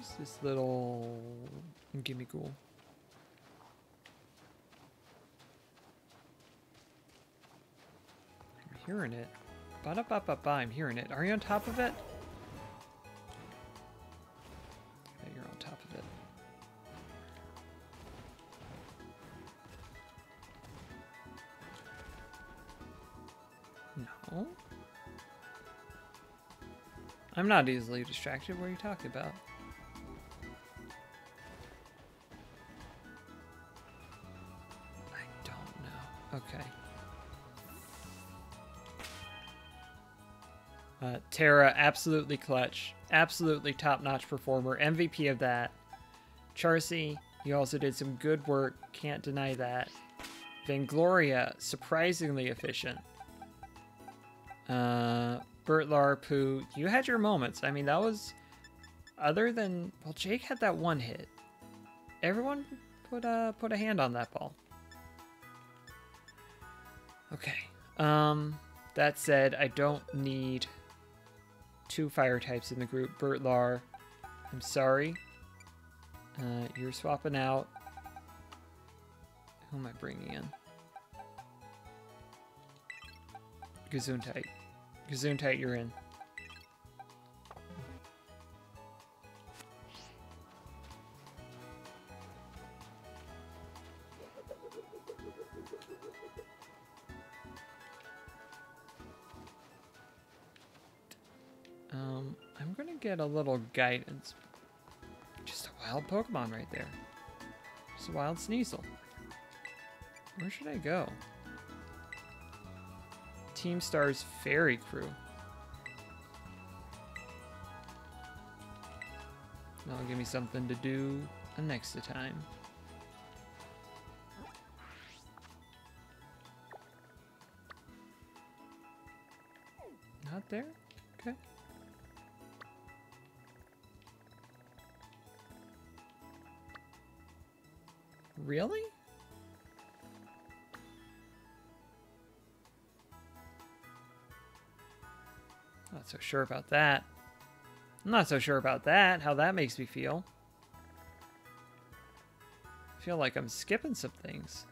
Where's this little Gimmighoul? I'm hearing it. Ba da ba ba ba, I'm hearing it. Are you on top of it? Yeah, you're on top of it. No. I'm not easily distracted. What are you talking about? Tera, absolutely clutch. Absolutely top-notch performer. MVP of that. Charcy, you also did some good work. Can't deny that. Vangloria, surprisingly efficient. Uh, Bert Lahr, Pooh, you had your moments. I mean, that was other than well, Jake had that one hit. Everyone put a put a hand on that ball. Okay. Um. That said, I don't need two fire types in the group. Bert Lahr, I'm sorry. Uh, you're swapping out. Who am I bringing in? Gesundheit. Gesundheit, you're in. Little guidance. Just a wild Pokemon right there. Just a wild Sneasel. Where should I go? Team Star's Fairy Crew. That'll give me something to do next time. Not there? Okay. Really? Not so sure about that. I'm not so sure about that, how that makes me feel. I feel like I'm skipping some things.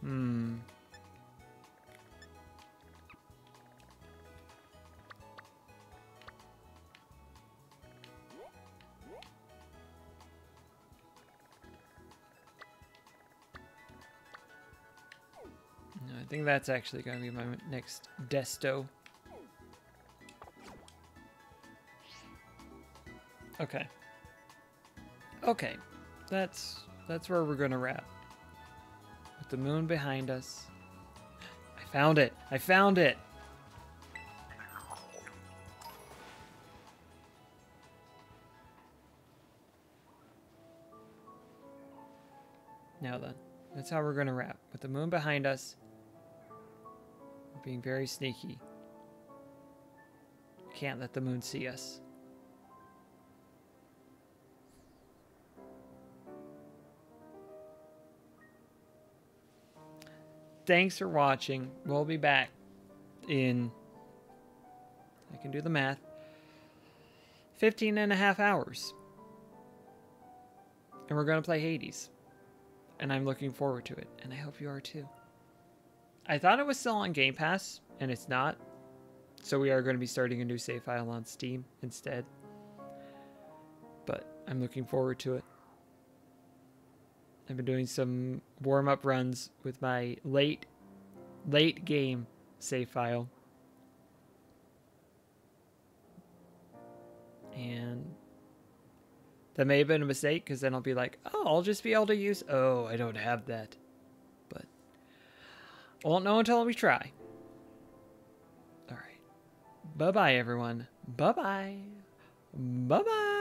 Hmm. Think that's actually going to be my next desto. Okay. Okay. That's that's where we're going to wrap. With the moon behind us. I found it. I found it. Now then, that's how we're going to wrap. With the moon behind us, being very sneaky. Can't let the moon see us. Thanks for watching. We'll be back in, I can do the math, 15 and a half hours. And we're going to play Hades. And I'm looking forward to it. And I hope you are too. I thought it was still on Game Pass, and it's not. So we are going to be starting a new save file on Steam instead. But I'm looking forward to it. I've been doing some warm-up runs with my late late game save file. And that may have been a mistake because then I'll be like, oh, I'll just be able to use. Oh, I don't have that. Won't know until we try. All right. Bye bye, everyone. Bye bye. Bye bye.